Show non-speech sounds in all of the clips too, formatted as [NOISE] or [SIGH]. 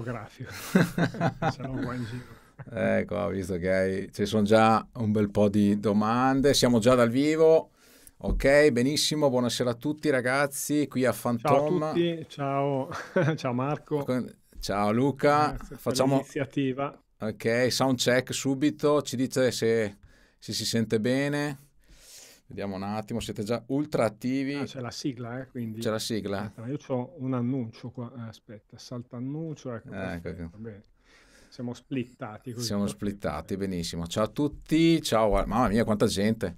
grafico. [LAUGHS] Se no qua in giro. Ecco, ho visto che hai, ci sono già un bel po' di domande, siamo già dal vivo. Ok, benissimo, buonasera a tutti ragazzi, qui a Ciao a tutti, ciao, [LAUGHS] ciao Marco. Ciao Luca, Grazie facciamo l'iniziativa. ok, sound check subito, ci dite se, se si sente bene. Vediamo un attimo, siete già ultra attivi. Ah, c'è la sigla, eh, quindi. C'è la sigla? Aspetta, io ho un annuncio qua. eh, aspetta, salta annuncio. Ecco, Ecco, ecco. bene. Siamo splittati così. Siamo splittati, benissimo. Ciao a tutti, ciao, mamma mia quanta gente.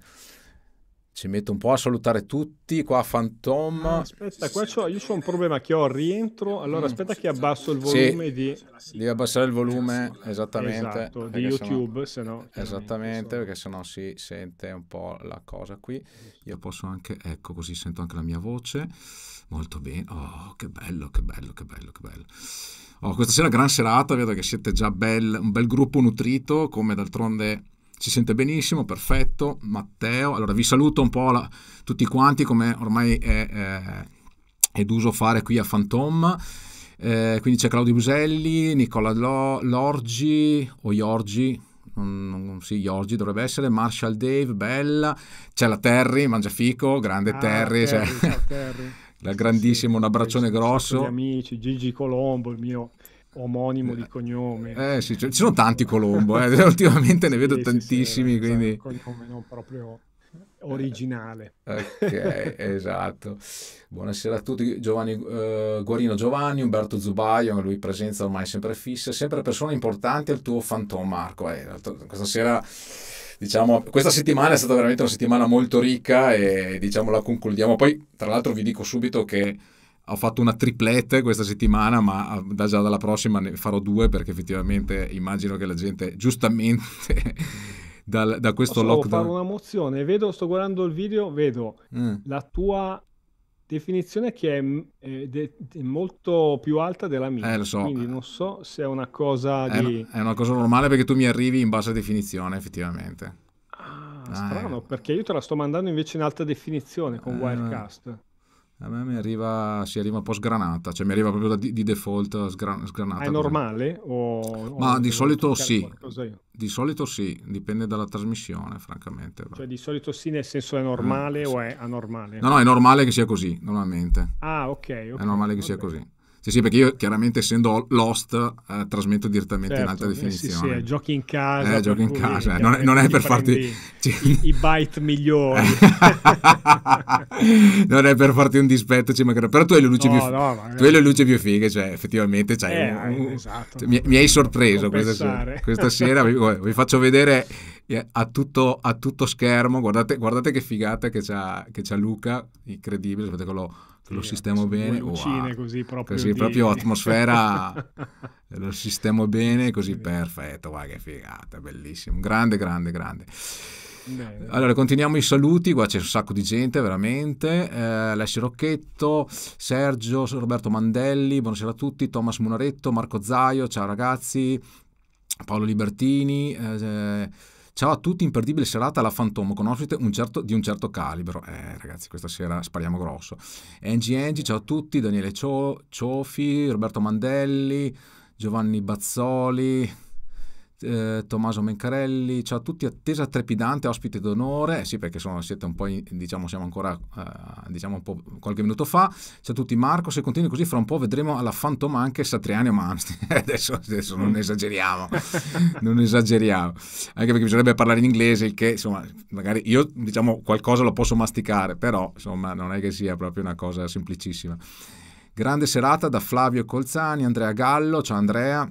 Ci metto un po' a salutare tutti qua a Phantom. Ah, aspetta, qua c'ho, io ho un problema che ho rientro. Allora, Mm. aspetta che abbasso il Sì. volume di, Devi abbassare il volume esattamente. esatto, di YouTube, se no... Esattamente, chiaramente perché sennò si sente un po' la cosa qui. Io posso anche, ecco, così sento anche la mia voce. Molto bene. Oh, che bello, che bello, che bello, che bello. Oh, questa sera gran serata, vedo che siete già bel- un bel gruppo nutrito, come d'altronde si sente benissimo, perfetto. Matteo, allora vi saluto un po' la- tutti quanti, come ormai è, è- è d'uso fare qui a Phantom. Eh, quindi c'è Claudio Buselli, Nicola Lo- Lorgi o Iorgi, non- non- sì, Iorgi dovrebbe essere, Marshall Dave, Bella, c'è la Terry, Mangiafico, grande Ah, Terry, cioè- Terry, ciao, Terry. [LAUGHS] la Sì, grandissimo, sì, un abbraccione grosso. di amici, Gigi Colombo, il mio omonimo di cognome. Eh sì, ci ci sono tanti Colombo, eh, [LAUGHS] ultimamente ne vedo Sì, sì, sì, tantissimi, eh, quindi... un cognome non proprio originale. Ok, [LAUGHS] esatto. Buonasera a tutti, Giovanni eh, Guarino Giovanni, Umberto Zubaio, lui presenza ormai sempre fissa, sempre persone importanti al tuo Phantom Marco. eh. Questa sera, diciamo, questa settimana è stata veramente una settimana molto ricca e diciamo la concludiamo. Poi, tra l'altro, vi dico subito che ho fatto una triplette questa settimana, ma da già dalla prossima ne farò due perché effettivamente immagino che la gente giustamente [LAUGHS] dal- da questo Posso fare lockdown... una mozione? Vedo, sto guardando il video, vedo Mm. la tua definizione che è, è è molto più alta della mia. Eh, lo so. Quindi non so se è una cosa È, di... è una cosa normale perché tu mi arrivi in bassa definizione, effettivamente. Ah, Ah, strano, eh. perché io te la sto mandando invece in alta definizione con Eh, Wirecast. A me mi arriva, si arriva un po' sgranata, cioè mi arriva proprio da- di, di default sgra- sgranata. È normale? O, o Ma di devo solito sì. Di solito sì, dipende dalla trasmissione, francamente. Cioè di solito sì, nel senso è normale Eh, o sì. è anormale? No, no, è normale che sia così, normalmente. Ah, ok, ok. È normale che sia va così. Bene. Sì, perché io chiaramente essendo Lost eh, trasmetto direttamente in alta Certo, eh, sì, definizione. sì, giochi in casa. Eh, giochi in casa, eh, non è- non è per ti farti- i, i byte migliori. [LAUGHS] non è per farti un dispetto, ci mancherà. però tu hai le luci No, più no, magari. tu hai le luci più fighe, cioè effettivamente Eh, un- esatto. mi, mi hai sorpreso questa sera. Questa [LAUGHS] sera vi, vi faccio vedere eh, a tutto, a tutto schermo, guardate, guardate che figata che c'ha, che c'ha Luca, incredibile, aspetta che lo, lo sistemo bene. lucine Wow. così proprio Così di- proprio atmosfera, [LAUGHS] lo sistemo bene, così Sì. perfetto, guarda che figata, bellissimo, grande, grande, grande. Bene. Allora, continuiamo i saluti, qua c'è un sacco di gente, veramente. Eh, Alessio Rocchetto, Sergio, Roberto Mandelli, buonasera a tutti, Thomas Munaretto, Marco Zaio, ciao ragazzi, Paolo Libertini, eh, ciao a tutti, imperdibile serata alla Fantomo con ospite un certo- di un certo calibro. Eh, ragazzi, questa sera spariamo grosso. Angie Angie, ciao a tutti, Daniele Cio- Ciofi, Roberto Mandelli, Giovanni Bazzoli, eh, Tommaso Mencarelli, ciao a tutti, attesa trepidante, ospite d'onore, eh sì perché sono, siete un po', in- diciamo, siamo ancora, eh, diciamo un po' qualche minuto fa, ciao a tutti Marco, se continui così fra un po' vedremo alla Fantoma anche Satriani o Mansti, [LAUGHS] adesso, adesso non esageriamo, non esageriamo, anche perché bisognerebbe parlare in inglese, il che insomma, magari io diciamo qualcosa lo posso masticare, però insomma non è che sia proprio una cosa semplicissima. Grande serata da Flavio Colzani, Andrea Gallo, ciao Andrea,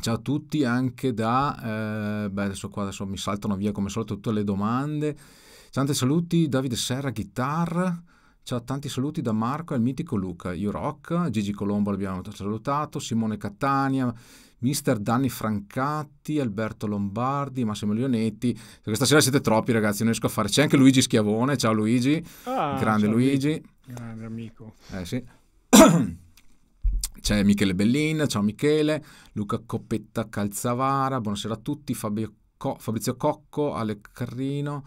Ciao a tutti anche da... eh, beh, adesso qua adesso mi saltano via come solito tutte le domande. Tanti saluti Davide Serra, Guitar. Ciao, tanti saluti da Marco e il mitico Luca, io rock, Gigi Colombo l'abbiamo salutato, Simone Catania, Mister Danni Francati, Alberto Lombardi, Massimo Leonetti. Questa sera siete troppi ragazzi, non riesco a fare. C'è anche Luigi Schiavone, ciao Luigi, Ah, grande ciao, Luigi. Grande amico. Eh sì. [CLEARS THROAT] C'è Michele Bellin, ciao Michele, Luca Coppetta Calzavara, buonasera a tutti, Co- Fabrizio Cocco, Ale Carrino,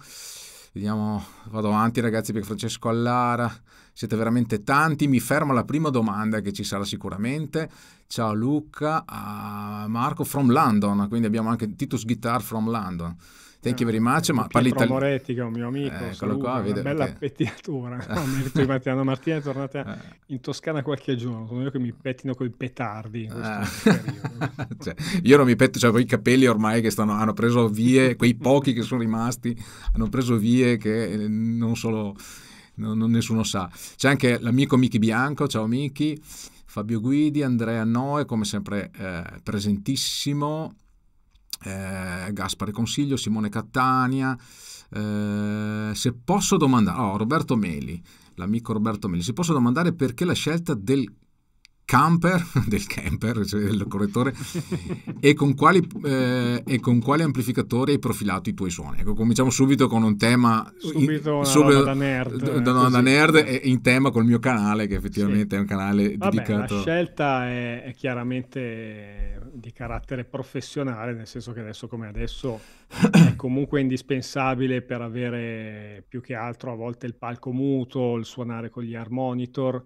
Vediamo, vado avanti ragazzi perché Francesco Allara, siete veramente tanti, mi fermo alla prima domanda che ci sarà sicuramente. Ciao Luca, uh, Marco from London, quindi abbiamo anche Titus Guitar from London. Thank you very much. Ma parli italiano. Moretti, che è un mio amico. Eh, saluto, qua, una bella che... pettinatura. [LAUGHS] no, di Mattiano Martina è tornata eh. in Toscana qualche giorno. Sono io che mi pettino con i petardi. Eh. [LAUGHS] cioè, io non mi petto, cioè, i capelli ormai che stanno, hanno preso vie, quei pochi che sono rimasti, hanno preso vie che eh, non solo non, non nessuno sa. C'è anche l'amico Miki Bianco. Ciao Miki. Fabio Guidi, Andrea Noe, come sempre eh, presentissimo eh, Gaspare Consiglio, Simone Catania. Eh, se posso domandare, oh, Roberto Meli, l'amico Roberto Meli, se posso domandare perché la scelta del camper, [LAUGHS] del camper, cioè del correttore, e, con quali, eh, e con quali amplificatori hai profilato i tuoi suoni. Ecco, cominciamo subito con un tema subito in, subito, da nerd, da, da nerd e in tema col mio canale, che effettivamente sì. è un canale Vabbè, dedicato. La scelta è, è, chiaramente di carattere professionale, nel senso che adesso come adesso è [COUGHS] comunque indispensabile per avere più che altro a volte il palco muto, il suonare con gli air monitor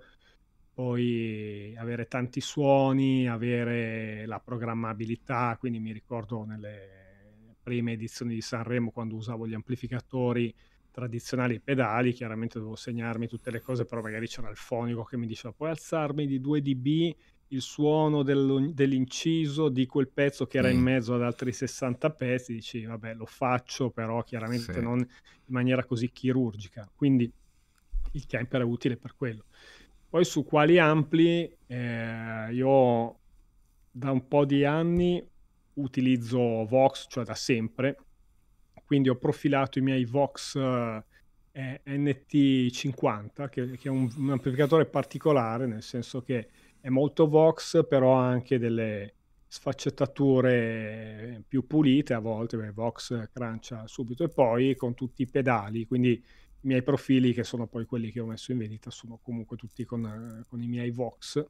poi avere tanti suoni, avere la programmabilità, quindi mi ricordo nelle prime edizioni di Sanremo quando usavo gli amplificatori tradizionali pedali, chiaramente dovevo segnarmi tutte le cose, però magari c'era il fonico che mi diceva puoi alzarmi di 2 dB il suono dell'inciso di quel pezzo che era mm. in mezzo ad altri 60 pezzi, dici vabbè lo faccio, però chiaramente sì. non in maniera così chirurgica, quindi il camper è utile per quello. Poi su quali ampli, eh, io da un po' di anni utilizzo Vox, cioè da sempre, quindi ho profilato i miei Vox eh, NT50, che, che è un, un, amplificatore particolare, nel senso che è molto Vox, però ha anche delle sfaccettature più pulite a volte, perché Vox crancia subito, e poi con tutti i pedali, quindi i miei profili, che sono poi quelli che ho messo in vendita, sono comunque tutti con, con i miei Vox.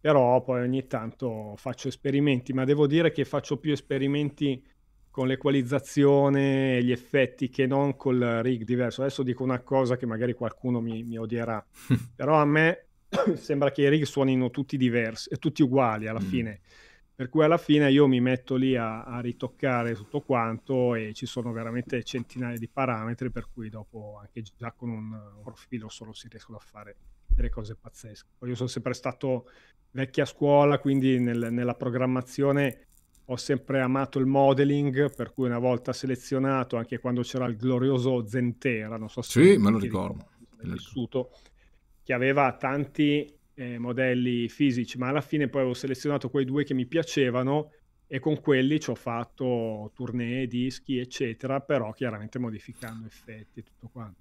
Però poi ogni tanto faccio esperimenti, ma devo dire che faccio più esperimenti con l'equalizzazione e gli effetti che non col rig diverso. Adesso dico una cosa che magari qualcuno mi, mi odierà, [LAUGHS] però a me [CLEARS THROAT] sembra che i rig suonino tutti diversi, tutti uguali alla mm. fine. Per cui alla fine io mi metto lì a, a, ritoccare tutto quanto e ci sono veramente centinaia di parametri per cui dopo anche già con un, un profilo solo si riescono a fare delle cose pazzesche. Poi io sono sempre stato vecchia scuola, quindi nel, nella programmazione ho sempre amato il modeling, per cui una volta selezionato, anche quando c'era il glorioso Zentera, non so se... Sì, me lo ricordo. Vissuto, che aveva tanti eh, modelli fisici, ma alla fine poi avevo selezionato quei due che mi piacevano e con quelli ci ho fatto tournée, dischi, eccetera, però chiaramente modificando effetti e tutto quanto.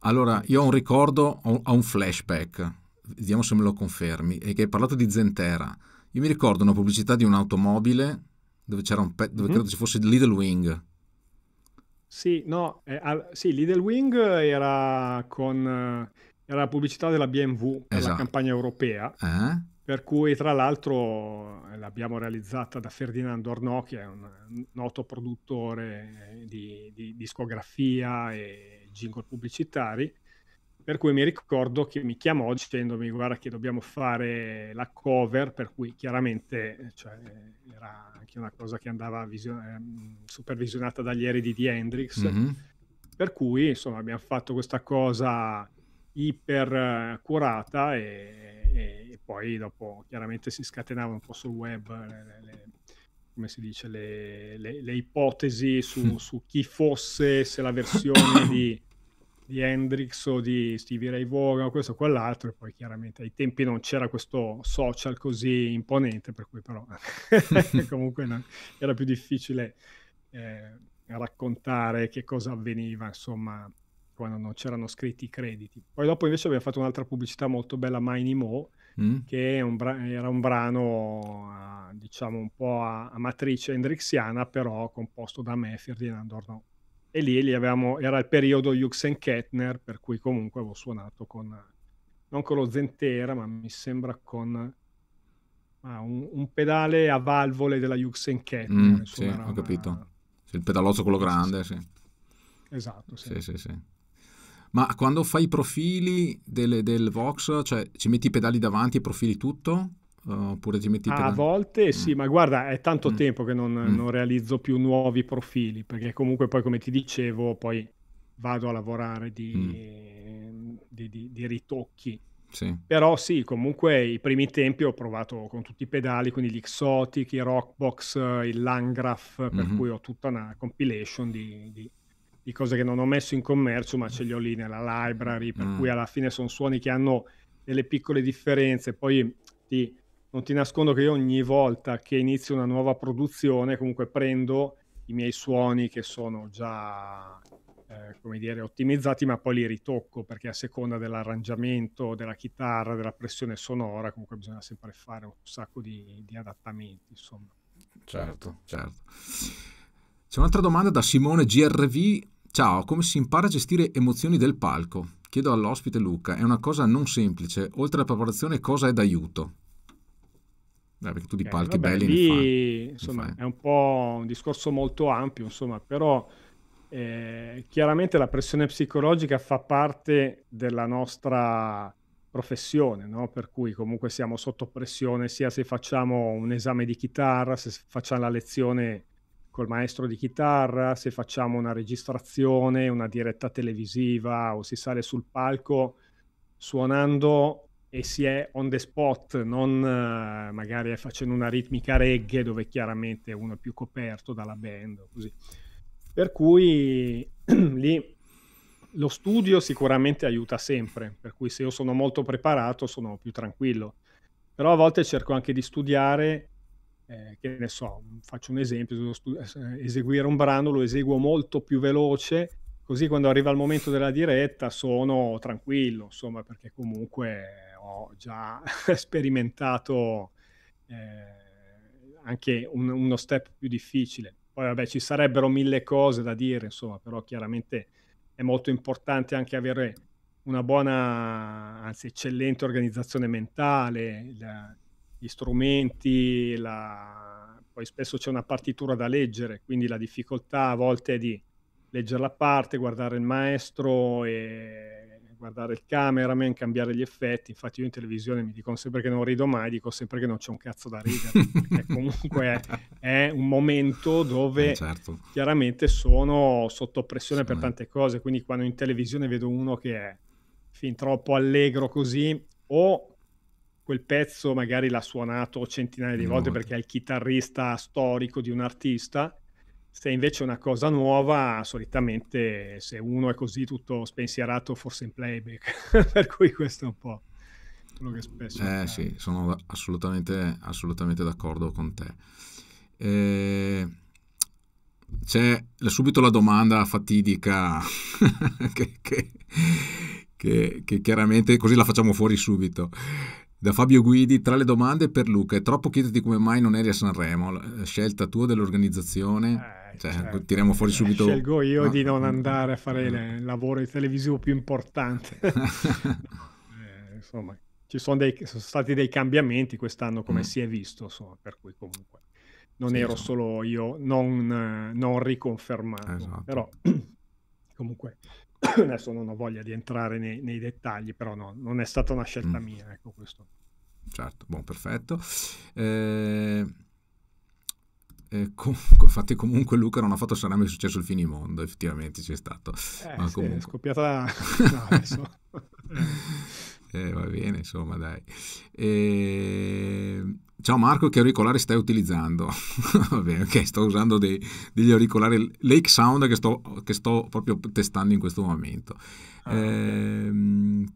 Allora, io ho un ricordo, ho un flashback, vediamo se me lo confermi, e che hai parlato di Zentera. Io mi ricordo una pubblicità di un'automobile dove c'era un pe- dove mm-hmm. credo ci fosse Little Wing. Sì, no, eh, al- sì, Little Wing era con... Eh, era la pubblicità della BMW per esatto. la campagna europea, eh? per cui tra l'altro l'abbiamo realizzata da Ferdinando Ornò, che è un noto produttore di, di discografia e jingle pubblicitari, per cui mi ricordo che mi chiamò dicendomi guarda che dobbiamo fare la cover, per cui chiaramente cioè, era anche una cosa che andava vision- ehm, supervisionata dagli eredi di Hendrix, mm-hmm. per cui insomma abbiamo fatto questa cosa iper eh, curata e, e, e, poi dopo chiaramente si scatenava un po' sul web le, le, come si dice le, le ipotesi su, su, chi fosse se la versione [COUGHS] di, di Hendrix o di Stevie Ray Vaughan o questo o quell'altro e poi chiaramente ai tempi non c'era questo social così imponente per cui però [LAUGHS] comunque no, era più difficile eh, raccontare che cosa avveniva insomma quando non c'erano scritti i crediti. Poi dopo invece abbiamo fatto un'altra pubblicità molto bella, Mighty Mo, mm. che un bra- era un brano, a, diciamo, un po' a, a, matrice hendrixiana, però composto da me, Ferdinando Arnaud. E lì, lì avevamo, era il periodo and Kettner, per cui comunque avevo suonato con, non con lo Zentera, ma mi sembra con ah, un, un, pedale a valvole della and Kettner. Mm, sì, ho capito. Sì, il pedalozzo quello grande, sì. esatto. Sì. Sì, sì, sì. Ma quando fai i profili del, del Vox, cioè ci metti i pedali davanti e profili tutto? oppure ti metti ah, pedali? A volte sì, mm. ma guarda, è tanto mm. tempo che non, mm. non, realizzo più nuovi profili, perché comunque poi, come ti dicevo, poi vado a lavorare di, mm. di, di, di ritocchi. Sì. Però sì, comunque i primi tempi ho provato con tutti i pedali, quindi gli Exotic, i Rockbox, il Landgraph, per mm-hmm. cui ho tutta una compilation di, di, di, cose che non ho messo in commercio, ma ce li ho lì nella library, per mm. cui alla fine sono suoni che hanno delle piccole differenze. Poi ti, non ti nascondo che io ogni volta che inizio una nuova produzione, comunque prendo i miei suoni che sono già eh, come dire, ottimizzati, ma poi li ritocco perché a seconda dell'arrangiamento, della chitarra, della pressione sonora, comunque bisogna sempre fare un sacco di, di adattamenti, insomma. Certo, certo. C'è un'altra domanda da Simone GRV. Ciao, come si impara a gestire emozioni del palco? Chiedo all'ospite Luca, è una cosa non semplice, oltre alla preparazione cosa è d'aiuto? Beh, perché tu di palchi eh, vabbè, belli lì, fai, insomma, è un po' un discorso molto ampio, insomma, però eh, chiaramente la pressione psicologica fa parte della nostra professione, no? per cui comunque siamo sotto pressione sia se facciamo un esame di chitarra, se facciamo la lezione col maestro di chitarra, se facciamo una registrazione, una diretta televisiva o si sale sul palco suonando e si è on the spot, non uh, magari facendo una ritmica reggae dove chiaramente uno è più coperto dalla band. Così. Per cui [CLEARS THROAT] lì lo studio sicuramente aiuta sempre, per cui se io sono molto preparato sono più tranquillo. Però a volte cerco anche di studiare, eh, che ne so, faccio un esempio, studi- eh, eseguire un brano lo eseguo molto più veloce, così quando arriva il momento della diretta sono tranquillo, insomma, perché comunque ho già [LAUGHS] sperimentato eh, anche un, uno step più difficile. Poi vabbè, ci sarebbero mille cose da dire, insomma, però chiaramente è molto importante anche avere una buona, anzi eccellente organizzazione mentale, la, gli strumenti, la... poi spesso c'è una partitura da leggere, quindi la difficoltà a volte è di leggere la parte, guardare il maestro e guardare il cameraman, cambiare gli effetti. Infatti io in televisione mi dicono sempre che non rido mai, dico sempre che non c'è un cazzo da ridere, perché [LAUGHS] comunque è, un momento dove eh certo. chiaramente sono sotto pressione sì. per tante cose, quindi quando in televisione vedo uno che è fin troppo allegro così o quel pezzo magari l'ha suonato centinaia di volte perché è il chitarrista storico di un artista se invece è una cosa nuova, solitamente se uno è così tutto spensierato, forse in playback. [LAUGHS] per cui questo è un po' quello che spesso... Eh sì, sono assolutamente, assolutamente d'accordo con te. Eh, c'è subito la domanda fatidica [LAUGHS] che, che, che, che chiaramente così la facciamo fuori subito. Da Fabio Guidi, tra le domande per Luca, è troppo chiederti come mai non eri a Sanremo, scelta tua dell'organizzazione? Eh, cioè, certo. tiriamo fuori subito... Scelgo io no? di non andare a fare il lavoro di televisivo più importante. [LAUGHS] eh, insomma, ci sono, dei, sono, stati dei cambiamenti quest'anno, come mm. si è visto, insomma, per cui comunque non sì, ero insomma. solo io non, non riconfermato, esatto. però [CLEARS THROAT] comunque [COUGHS] adesso non ho voglia di entrare nei, nei dettagli, però no, non è stata una scelta mm. mia, ecco questo. Certo, buon, perfetto. Eh, eh, comunque, infatti comunque Luca non ha fatto Sanremo è successo il finimondo, effettivamente c'è stato. Eh, Ma sì, comunque... è scoppiata [LAUGHS] [LAUGHS] no, adesso... [LAUGHS] eh, va bene, insomma, dai. Eh, Ciao Marco, che auricolari stai utilizzando? [LAUGHS] Va bene, ok, sto usando dei, degli auricolari Lake Sound che sto, che sto, proprio testando in questo momento. Ah, eh,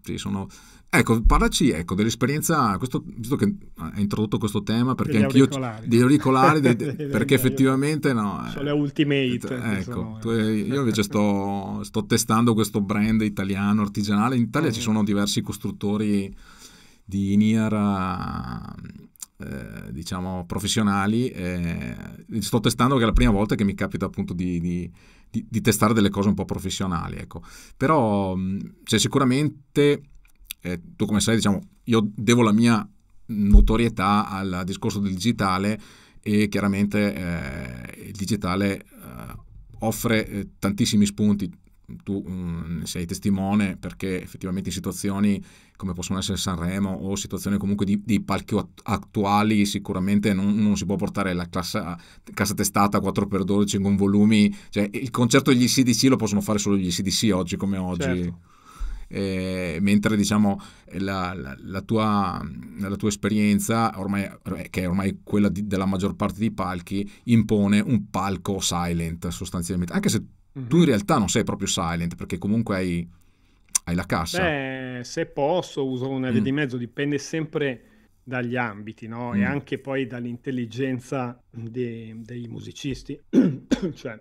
sì, sono... Ecco, parlaci ecco, dell'esperienza, questo, visto che hai introdotto questo tema, perché degli anch'io... Auricolari. Degli auricolari, dei, [LAUGHS] perché effettivamente no... Sono le ultimate. Ecco, sono... tu, io invece sto, sto, testando questo brand italiano, artigianale. In Italia mm. ci sono diversi costruttori di in-ear eh, diciamo professionali eh, sto testando che è la prima volta che mi capita appunto di, di, di, di testare delle cose un po' professionali ecco. però cioè, sicuramente eh, tu come sai diciamo io devo la mia notorietà al discorso del digitale e chiaramente eh, il digitale eh, offre tantissimi spunti tu mh, mm, sei testimone perché effettivamente in situazioni come possono essere Sanremo o situazioni comunque di, di palchi attuali sicuramente non, non, si può portare la classa, cassa testata 4x12 con volumi, cioè il concerto degli CDC lo possono fare solo gli CDC oggi come oggi. Certo. Eh, mentre diciamo la, la, la, tua, la, tua, esperienza, ormai, che è ormai quella di, della maggior parte dei palchi, impone un palco silent sostanzialmente, anche se mm-hmm. tu in realtà non sei proprio silent perché comunque hai, hai la cassa. Beh, se posso uso una via mm. di mezzo, dipende sempre dagli ambiti no? mm. e anche poi dall'intelligenza dei, dei musicisti. [CLEARS THROAT] cioè,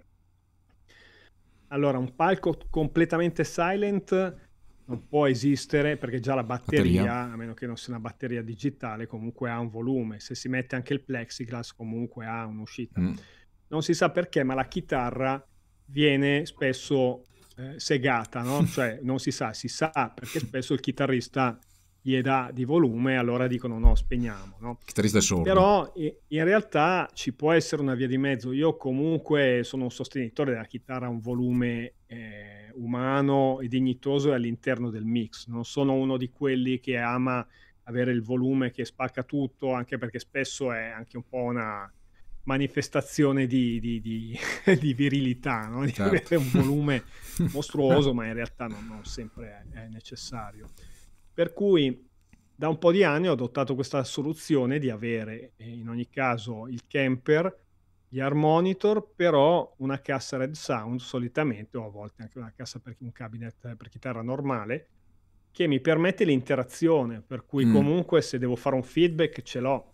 allora, un palco completamente silent non può esistere perché già la batteria, batteria, a meno che non sia una batteria digitale, comunque ha un volume. Se si mette anche il plexiglass, comunque ha un'uscita. Mm. Non si sa perché, ma la chitarra viene spesso eh, segata, no? [LAUGHS] cioè non si sa, si sa perché spesso il chitarrista gli dà di volume, allora dicono no, spegniamo. No? Chitarrista è sordo. Però in realtà ci può essere una via di mezzo. Io comunque sono un sostenitore della chitarra a un volume eh, umano e dignitoso all'interno del mix. Non sono uno di quelli che ama avere il volume che spacca tutto, anche perché spesso è anche un po' una manifestazione di, di, di, [LAUGHS] di virilità, no? di certo. avere un volume [LAUGHS] mostruoso, ma in realtà non, non sempre è, è necessario. Per cui da un po' di anni ho adottato questa soluzione di avere eh, in ogni caso il camper, gli Harmonitor, però una cassa Red Sound solitamente o a volte anche una cassa per un cabinet per chitarra normale che mi permette l'interazione, per cui mm. comunque se devo fare un feedback ce l'ho.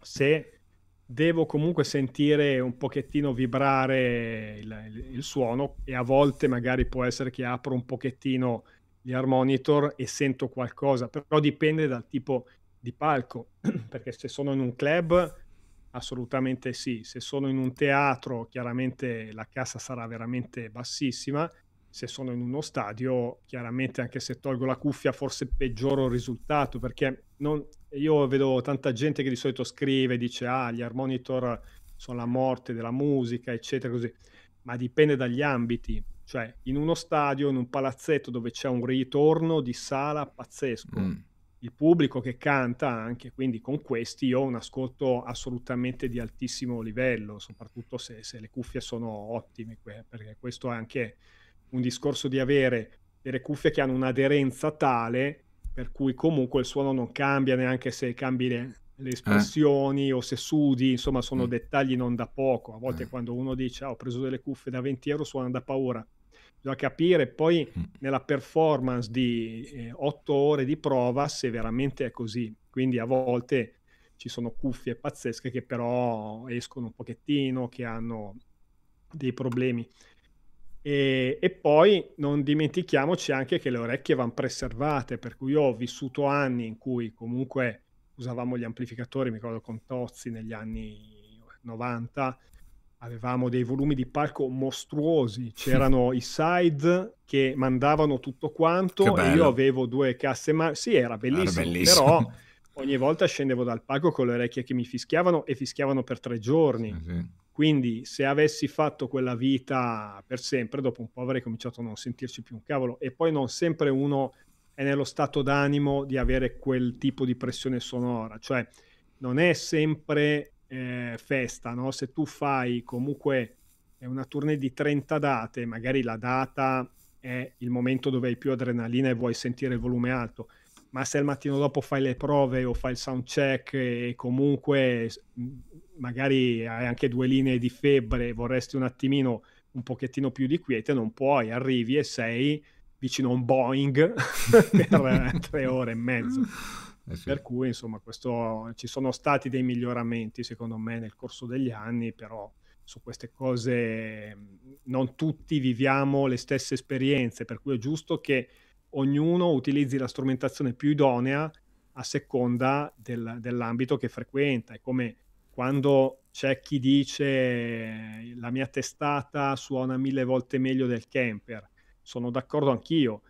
Se devo comunque sentire un pochettino vibrare il, il, il suono e a volte magari può essere che apro un pochettino gli monitor e sento qualcosa, però dipende dal tipo di palco, [CLEARS THROAT] perché se sono in un club assolutamente sì, se sono in un teatro chiaramente la cassa sarà veramente bassissima, se sono in uno stadio chiaramente anche se tolgo la cuffia forse peggioro il risultato, perché non, io vedo tanta gente che di solito scrive, dice ah gli monitor sono la morte della musica eccetera così, ma dipende dagli ambiti, cioè, in uno stadio, in un palazzetto dove c'è un ritorno di sala pazzesco, mm. Il pubblico che canta anche, quindi con questi io ho un ascolto assolutamente di altissimo livello, soprattutto se, se le cuffie sono ottime, perché questo è anche un discorso di avere delle cuffie che hanno un'aderenza tale per cui comunque il suono non cambia neanche se cambi le, le eh. espressioni eh. o se sudi, insomma sono mm. dettagli non da poco. A volte eh. quando uno dice ah, ho preso delle cuffie da 20 euro suona da paura, bisogna capire poi mm. nella performance di eh, 8 ore di prova se veramente è così. Quindi a volte ci sono cuffie pazzesche che però escono un pochettino, che hanno dei problemi. E, e, poi non dimentichiamoci anche che le orecchie vanno preservate, per cui io ho vissuto anni in cui comunque usavamo gli amplificatori, mi ricordo con Tozzi negli anni 90, avevamo dei volumi di palco mostruosi, c'erano [LAUGHS] i side che mandavano tutto quanto e io avevo due casse, ma sì era bellissimo, era bellissimo. però [LAUGHS] ogni volta scendevo dal palco con le orecchie che mi fischiavano e fischiavano per tre giorni. Sì. Quindi se avessi fatto quella vita per sempre, dopo un po' avrei cominciato a non sentirci più un cavolo e poi non sempre uno è nello stato d'animo di avere quel tipo di pressione sonora, cioè non è sempre eh, festa, no? Se tu fai comunque una tournée di 30 date, magari la data è il momento dove hai più adrenalina e vuoi sentire il volume alto, ma se il mattino dopo fai le prove o fai il sound check e comunque magari hai anche due linee di febbre e vorresti un attimino un pochettino più di quiete, non puoi, arrivi e sei vicino a un Boeing [LAUGHS] per [LAUGHS] tre ore e mezzo. Eh sì. Per cui, insomma, questo, ci sono stati dei miglioramenti, secondo me, nel corso degli anni, però su queste cose non tutti viviamo le stesse esperienze, per cui è giusto che ognuno utilizzi la strumentazione più idonea a seconda del, dell'ambito che frequenta. È come quando c'è chi dice la mia testata suona mille volte meglio del camper. Sono d'accordo anch'io,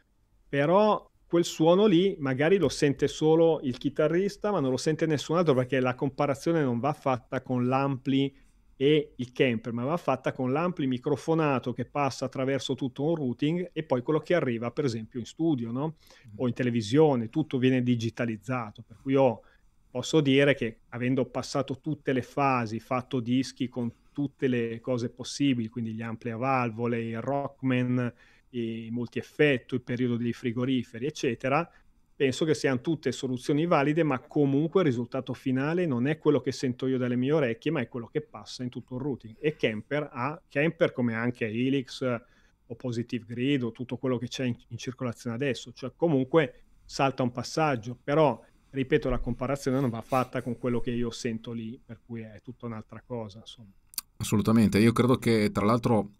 però quel suono lì magari lo sente solo il chitarrista, ma non lo sente nessun altro perché la comparazione non va fatta con l'ampli e il camper, ma va fatta con l'ampli microfonato che passa attraverso tutto un routing e poi quello che arriva per esempio in studio no? o in televisione, tutto viene digitalizzato, per cui io posso dire che avendo passato tutte le fasi, fatto dischi con tutte le cose possibili, quindi gli ampli a valvole, il Rockman, i multi-effetto, il periodo dei frigoriferi, eccetera, penso che siano tutte soluzioni valide, ma comunque il risultato finale non è quello che sento io dalle mie orecchie, ma è quello che passa in tutto il routing. E Camper ha, Camper come anche Helix o Positive Grid o tutto quello che c'è in, in circolazione adesso, cioè comunque salta un passaggio, però ripeto la comparazione non va fatta con quello che io sento lì, per cui è tutta un'altra cosa. Insomma. Assolutamente, io credo che tra l'altro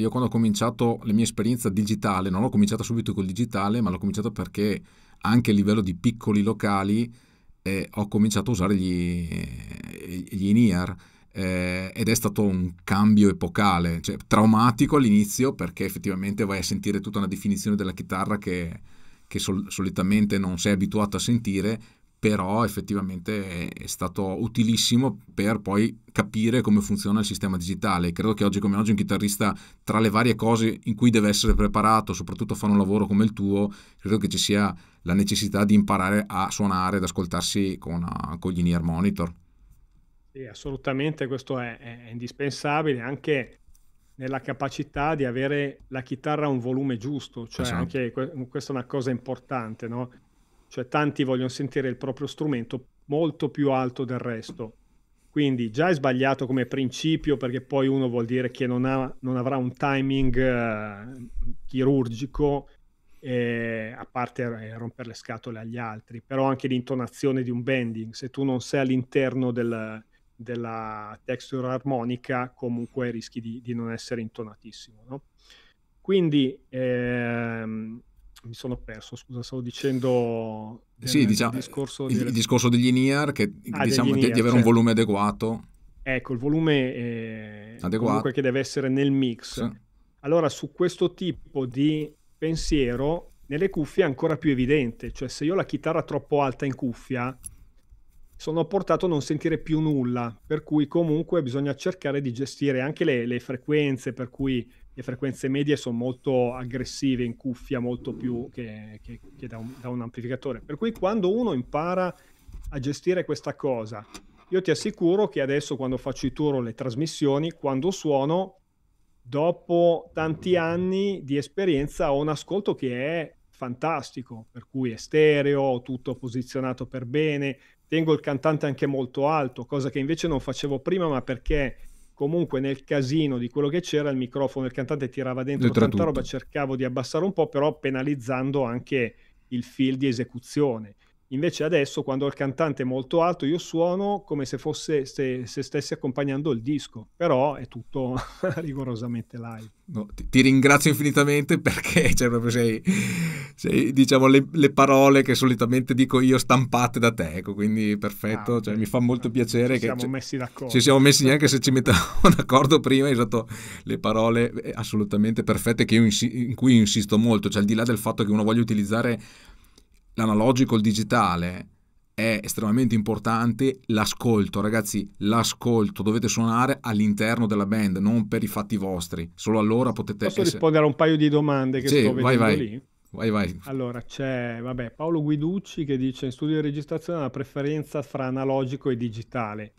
io quando ho cominciato la mia esperienza digitale, non ho cominciato subito col digitale, ma l'ho cominciato perché anche a livello di piccoli locali eh, ho cominciato a usare gli, gli in-ear eh, ed è stato un cambio epocale, cioè, traumatico all'inizio perché effettivamente vai a sentire tutta una definizione della chitarra che, che sol- solitamente non sei abituato a sentire, però effettivamente è stato utilissimo per poi capire come funziona il sistema digitale. Credo che oggi come oggi un chitarrista, tra le varie cose in cui deve essere preparato, soprattutto a fare un lavoro come il tuo, credo che ci sia la necessità di imparare a suonare, ad ascoltarsi con, uh, con gli in-ear monitor. Sì, assolutamente, questo è, è indispensabile anche nella capacità di avere la chitarra a un volume giusto, cioè esatto. anche questa è una cosa importante, no? Cioè tanti vogliono sentire il proprio strumento molto più alto del resto. Quindi già è sbagliato come principio perché poi uno vuol dire che non, ha, non avrà un timing uh, chirurgico eh, a parte eh, rompere le scatole agli altri, però anche l'intonazione di un bending, se tu non sei all'interno del, della texture armonica, comunque rischi di, di non essere intonatissimo. No? Quindi ehm, mi sono perso, scusa, stavo dicendo del, sì, diciamo, discorso, il, del... discorso degli in che ah, diciamo di, di, avere cioè, un volume adeguato. Ecco, il volume eh, adeguato che deve essere nel mix. Sì. Allora, su questo tipo di pensiero nelle cuffie è ancora più evidente, cioè se io ho la chitarra troppo alta in cuffia sono portato a non sentire più nulla, per cui comunque bisogna cercare di gestire anche le, le frequenze, per cui le frequenze medie sono molto aggressive in cuffia, molto più che, che, che da, un, da un amplificatore. Per cui quando uno impara a gestire questa cosa, io ti assicuro che adesso quando faccio i tour o le trasmissioni, quando suono, dopo tanti anni di esperienza ho un ascolto che è fantastico, per cui è stereo, tutto posizionato per bene, tengo il cantante anche molto alto, cosa che invece non facevo prima, ma perché comunque nel casino di quello che c'era il microfono del cantante tirava dentro tanta tutto. roba, cercavo di abbassare un po', però penalizzando anche il feel di esecuzione. Invece adesso quando il cantante è molto alto io suono come se fosse se, se stessi accompagnando il disco, però è tutto [LAUGHS] rigorosamente live. No, ti, ti, ringrazio infinitamente perché [LAUGHS] cioè, proprio sei, sei diciamo le, le, parole che solitamente dico io stampate da te, ecco, quindi perfetto, ah, cioè, mi fa molto piacere ci che siamo messi d'accordo. Ci siamo messi neanche se ci mettevamo [LAUGHS] d'accordo prima, hai usato le parole eh, assolutamente perfette che io insi- in cui insisto molto, cioè al di là del fatto che uno voglia utilizzare l'analogico, il digitale è estremamente importante l'ascolto, ragazzi, l'ascolto dovete suonare all'interno della band, non per i fatti vostri, solo allora potete Posso essere... rispondere a un paio di domande che sì, sto vai, vai. lì? Vai, vai. Allora, c'è vabbè, Paolo Guiducci che dice in studio di registrazione la preferenza fra analogico e digitale.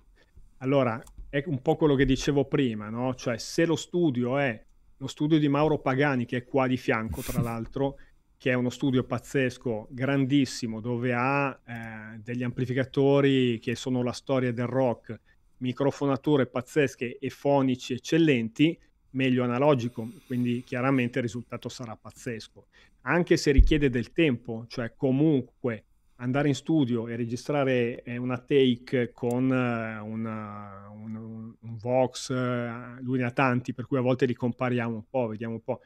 Allora, è un po' quello che dicevo prima, no? Cioè, se lo studio è lo studio di Mauro Pagani, che è qua di fianco, tra [LAUGHS] l'altro, che è uno studio pazzesco, grandissimo, dove ha eh, degli amplificatori che sono la storia del rock, microfonature pazzesche e fonici eccellenti, meglio analogico, quindi chiaramente il risultato sarà pazzesco. Anche se richiede del tempo, cioè comunque andare in studio e registrare eh, una take con eh, una, un, un, Vox, eh, lui ne ha tanti, per cui a volte li compariamo un po', vediamo un po'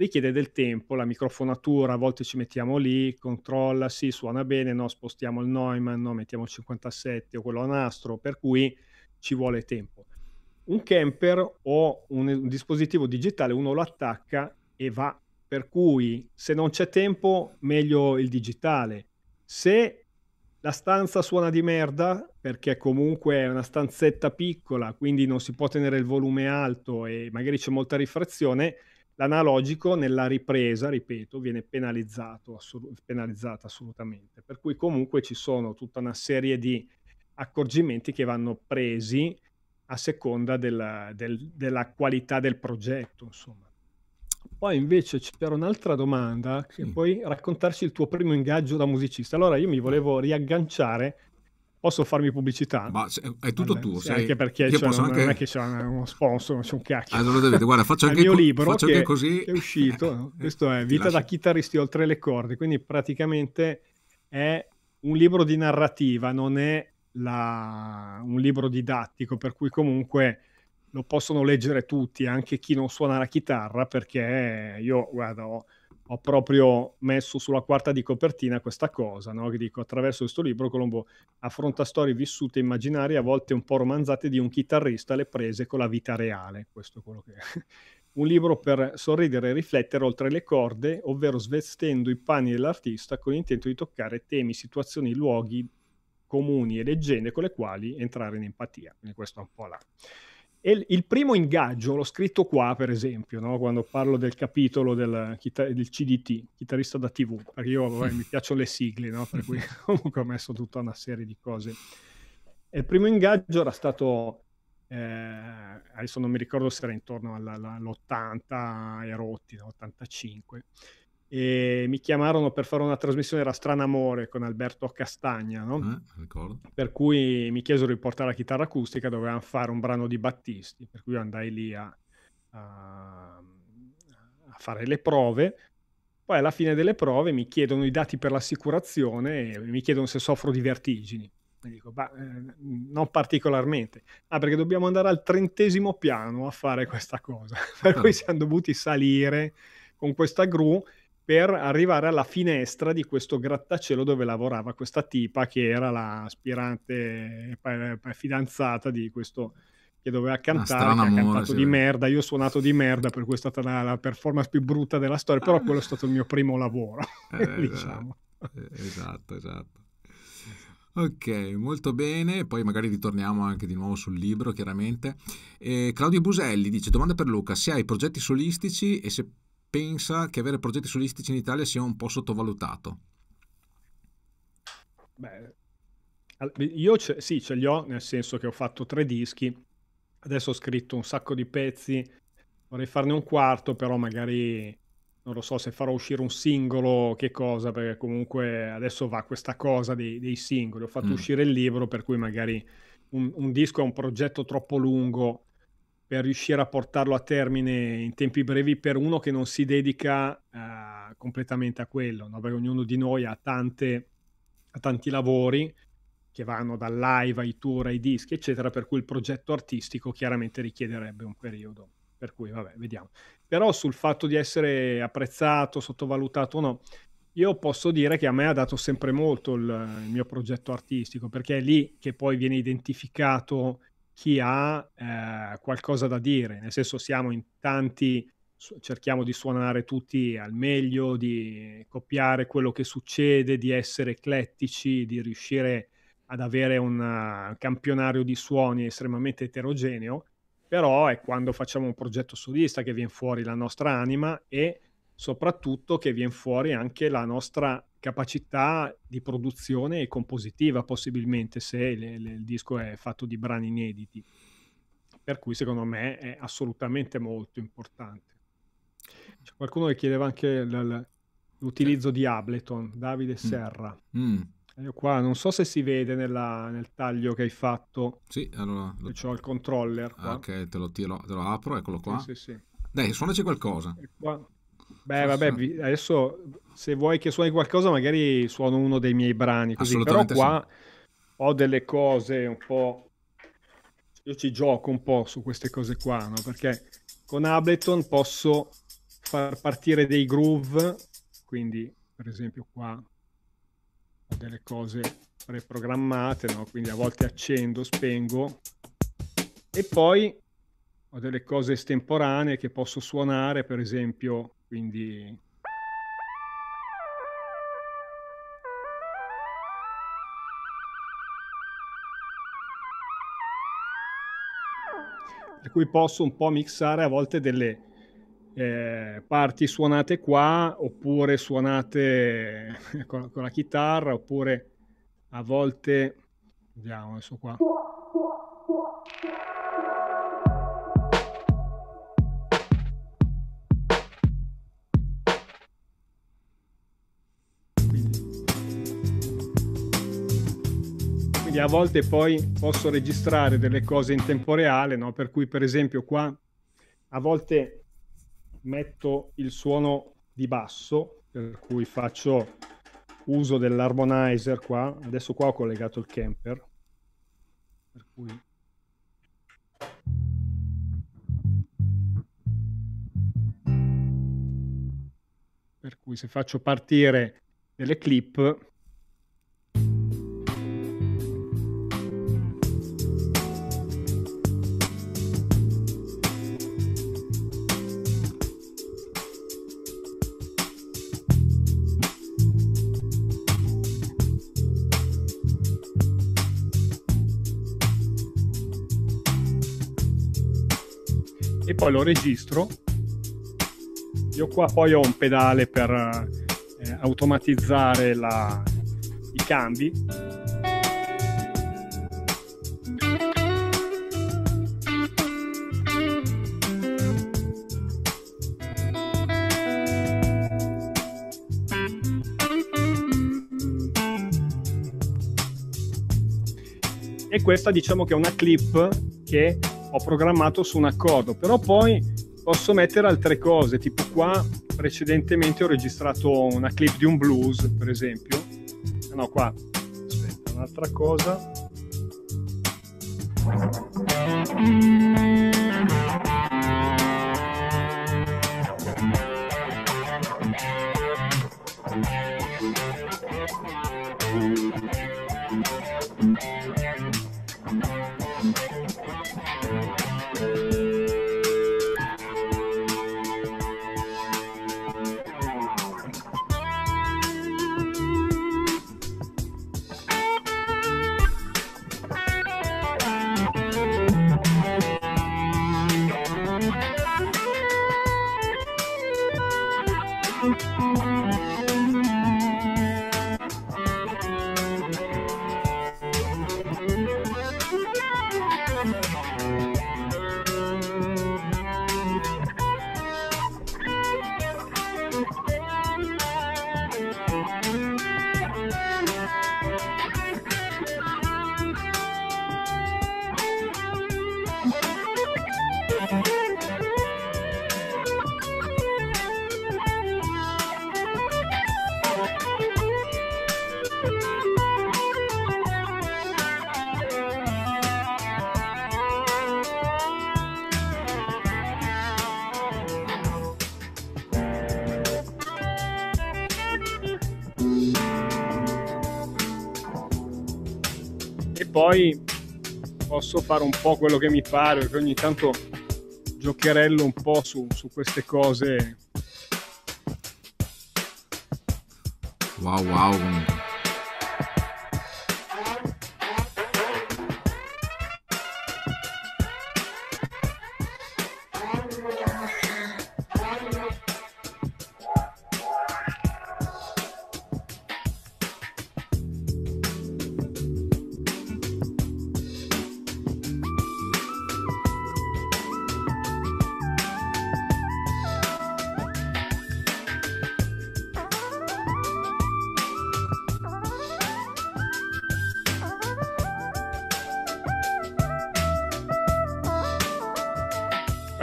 richiede del tempo, la microfonatura, a volte ci mettiamo lì, controlla, sì, suona bene, no, spostiamo il Neumann, no, mettiamo il 57 o quello a nastro, per cui ci vuole tempo. Un camper o un, un dispositivo digitale, uno lo attacca e va, per cui se non c'è tempo, meglio il digitale. Se la stanza suona di merda perché comunque è una stanzetta piccola, quindi non si può tenere il volume alto e magari c'è molta rifrazione, l'analogico nella ripresa, ripeto, viene penalizzato, assol- penalizzato assolutamente. Per cui comunque ci sono tutta una serie di accorgimenti che vanno presi a seconda della, del, della qualità del progetto, insomma. Poi invece c'era un'altra domanda, che sì. puoi raccontarci il tuo primo ingaggio da musicista. Allora io mi volevo riagganciare, posso farmi pubblicità? Ma è tutto Vabbè, tuo, sì, anche perché cioè, non, anche... non, è che c'è uno sponsor, non c'è un cacchio. Allora Davide, guarda, faccio anche il mio libro faccio che, anche così. che è uscito, [LAUGHS] questo è Vita da chitarristi oltre le corde, quindi praticamente è un libro di narrativa, non è la... un libro didattico, per cui comunque lo possono leggere tutti, anche chi non suona la chitarra, perché io, guarda, ho, ho proprio messo sulla quarta di copertina questa cosa, no? che dico, attraverso questo libro Colombo affronta storie vissute immaginarie, a volte un po' romanzate, di un chitarrista alle prese con la vita reale. Questo è quello che... [LAUGHS] un libro per sorridere e riflettere oltre le corde, ovvero svestendo i panni dell'artista con l'intento di toccare temi, situazioni, luoghi comuni e leggende con le quali entrare in empatia. Quindi questo è un po' la... E il primo ingaggio l'ho scritto qua, per esempio, no? quando parlo del capitolo del, del, CDT, chitarrista da TV, perché io vabbè, mi [LAUGHS] piacciono le sigle, no? per cui [LAUGHS] comunque ho messo tutta una serie di cose. E il primo ingaggio era stato, eh, adesso non mi ricordo se era intorno all'80 e rotti, no? 85 e mi chiamarono per fare una trasmissione, era Strano Amore con Alberto Castagna, no? eh, per cui mi chiesero di portare la chitarra acustica, dovevano fare un brano di Battisti, per cui andai lì a, a, a fare le prove. Poi alla fine delle prove mi chiedono i dati per l'assicurazione e mi chiedono se soffro di vertigini. Mi dico, bah, eh, non particolarmente. Ah, perché dobbiamo andare al trentesimo piano a fare questa cosa. [LAUGHS] per cui siamo dovuti salire con questa gru per arrivare alla finestra di questo grattacielo dove lavorava questa tipa che era l'aspirante fidanzata di questo che doveva cantare, che ha cantato sì. di merda. Io ho suonato di merda, per cui è stata la, la performance più brutta della storia, però quello è stato il mio primo lavoro, eh, [LAUGHS] diciamo. Esatto, esatto. Ok, molto bene, poi magari ritorniamo anche di nuovo sul libro, chiaramente. Eh, Claudio Buselli dice, domanda per Luca, se hai progetti solistici e se pensa che avere progetti solistici in Italia sia un po' sottovalutato? Beh, io sì, ce li ho, nel senso che ho fatto tre dischi, adesso ho scritto un sacco di pezzi, vorrei farne un quarto, però magari non lo so se farò uscire un singolo, che cosa, perché comunque adesso va questa cosa dei, dei singoli, ho fatto mm. uscire il libro, per cui magari un, un disco è un progetto troppo lungo per riuscire a portarlo a termine in tempi brevi per uno che non si dedica uh, completamente a quello, no? perché ognuno di noi ha, tante, ha tanti lavori che vanno dal live ai tour, ai dischi, eccetera, per cui il progetto artistico chiaramente richiederebbe un periodo. Per cui, vabbè, vediamo. Però sul fatto di essere apprezzato, sottovalutato o no, io posso dire che a me ha dato sempre molto il, il mio progetto artistico, perché è lì che poi viene identificato chi ha eh, qualcosa da dire, nel senso siamo in tanti, cerchiamo di suonare tutti al meglio, di copiare quello che succede, di essere eclettici, di riuscire ad avere un campionario di suoni estremamente eterogeneo, però è quando facciamo un progetto solista che viene fuori la nostra anima e soprattutto che viene fuori anche la nostra capacità di produzione e compositiva possibilmente se le, le, il disco è fatto di brani inediti per cui secondo me è assolutamente molto importante C'è qualcuno che chiedeva anche l'utilizzo di Ableton Davide mm. Serra mm. Io qua non so se si vede nella, nel taglio che hai fatto. Sì, allora. Lo... Ho il controller. Ah, ok, te lo, tiro, te lo, apro, eccolo qua. Sì, sì, sì. Dai, suonaci qualcosa. Qua, Beh, vabbè, adesso se vuoi che suoni qualcosa, magari suono uno dei miei brani. Così. Però qua sì. ho delle cose un po'. Io ci gioco un po' su queste cose qua, no? Perché con Ableton posso far partire dei groove, quindi per esempio qua ho delle cose preprogrammate, no? Quindi a volte accendo, spengo e poi ho delle cose estemporanee che posso suonare, per esempio quindi per cui posso un po' mixare a volte delle eh, parti suonate qua oppure suonate [LAUGHS] con, con, la chitarra oppure a volte vediamo adesso qua. Quindi a volte poi posso registrare delle cose in tempo reale, no? per cui per esempio qua a volte metto il suono di basso, per cui faccio uso dell'harmonizer qua, adesso qua ho collegato il camper, per cui per cui se faccio partire delle clip poi lo registro. Io qua poi ho un pedale per eh, automatizzare la, i cambi. E questa diciamo che è una clip che ho programmato su un accordo, però poi posso mettere altre cose, tipo qua precedentemente ho registrato una clip di un blues, per esempio. No, qua, aspetta, un'altra cosa. Poi posso fare un po' quello che mi pare, perché ogni tanto giocherello un po' su, su queste cose. Wow, wow.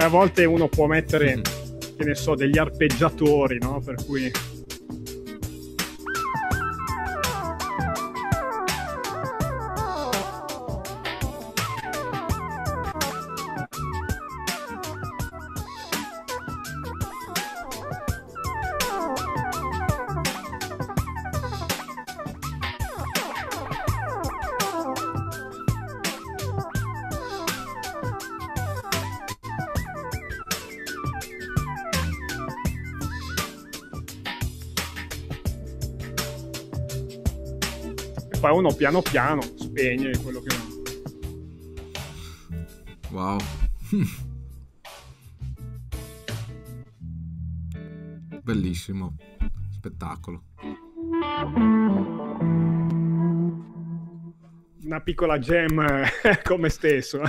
A volte uno può mettere, mm. che ne so, degli arpeggiatori, no? Per cui uno piano piano spegne quello che Wow. [LAUGHS] Bellissimo. Spettacolo. Una piccola gem [LAUGHS] come stesso.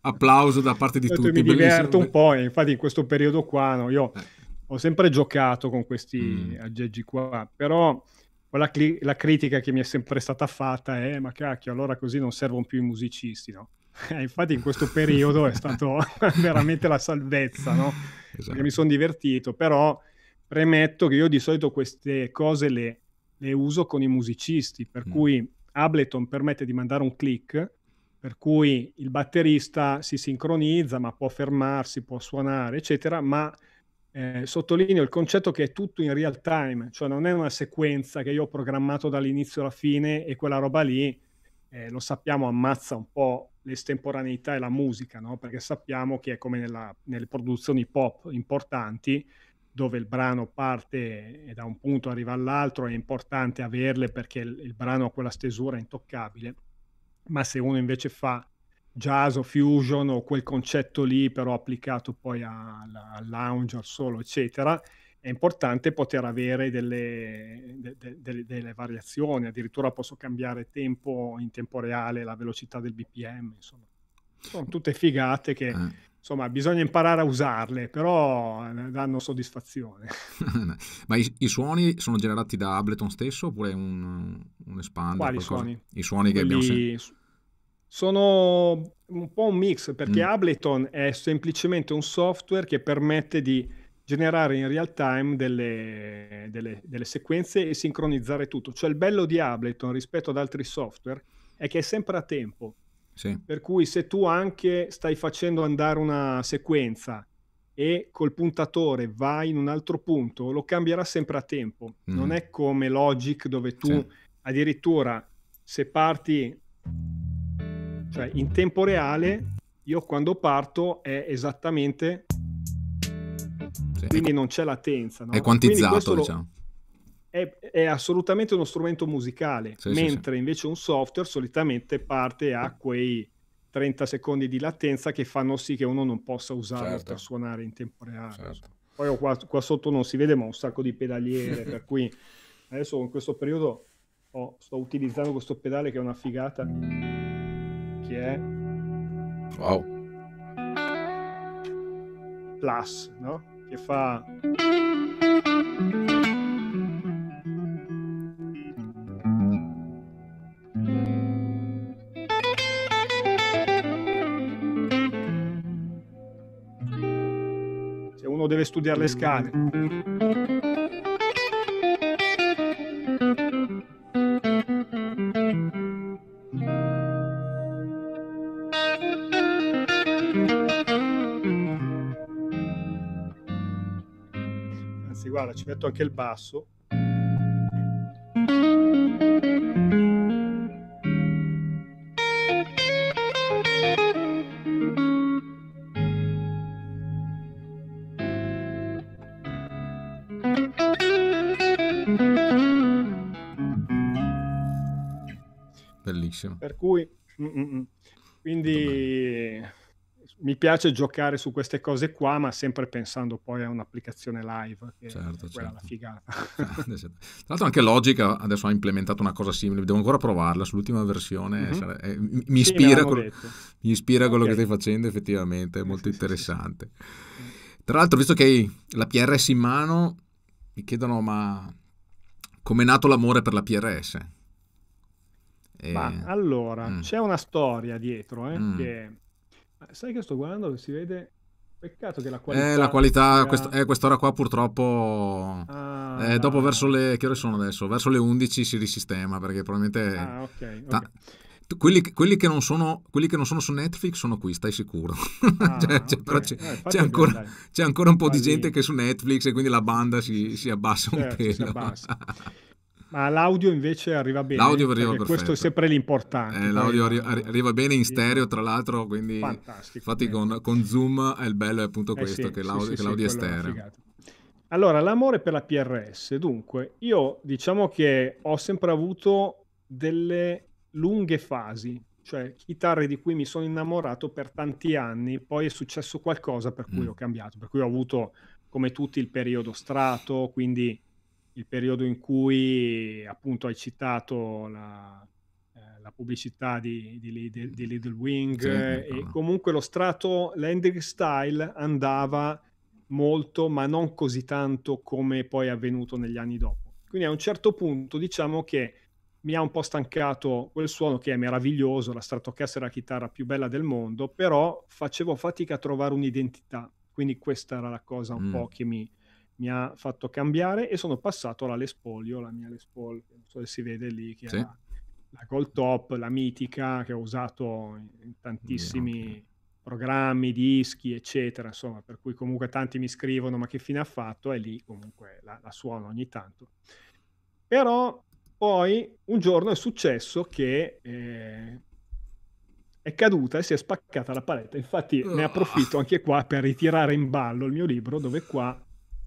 Applauso da parte di tutti. Mi diverto un po', infatti in questo periodo qua no, io eh. ho sempre giocato con questi mm. aggeggi qua, però la, cli- la, critica che mi è sempre stata fatta è ma cacchio, allora così non servono più i musicisti, no? [LAUGHS] Eh, infatti in questo periodo è stato [LAUGHS] veramente la salvezza, no? Esatto. Perché mi sono divertito, però premetto che io di solito queste cose le, le uso con i musicisti, per mm. cui Ableton permette di mandare un click, per cui il batterista si sincronizza, ma può fermarsi, può suonare, eccetera, ma eh, sottolineo il concetto che è tutto in real time, cioè non è una sequenza che io ho programmato dall'inizio alla fine e quella roba lì, eh, lo sappiamo, ammazza un po' l'estemporaneità e la musica, no? perché sappiamo che è come nella, nelle produzioni pop importanti, dove il brano parte e da un punto arriva all'altro, è importante averle perché il, il brano ha quella stesura intoccabile, ma se uno invece fa jazz o fusion o quel concetto lì però applicato poi al lounge, al solo, eccetera, è importante poter avere delle, de, de, delle, variazioni, addirittura posso cambiare tempo in tempo reale, la velocità del BPM, insomma. Sono tutte figate che... Eh. Insomma, bisogna imparare a usarle, però eh, danno soddisfazione. [LAUGHS] Ma i, i, suoni sono generati da Ableton stesso oppure un, un espander? Quali qualcosa? suoni? I suoni Quelli... che abbiamo sentito sono un po' un mix perché mm. Ableton è semplicemente un software che permette di generare in real time delle, delle, delle, sequenze e sincronizzare tutto. Cioè il bello di Ableton rispetto ad altri software è che è sempre a tempo. Sì. Per cui se tu anche stai facendo andare una sequenza e col puntatore vai in un altro punto, lo cambierà sempre a tempo. Mm. Non è come Logic dove tu sì. addirittura se parti cioè in tempo reale io quando parto è esattamente sì, quindi non c'è latenza no? è quantizzato diciamo è, è, assolutamente uno strumento musicale sì, mentre sì, invece un software solitamente parte a quei 30 secondi di latenza che fanno sì che uno non possa usarlo certo. per suonare in tempo reale certo. poi qua, qua, sotto non si vede ma ho un sacco di pedaliere per cui [LAUGHS] adesso in questo periodo oh, sto utilizzando questo pedale che è una figata che è wow. Plus, no? Che fa se uno deve studiare le scale ci metto anche il basso. Bellissimo. Per cui, mm, mm, mm. quindi mi piace giocare su queste cose qua, ma sempre pensando poi a un'applicazione live, che certo, è quella certo. la figata. Tra l'altro anche Logic adesso ha implementato una cosa simile, devo ancora provarla sull'ultima versione, mm-hmm. sare... eh, mi, ispira sì, quello, mi ispira quello okay. che stai facendo effettivamente, è molto interessante. Sì, Tra l'altro visto che hai la PRS in mano, mi chiedono ma come è nato l'amore per la PRS? E... Ma allora, mm. c'è una storia dietro eh, mm. che sai che sto guardando si vede Peccato che la qualità. Eh, la qualità, quest- eh, quest'ora qua purtroppo. Ah, eh, dopo verso le. Che ore sono adesso? Verso le 11 si risistema perché probabilmente. Ah, ok. okay. Ta- quelli, quelli, che non sono, quelli che non sono su Netflix sono qui, stai sicuro. [LAUGHS] Ah, cioè, okay. c'è, c'è, eh, c'è, ancora, c'è, ancora, un po' Quasi... di gente che è su Netflix e quindi la banda si, si abbassa certo, un pelo. [LAUGHS] Ma l'audio invece arriva bene. L'audio arriva perfetto. Questo è sempre l'importante. Eh, l'audio arri- arriva bene in stereo, tra l'altro, quindi Fantastico. Infatti con, con, Zoom è il bello è appunto eh questo, sì, che l'audio, sì, che l'audio è stereo. Allora, l'amore per la PRS. Dunque, io diciamo che ho sempre avuto delle lunghe fasi, cioè chitarre di cui mi sono innamorato per tanti anni, poi è successo qualcosa per cui mm. ho cambiato, per cui ho avuto come tutti il periodo strato, quindi il periodo in cui appunto hai citato la, eh, la pubblicità di, di, di, di Little Wing sì, e comunque lo strato landing style andava molto ma non così tanto come poi è avvenuto negli anni dopo. Quindi a un certo punto diciamo che mi ha un po' stancato quel suono che è meraviglioso la Stratocaster è la chitarra più bella del mondo però facevo fatica a trovare un'identità. Quindi questa era la cosa un mm. po' che mi, mi ha fatto cambiare e sono passato alla Les Polio, la mia Les Paul, non so se si vede lì, che sì. è la, la Gold Top, la mitica, che ho usato in, tantissimi yeah, okay. programmi, dischi, eccetera, insomma, per cui comunque tanti mi scrivono ma che fine ha fatto e lì comunque la, la suono ogni tanto. Però poi un giorno è successo che eh, è caduta e si è spaccata la paletta. Infatti ne approfitto anche qua per ritirare in ballo il mio libro dove qua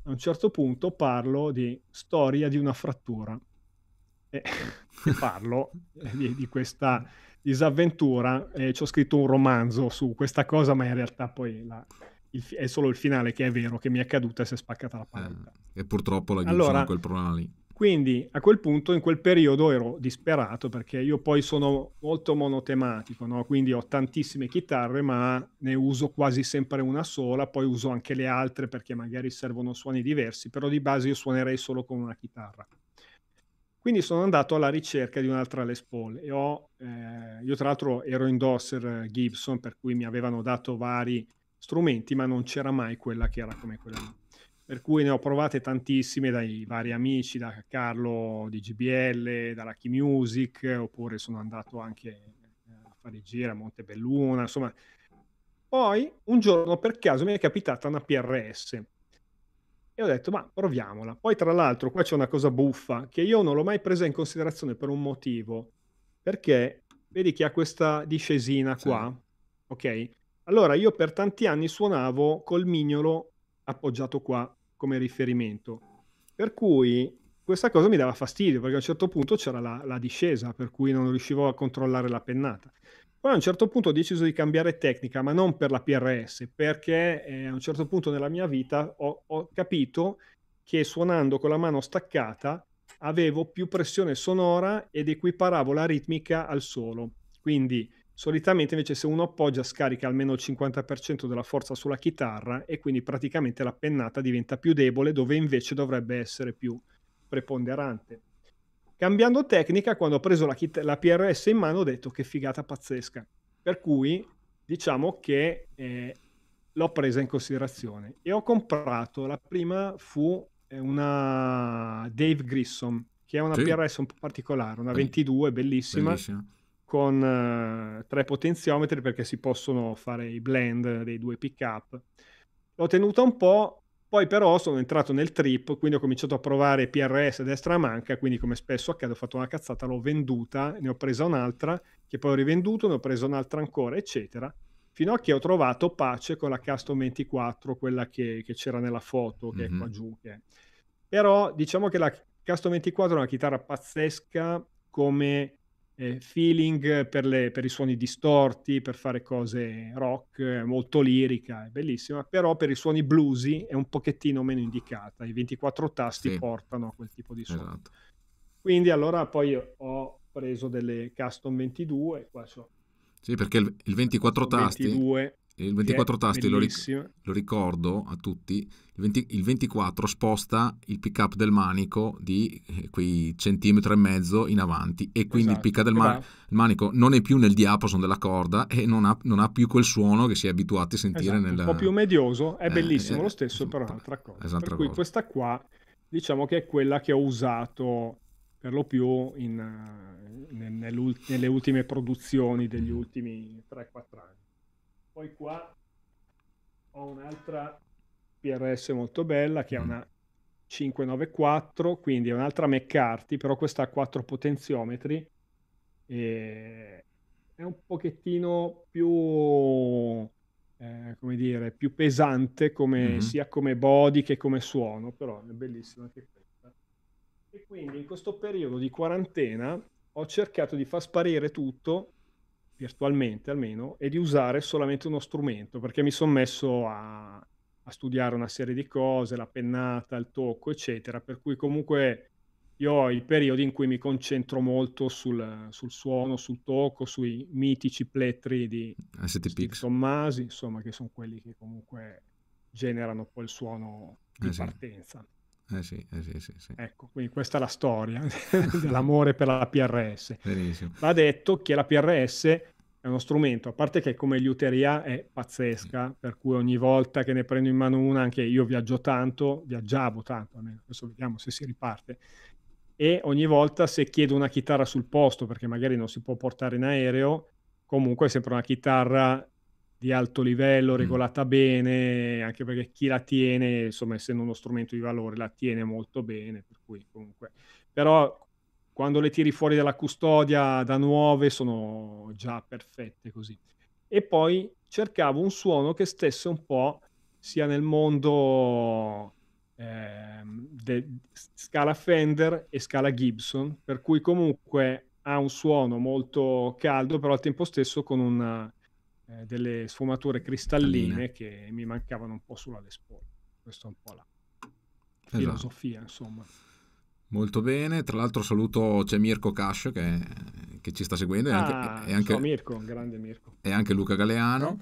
a un certo punto parlo di storia di una frattura. E [LAUGHS] parlo di, di, questa disavventura e ci ho scritto un romanzo su questa cosa, ma in realtà poi la, il, è solo il finale che è vero, che mi è caduta e si è spaccata la paletta. Eh, e purtroppo la Gibson allora, quel problema lì. Quindi a quel punto, in quel periodo, ero disperato perché io poi sono molto monotematico, no? quindi ho tantissime chitarre, ma ne uso quasi sempre una sola, poi uso anche le altre perché magari servono suoni diversi, però di base io suonerei solo con una chitarra. Quindi sono andato alla ricerca di un'altra Les Paul e ho, eh, io tra l'altro ero endorser Gibson, per cui mi avevano dato vari strumenti, ma non c'era mai quella che era come quella lì per cui ne ho provate tantissime dai vari amici, da Carlo di GBL, dalla Key Music, oppure sono andato anche eh, a fare giri a Montebelluna, insomma. Poi un giorno per caso mi è capitata una PRS e ho detto ma proviamola. Poi tra l'altro qua c'è una cosa buffa che io non l'ho mai presa in considerazione per un motivo, perché vedi che ha questa discesina qua, sì. ok? Allora io per tanti anni suonavo col mignolo appoggiato qua come riferimento. Per cui questa cosa mi dava fastidio perché a un certo punto c'era la, la, discesa, per cui non riuscivo a controllare la pennata. Poi a un certo punto ho deciso di cambiare tecnica, ma non per la PRS, perché eh, a un certo punto nella mia vita ho, ho capito che suonando con la mano staccata avevo più pressione sonora ed equiparavo la ritmica al solo. Quindi Solitamente invece se uno appoggia scarica almeno il 50% della forza sulla chitarra e quindi praticamente la pennata diventa più debole dove invece dovrebbe essere più preponderante. Cambiando tecnica, quando ho preso la, chit- la PRS in mano ho detto che figata pazzesca. Per cui diciamo che eh, l'ho presa in considerazione e ho comprato, la prima fu eh, una Dave Grissom, che è una sì. PRS un po' particolare, una 22, bellissima. bellissima con uh, tre potenziometri perché si possono fare i blend dei due pick up. L'ho tenuta un po', poi però sono entrato nel trip, quindi ho cominciato a provare PRS destra manca, quindi come spesso accade ho fatto una cazzata, l'ho venduta, ne ho presa un'altra, che poi ho rivenduto, ne ho presa un'altra ancora, eccetera, fino a che ho trovato pace con la Custom 24, quella che, che c'era nella foto, che mm-hmm. è qua giù. Che... Però diciamo che la Custom 24 è una chitarra pazzesca come eh, feeling per, le, per, i suoni distorti, per fare cose rock, molto lirica, è bellissima, però per i suoni bluesy è un pochettino meno indicata, i 24 tasti sì. portano a quel tipo di suono. Esatto. Quindi allora poi ho preso delle custom 22, qua so. Sì, perché il, il 24 tasti 22 il 24 tasti lo, ric- lo, ricordo a tutti, il, 20- il, 24 sposta il pick up del manico di eh, quei centimetro e mezzo in avanti e quindi esatto. il pick up del man- manico non è più nel diapason della corda e non ha, non ha, più quel suono che si è abituati a sentire esatto, nel... un po' più medioso, è eh, bellissimo eh, lo stesso, però è un'altra cosa. Esatto, per cui cosa. questa qua diciamo che è quella che ho usato per lo più in, nelle ultime produzioni degli ultimi 3-4 anni. Poi qua ho un'altra PRS molto bella che è una 594, quindi è un'altra McCarthy, però questa ha 4 potenziometri e è un pochettino più, eh, come dire, più pesante come, mm-hmm. sia come body che come suono, però è bellissima anche questa. E quindi in questo periodo di quarantena ho cercato di far sparire tutto virtualmente almeno, è di usare solamente uno strumento, perché mi sono messo a, a studiare una serie di cose, la pennata, il tocco, eccetera, per cui comunque io ho i periodi in cui mi concentro molto sul, sul suono, sul tocco, sui mitici plettri di. Tommasi, insomma, che sono quelli che comunque generano poi il suono di Eh sì. partenza. Eh sì, eh sì, sì, sì. Ecco, quindi questa è la storia [LAUGHS] dell'amore per la PRS. Benissimo. Va detto che la PRS è uno strumento, a parte che come liuteria è pazzesca, per cui ogni volta che ne prendo in mano una, anche io viaggio tanto, viaggiavo tanto, almeno adesso vediamo se si riparte, e ogni volta se chiedo una chitarra sul posto, perché magari non si può portare in aereo, comunque è sempre una chitarra di alto livello, regolata bene, anche perché chi la tiene, insomma, essendo uno strumento di valore, la tiene molto bene, per cui comunque... Però quando le tiri fuori dalla custodia da nuove sono già perfette così. E poi cercavo un suono che stesse un po' sia nel mondo eh, de, scala Fender e scala Gibson, per cui comunque ha un suono molto caldo, però al tempo stesso con una, eh, delle sfumature cristalline che mi mancavano un po' sulla Les Paul. Questa è un po' la Esatto. filosofia, insomma. Molto bene, tra l'altro saluto c'è Mirko Cascio che, che ci sta seguendo e anche, Ah, e anche- ciao Mirko, grande Mirko. e anche Luca Galeano.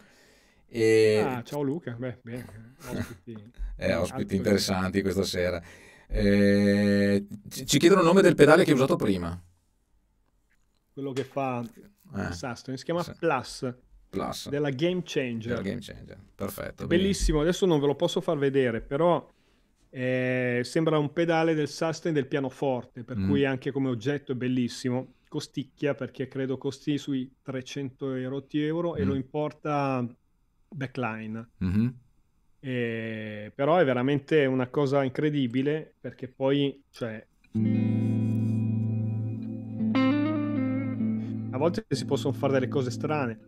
E Ah, ciao Luca, beh, bene, ospiti. [LAUGHS] eh, ospiti interessanti questa sera. Eh, ci ci chiedono il nome del pedale che hai usato prima. Quello che fa Eh, Sustain, si chiama sì. Plus, Plus. della Game Changer. Del Game Changer. Perfetto. Bellissimo, adesso non ve lo posso far vedere, però eh, sembra un pedale del sustain del pianoforte, per Mm. cui anche come oggetto è bellissimo. Costicchia perché credo costi sui 300 euro, euro e Mm. lo importa Backline. Mhm. Eh, però è veramente una cosa incredibile perché poi, cioè, a volte si possono fare delle cose strane.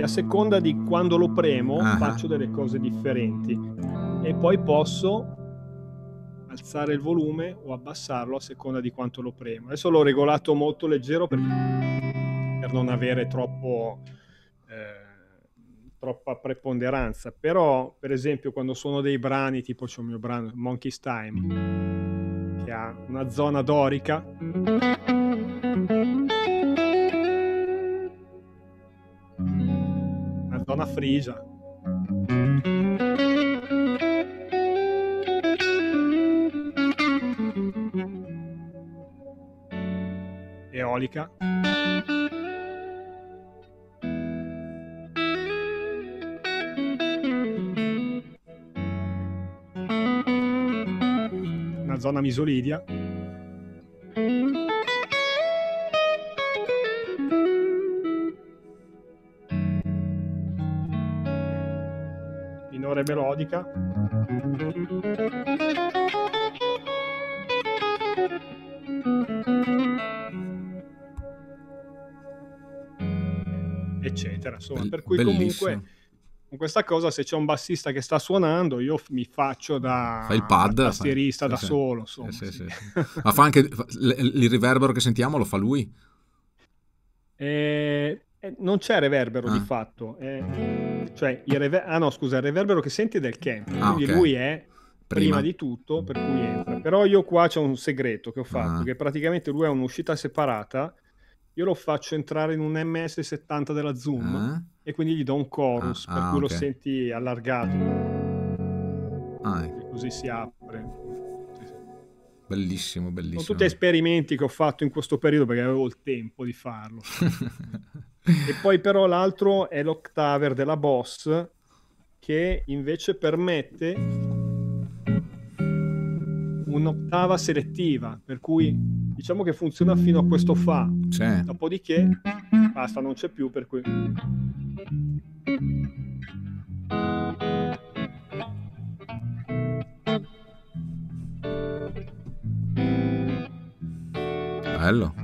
Quindi a seconda di quando lo premo Ah. faccio delle cose differenti e poi posso alzare il volume o abbassarlo a seconda di quanto lo premo. Adesso l'ho regolato molto leggero per, per non avere troppo, eh, troppa preponderanza, però per esempio quando sono dei brani tipo c'è il mio brano Monkey's Time che ha una zona dorica zona frigia. Eolica. Una zona misolidia melodica eccetera insomma Bell- per cui bellissimo. comunque con questa cosa se c'è un bassista che sta suonando io mi faccio da Fai il pad, da tastierista fai- da sì, solo insomma, sì, sì. Ma fa anche fa- il riverbero che sentiamo lo fa lui? Eh, eh, non c'è reverbero Ah. di fatto eh, cioè il rever- ah no scusa il reverbero che senti è del camp Ah, quindi ok. lui è prima. Prima. di tutto per cui entra però io qua c'è un segreto che ho fatto Ah. che praticamente lui ha un'uscita separata io lo faccio entrare in un MS70 della Zoom Ah? e quindi gli do un chorus Ah, per ah, cui ok. lo senti allargato Ah, così si apre. Bellissimo, sono bellissimo. tutti esperimenti che ho fatto in questo periodo perché avevo il tempo di farlo [LAUGHS] E poi però l'altro è l'Octaver della Boss che invece permette un'ottava selettiva, per cui diciamo che funziona fino a questo Fa. C'è. Dopodiché basta, non c'è più, per cui bello.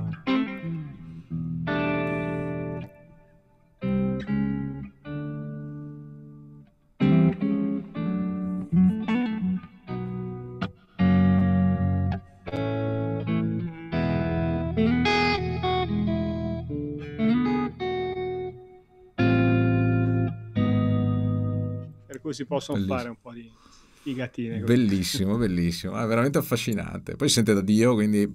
Per cui si possono Bellissimo. fare un po' di... Bellissimo, bellissimo, è veramente affascinante. Poi si sente da Dio, quindi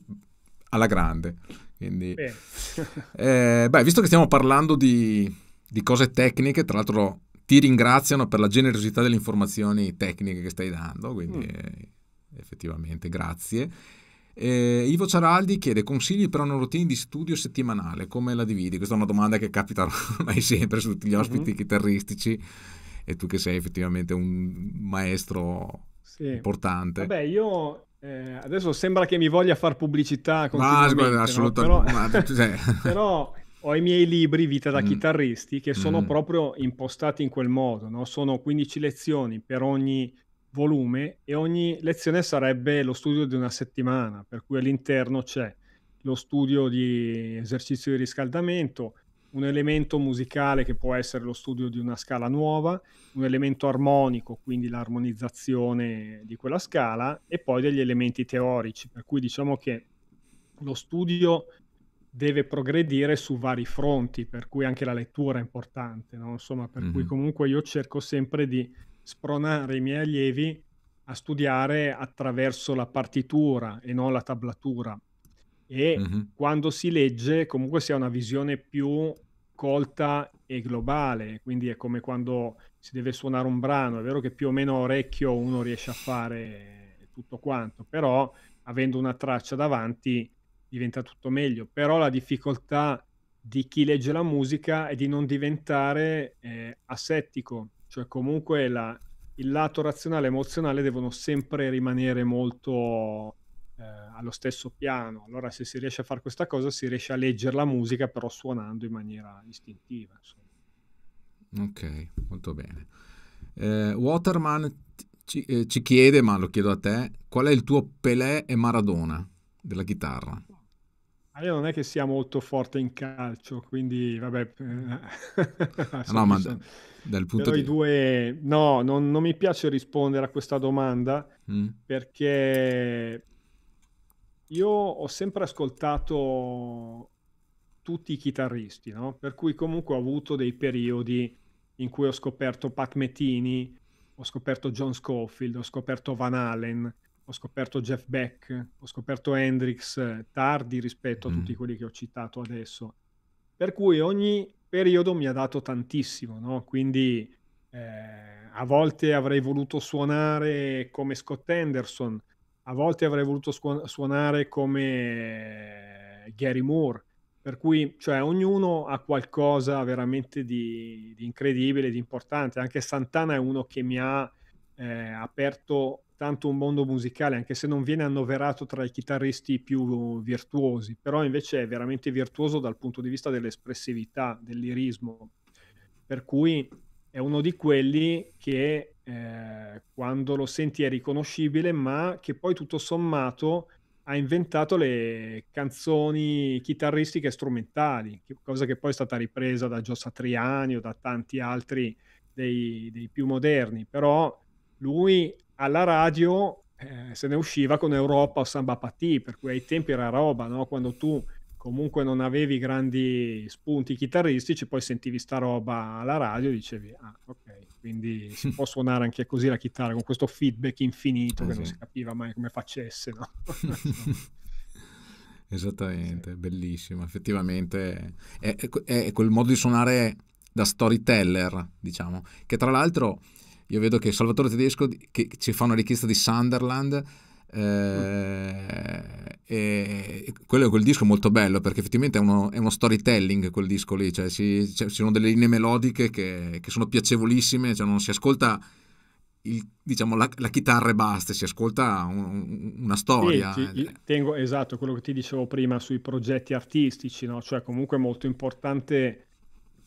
alla grande. Quindi, [LAUGHS] eh, beh, visto che stiamo parlando di, di cose tecniche, tra l'altro ti ringraziano per la generosità delle informazioni tecniche che stai dando, quindi mm. eh, effettivamente grazie. Eh, Ivo Ciaraldi chiede consigli per una routine di studio settimanale, come la dividi? Questa è una domanda che capita [LAUGHS] ormai sempre su tutti gli ospiti mm-hmm. chitarristici e tu che sei effettivamente un maestro sì. importante. Vabbè, io eh, adesso sembra che mi voglia far pubblicità Ma, assolutamente. No? Però, cioè. [LAUGHS] però, ho i miei libri Vita da mm. chitarristi che sono mm. proprio impostati in quel modo, no? Sono 15 lezioni per ogni volume e ogni lezione sarebbe lo studio di una settimana, per cui all'interno c'è lo studio di esercizio di riscaldamento, un elemento musicale che può essere lo studio di una scala nuova, un elemento armonico, quindi l'armonizzazione di quella scala, e poi degli elementi teorici, per cui diciamo che lo studio deve progredire su vari fronti, per cui anche la lettura è importante, no? insomma, per mm-hmm. cui comunque io cerco sempre di spronare i miei allievi a studiare attraverso la partitura e non la tablatura e mm-hmm. quando si legge comunque si ha una visione più colta e globale, quindi è come quando si deve suonare un brano, è vero che più o meno a orecchio uno riesce a fare tutto quanto, però avendo una traccia davanti diventa tutto meglio, però la difficoltà di chi legge la musica è di non diventare eh, asettico, cioè comunque la, il lato razionale e emozionale devono sempre rimanere molto eh, allo stesso piano. Allora se si riesce a fare questa cosa si riesce a leggere la musica però suonando in maniera istintiva. Insomma. Ok, molto bene. Eh, Waterman ci, eh, ci chiede, ma lo chiedo a te, qual è il tuo Pelé e Maradona della chitarra? Ah, io non è che sia molto forte in calcio, quindi vabbè. [LAUGHS] No, ma sono... dal punto Però di... i due... No, non, non, mi piace rispondere a questa domanda mm. perché io ho sempre ascoltato tutti i chitarristi, no? Per cui comunque ho avuto dei periodi in cui ho scoperto Pat Metini, ho scoperto John Scofield, ho scoperto Van Halen, ho scoperto Jeff Beck, ho scoperto Hendrix eh, tardi rispetto a mm. tutti quelli che ho citato adesso. Per cui ogni periodo mi ha dato tantissimo, no? Quindi eh, a volte avrei voluto suonare come Scott Henderson, a volte avrei voluto suonare come Gary Moore, per cui cioè, ognuno ha qualcosa veramente di, di, incredibile, di importante. Anche Santana è uno che mi ha eh, aperto tanto un mondo musicale, anche se non viene annoverato tra i chitarristi più virtuosi, però invece è veramente virtuoso dal punto di vista dell'espressività, del lirismo. Per cui è uno di quelli che eh, quando lo senti è riconoscibile, ma che poi tutto sommato ha inventato le canzoni chitarristiche strumentali, cosa che poi è stata ripresa da Gio Satriani o da tanti altri dei, dei più moderni, però lui alla radio eh, se ne usciva con Europa o Samba Patti, per cui ai tempi era roba, no? quando tu comunque non avevi grandi spunti chitarristici, poi sentivi sta roba alla radio e dicevi, ah ok, quindi si [LAUGHS] può suonare anche così la chitarra con questo feedback infinito eh, che sì. non si capiva mai come facesse, no? [LAUGHS] [LAUGHS] Esattamente, sì. bellissimo, effettivamente è, è, è, quel modo di suonare da storyteller, diciamo, che tra l'altro io vedo che Salvatore Tedesco che ci fa una richiesta di Sunderland eh, e quello, quel disco è molto bello perché effettivamente è uno, è uno storytelling quel disco lì, cioè ci, ci sono delle linee melodiche che, che sono piacevolissime, cioè non si ascolta il, diciamo, la, la, chitarra e basta, si ascolta un, una storia. Sì, ti, tengo, esatto, quello che ti dicevo prima sui progetti artistici, no? cioè comunque è molto importante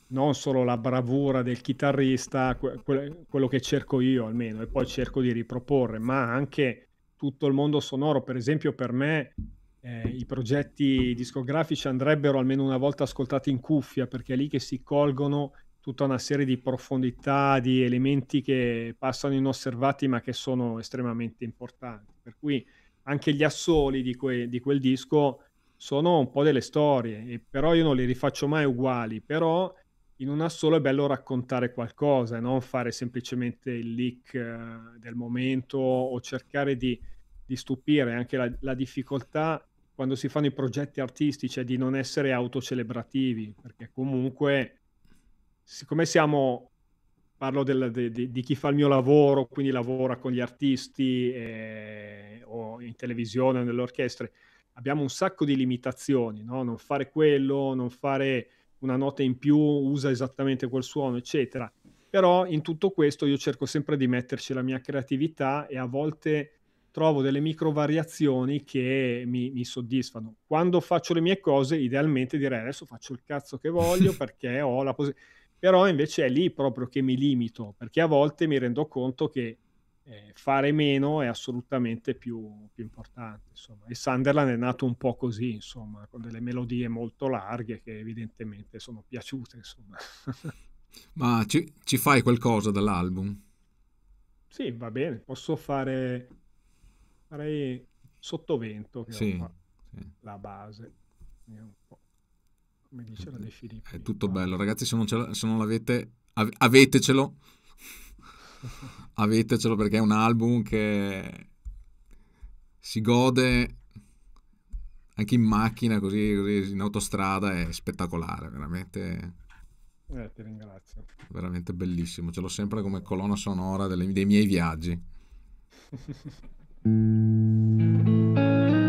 non solo la bravura del chitarrista, que- quello che cerco io almeno, e poi cerco di riproporre, ma anche tutto il mondo sonoro. Per esempio, per me eh, i progetti discografici andrebbero almeno una volta ascoltati in cuffia, perché è lì che si colgono tutta una serie di profondità, di elementi che passano inosservati, ma che sono estremamente importanti. Per cui anche gli assoli di, que- di quel disco sono un po' delle storie, però io non li rifaccio mai uguali, però in una sola è bello raccontare qualcosa e non fare semplicemente il leak uh, del momento o cercare di, di stupire. Anche la, la, difficoltà quando si fanno i progetti artistici è di non essere autocelebrativi, perché comunque, siccome siamo, parlo del, de, de, di chi fa il mio lavoro, quindi lavora con gli artisti eh, o in televisione o nelle orchestre, abbiamo un sacco di limitazioni, no? non fare quello, non fare una nota in più, usa esattamente quel suono, eccetera. Però in tutto questo io cerco sempre di metterci la mia creatività e a volte trovo delle micro variazioni che mi, mi soddisfano. Quando faccio le mie cose, idealmente direi adesso faccio il cazzo che voglio [LAUGHS] perché ho la posizione. Però invece è lì proprio che mi limito, perché a volte mi rendo conto che eh, fare meno è assolutamente più, più importante. Insomma. E Sunderland è nato un po' così, insomma, con delle melodie molto larghe che evidentemente sono piaciute. Insomma. [LAUGHS] Ma ci, ci, fai qualcosa dall'album? Sì, va bene, posso fare farei sottovento, che sì, sì. la base. Come dice la De Filippi. È tutto bello, ragazzi, se non, ce se non l'avete, avetecelo avetecelo perché è un album che si gode anche in macchina, così, così in autostrada, è spettacolare, veramente. Eh, ti ringrazio. Veramente bellissimo, ce l'ho sempre come colonna sonora delle, dei miei viaggi. [LAUGHS]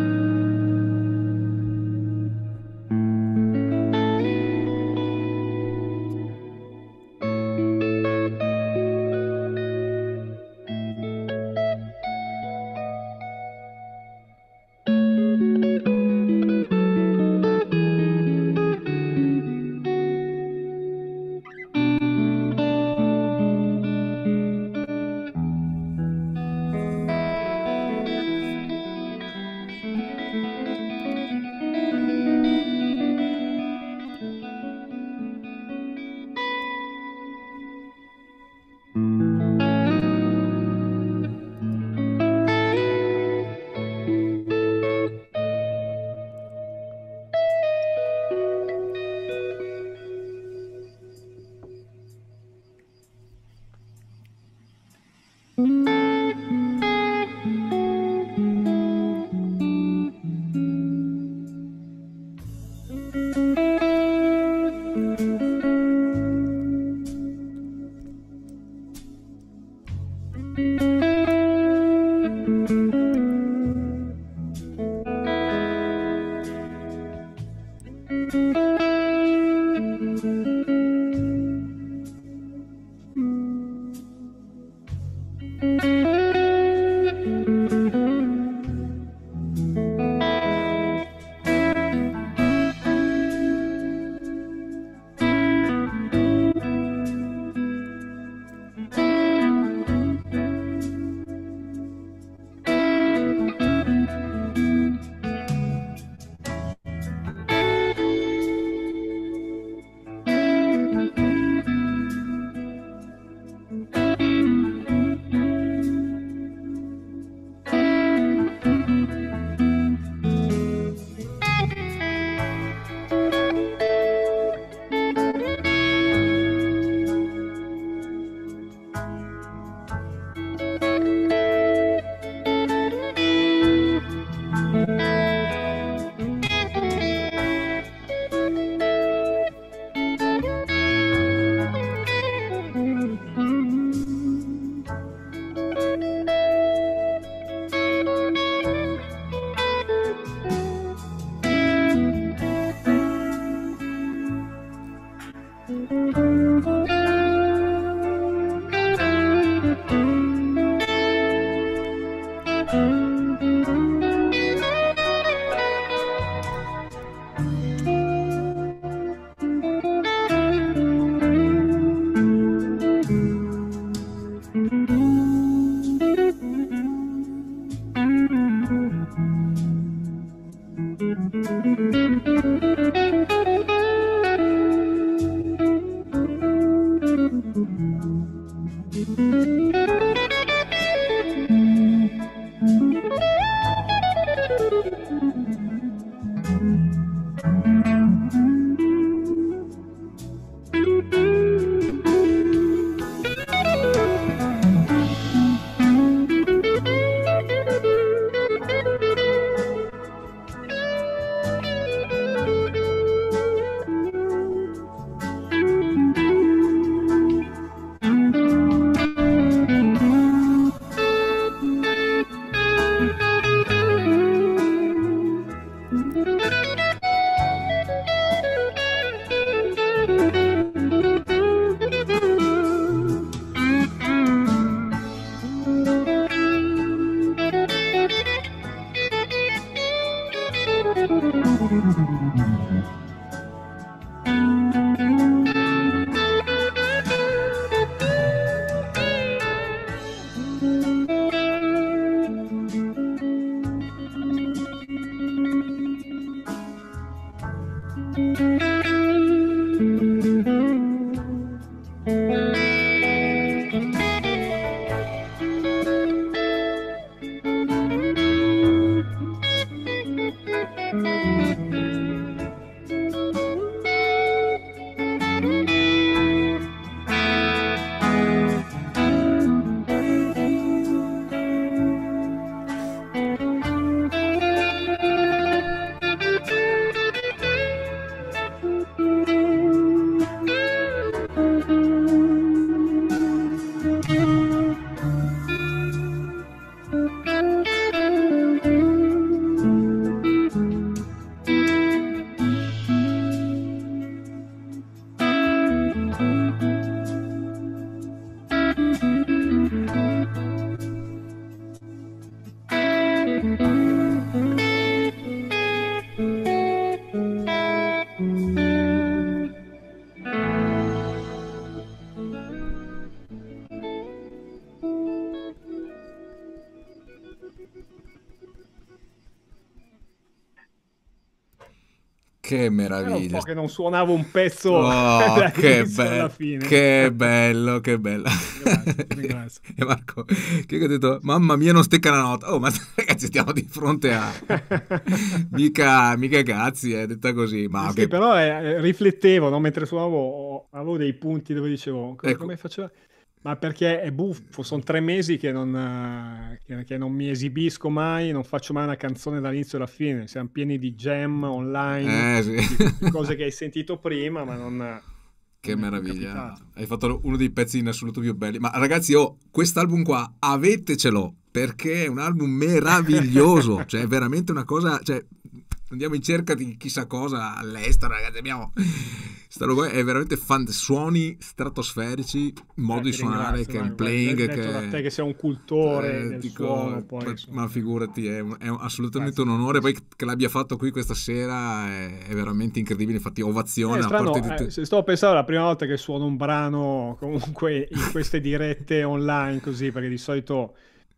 Che meraviglia. che non suonavo un pezzo oh, [LAUGHS] che, be- che bello, che bello. Grazie, [LAUGHS] e Marco, che ho detto, mamma mia non stecca la nota. Oh, ma [LAUGHS] ragazzi stiamo di fronte a... mica, mica cazzi, è detta così. Ma sì, che... però eh, riflettevo, no? mentre suonavo, avevo dei punti dove dicevo, come, ecco. come faceva? Ma perché è buffo, sono tre mesi che non, che, che non, mi esibisco mai, non faccio mai una canzone dall'inizio alla fine, siamo pieni di jam online, eh, sì. di cose che hai sentito prima, ma non... [LAUGHS] Che non meraviglia, hai fatto uno dei pezzi in assoluto più belli. Ma ragazzi, oh, quest'album qua, avetecelo, perché è un album meraviglioso, [LAUGHS] cioè è veramente una cosa... Cioè, andiamo in cerca di chissà cosa all'estero, ragazzi. Abbiamo. Sta roba è veramente fan. Suoni stratosferici, modo eh, di suonare, che è un playing. Che da te che sei un cultore eh, del dico, suono, poi, ma, ma, figurati, è, è assolutamente un onore. Poi che l'abbia fatto qui questa sera è, è veramente incredibile. Infatti, ovazione. Eh, strano, a parte di te. Eh, sto pensando la prima volta che suono un brano comunque in queste dirette online, così perché di solito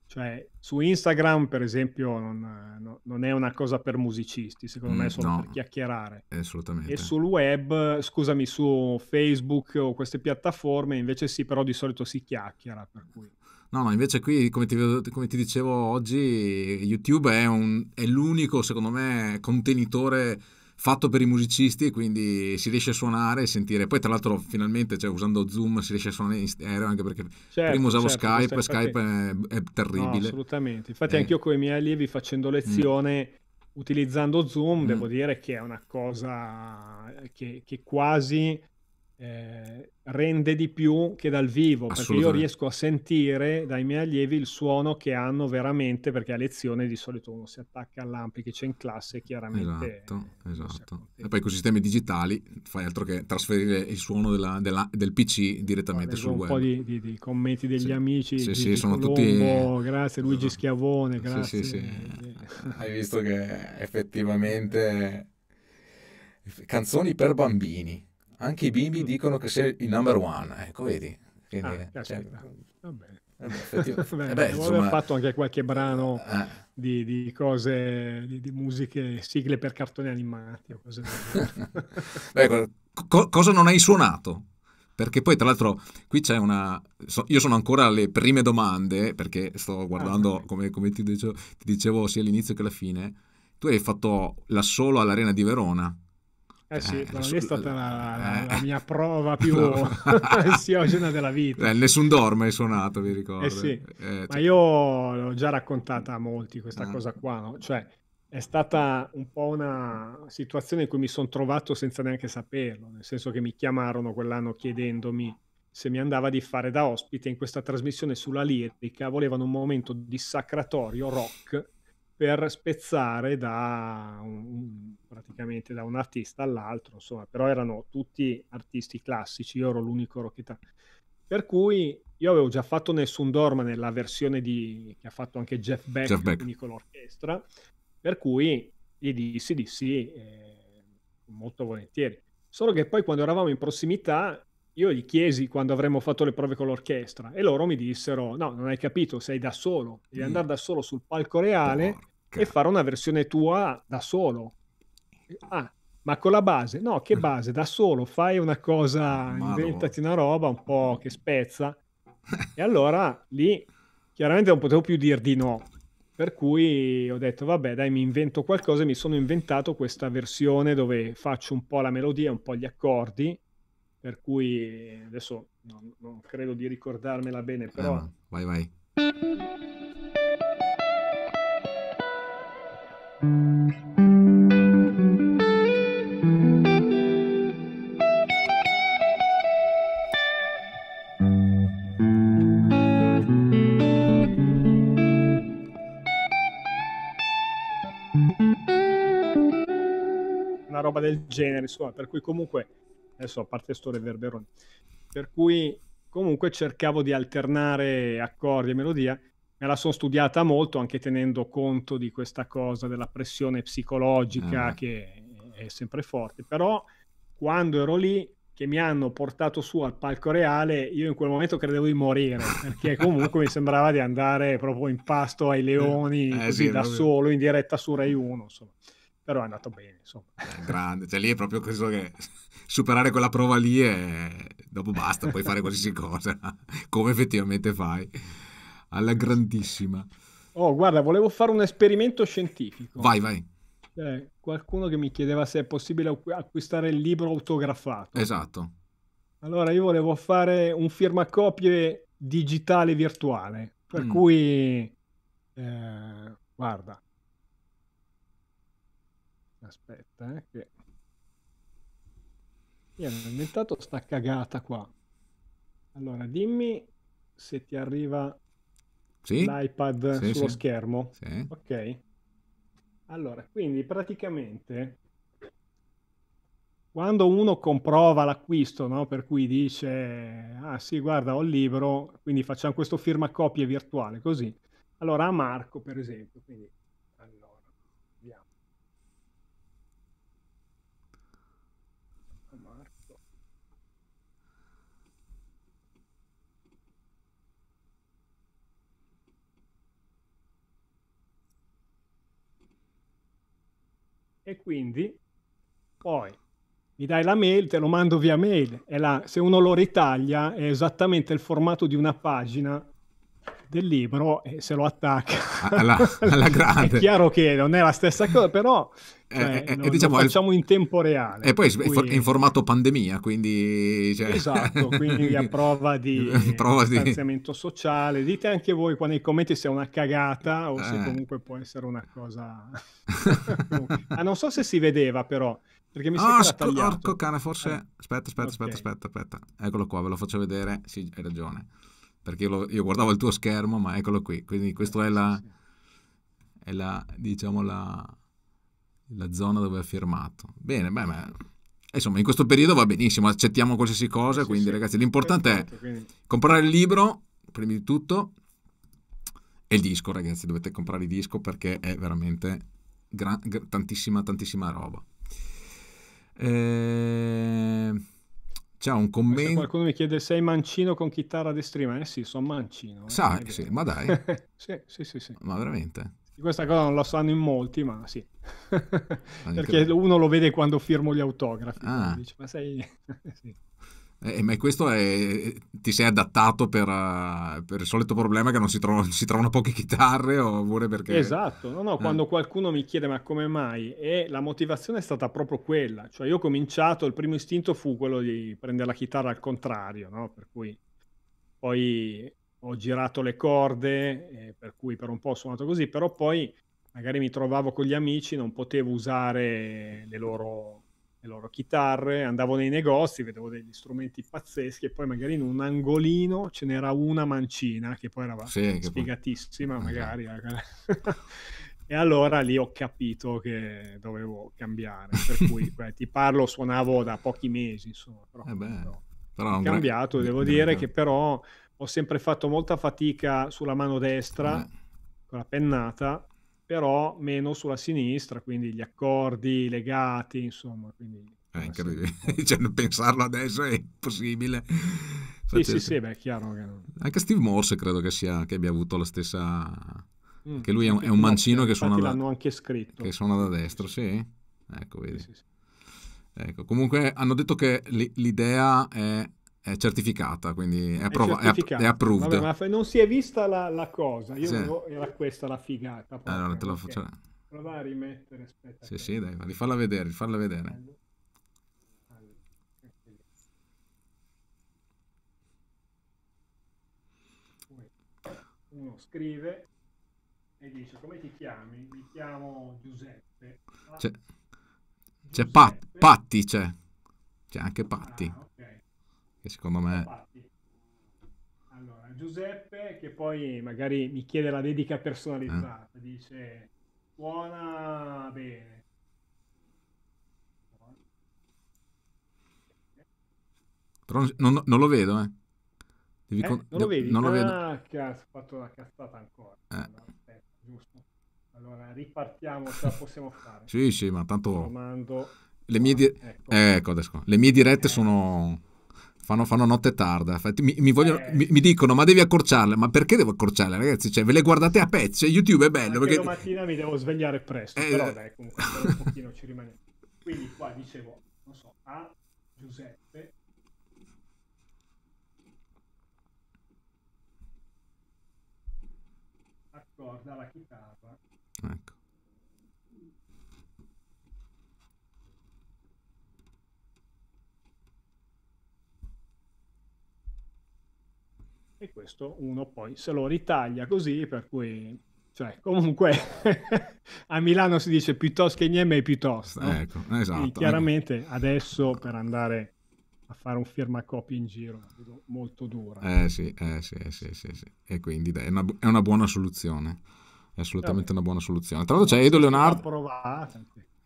cioè, su Instagram, per esempio, non, non, è una cosa per musicisti, secondo mm, me è solo no, per chiacchierare. Assolutamente. E sul web, scusami, su Facebook o queste piattaforme, invece sì, però di solito si chiacchiera, per cui... No, no, invece qui, come ti, come ti dicevo oggi, YouTube è, un, è l'unico, secondo me, contenitore fatto per i musicisti e quindi si riesce a suonare e sentire. Poi tra l'altro finalmente cioè, usando Zoom si riesce a suonare in stereo anche perché certo, prima usavo certo, Skype, infatti... Skype è, è, terribile. No, assolutamente. Infatti eh. anch'io con i miei allievi facendo lezione mm. utilizzando Zoom mm. devo dire che è una cosa che, che quasi eh, rende di più che dal vivo, perché io riesco a sentire dai miei allievi il suono che hanno veramente, perché a lezione di solito uno si attacca all'ampli che c'è in classe, chiaramente. Esatto, esatto. E poi con sistemi digitali fai altro che trasferire il suono della, della, del PC direttamente Guarda, sul un web. Un po' di, di, di, commenti degli sì. amici, sì, sì, sono Colombo, tutti... grazie Luigi Schiavone, grazie. Sì, sì, sì. Hai visto che effettivamente canzoni per bambini anche i bimbi dicono che sei il number one, ecco, vedi? Quindi, ah, cioè, vabbè. Eh beh, [LAUGHS] eh beh, insomma... aver fatto anche qualche brano eh. di, di, cose, di, di, musiche, sigle per cartoni animati o cose [LAUGHS] beh, co- cosa non hai suonato? Perché poi, tra l'altro, qui c'è una. So, io sono ancora alle prime domande, perché sto guardando, ah, come, come ti, dicevo, ti, dicevo, sia all'inizio che alla fine. Tu hai fatto l'assolo all'Arena di Verona. Eh sì, eh, lì è stata la, la, la, mia prova più [LAUGHS] [LAUGHS] ansiogena della vita. Eh, nessun dorme hai suonato, vi ricordo. Eh sì, eh, ma io l'ho già raccontata a molti questa ah. cosa qua, no? Cioè, è stata un po' una situazione in cui mi sono trovato senza neanche saperlo, nel senso che mi chiamarono quell'anno chiedendomi se mi andava di fare da ospite in questa trasmissione sulla lirica, volevano un momento dissacratorio rock per spezzare da un, praticamente da un artista all'altro, insomma, però erano tutti artisti classici, io ero l'unico rocchettaro. Per cui io avevo già fatto Nessun Dorma nella versione di, che ha fatto anche Jeff Beck, Jeff Beck. con l'orchestra, per cui gli dissi di sì, eh, molto volentieri. Solo che poi quando eravamo in prossimità, io gli chiesi quando avremmo fatto le prove con l'orchestra e loro mi dissero: No, non hai capito, sei da solo, devi mm. andare da solo sul palco reale Porca. e fare una versione tua da solo. Ah, ma con la base? No, che [LAUGHS] base? Da solo, fai una cosa, inventati una roba un po' che spezza. E allora lì chiaramente non potevo più dir di no. Per cui ho detto, vabbè, dai, mi invento qualcosa e mi sono inventato questa versione dove faccio un po' la melodia, un po' gli accordi, per cui adesso non, non credo di ricordarmela bene, però... Eh, vai, vai. roba del genere, insomma, per cui comunque, adesso a parte sto reverberone, per cui comunque cercavo di alternare accordi e melodia, me la sono studiata molto anche tenendo conto di questa cosa della pressione psicologica ah. che è sempre forte, però quando ero lì che mi hanno portato su al palco reale, io in quel momento credevo di morire, perché [LAUGHS] comunque mi sembrava di andare proprio in pasto ai leoni, eh, così sì, da solo, in diretta su Rai 1, insomma però è andato bene, insomma. È grande, cioè lì è proprio questo che [LAUGHS] superare quella prova lì e dopo basta, puoi fare qualsiasi cosa, [LAUGHS] come effettivamente fai, alla grandissima. Oh, guarda, volevo fare un esperimento scientifico. Vai, vai. Cioè, qualcuno che mi chiedeva se è possibile acquistare il libro autografato. Esatto. Allora io volevo fare un firmacopie digitale virtuale, per mm. cui, eh, guarda, Aspetta, eh, che... Mi hanno inventato sta cagata qua. Allora, dimmi se ti arriva sì? l'iPad sì, sullo sì. schermo. Ok. Allora, quindi praticamente quando uno comprova l'acquisto, no? per cui dice, ah sì, guarda, ho il libro, quindi facciamo questo firmacopie virtuale, così. Allora, a Marco, per esempio, quindi e quindi poi mi dai la mail, te lo mando via mail. E la, se uno lo ritaglia è esattamente il formato di una pagina del libro e se lo attacca alla, [LAUGHS] alla grande. è chiaro che non è la stessa cosa, però eh, eh, lo, diciamo, lo facciamo in tempo reale. E poi cui... è in formato pandemia, quindi... Cioè... Esatto, [LAUGHS] quindi a prova di [LAUGHS] prova distanziamento di... sociale. Dite anche voi qua nei commenti se è una cagata o eh. se comunque può essere una cosa... ah, non so se si vedeva però, perché mi ah, sa che Porco cane, forse... Eh. Aspetta, aspetta, okay. aspetta, aspetta, aspetta. Eccolo qua, ve lo faccio vedere. Sì, hai ragione. Perché io, lo, io guardavo il tuo schermo, ma eccolo qui. Quindi questa è la... È la, diciamo, la la zona dove ha firmato. Bene, beh, beh, insomma, in questo periodo va benissimo, accettiamo qualsiasi cosa, sì, quindi sì. ragazzi, l'importante è quindi... comprare il libro, prima di tutto, e il disco, ragazzi, dovete comprare il disco perché è veramente gran, tantissima, tantissima roba. Eh, c'è un commento. Se qualcuno mi chiede sei mancino con chitarra destrima, eh sì, sono mancino. Eh, Sa, sì, ma dai. [LAUGHS] sì, sì, sì, sì. Ma veramente? Di questa cosa non lo sanno in molti, ma sì. [LAUGHS] Perché uno lo vede quando firmo gli autografi. Ah. Dice, ma sei... [LAUGHS] sì. Eh, ma questo è, ti sei adattato per, uh, per, il solito problema che non si, trovano, si trovano poche chitarre oppure perché... Esatto, no, no, eh. quando qualcuno mi chiede ma come mai e la motivazione è stata proprio quella, cioè io ho cominciato, il primo istinto fu quello di prendere la chitarra al contrario, no? per cui poi ho girato le corde, eh, per cui per un po' ho suonato così, però poi magari mi trovavo con gli amici, non potevo usare le loro, le loro chitarre, andavo nei negozi, vedevo degli strumenti pazzeschi e poi magari in un angolino ce n'era una mancina che poi era sì, sfigatissima poi... magari. [LAUGHS] e allora lì ho capito che dovevo cambiare, per cui [LAUGHS] beh, ti parlo, suonavo da pochi mesi, insomma, però, eh beh, però ho cambiato, devo dire che però ho sempre fatto molta fatica sulla mano destra, eh. con la pennata, però meno sulla sinistra, quindi gli accordi legati, insomma. Quindi, è incredibile, [LAUGHS] cioè, pensarlo adesso è impossibile. Sì, sì, sì, beh, è chiaro che... Anche Steve Morse credo che, sia, che abbia avuto la stessa... Mm, che lui è un, è un mancino che suona, da, anche scritto. che suona da destra, sì. Ecco, vedi. Sì, sì, ecco. Comunque hanno detto che l'idea è è certificata, quindi è, approva- è, è approved. Vabbè, ma non si è vista la, la cosa, io sì. avevo, era questa la figata. Allora te la faccio... Prova a rimettere, aspetta. Sì, sì, dai, rifalla vedere, rifalla vedere. Uno scrive e dice come ti chiami? Mi chiamo Giuseppe. C'è, c'è Pat, Patti, c'è. C'è anche Patti. Ah, che secondo me... Allora, Giuseppe che poi magari mi chiede la dedica personalizzata, eh. dice suona bene. Però non, non, lo vedo, eh. Devi eh? con... Non lo vedi? Non lo vedo. Ah, cazzo, ho fatto la cazzata ancora. Eh. Allora, aspetta, giusto. Allora, ripartiamo, ce la possiamo fare. sì, sì, ma tanto... Mando... Le mie, di... ecco. ecco, adesso. Le mie dirette eh. sono Fanno, fanno, notte tarda. Infatti, mi, mi, vogliono, eh. mi, mi, dicono: Ma devi accorciarle? Ma perché devo accorciarle, ragazzi? Cioè, ve le guardate a pezzi. Cioè, YouTube è bello. Perché... domattina mi devo svegliare presto. Eh, però, dai, comunque, un pochino ci rimane. Quindi, qua dicevo, non so, a Giuseppe. Accorda la chitarra. Ecco. E questo uno poi se lo ritaglia così, per cui cioè, comunque [LAUGHS] a Milano si dice piuttosto che niente piuttosto. No? Ecco, esatto. E chiaramente adesso per andare a fare un firmacopia in giro molto dura. Eh sì, eh sì, eh sì, sì, sì. E quindi dai, è, una, è una buona soluzione. È assolutamente una buona soluzione. Tra l'altro c'è Edo Leonardi.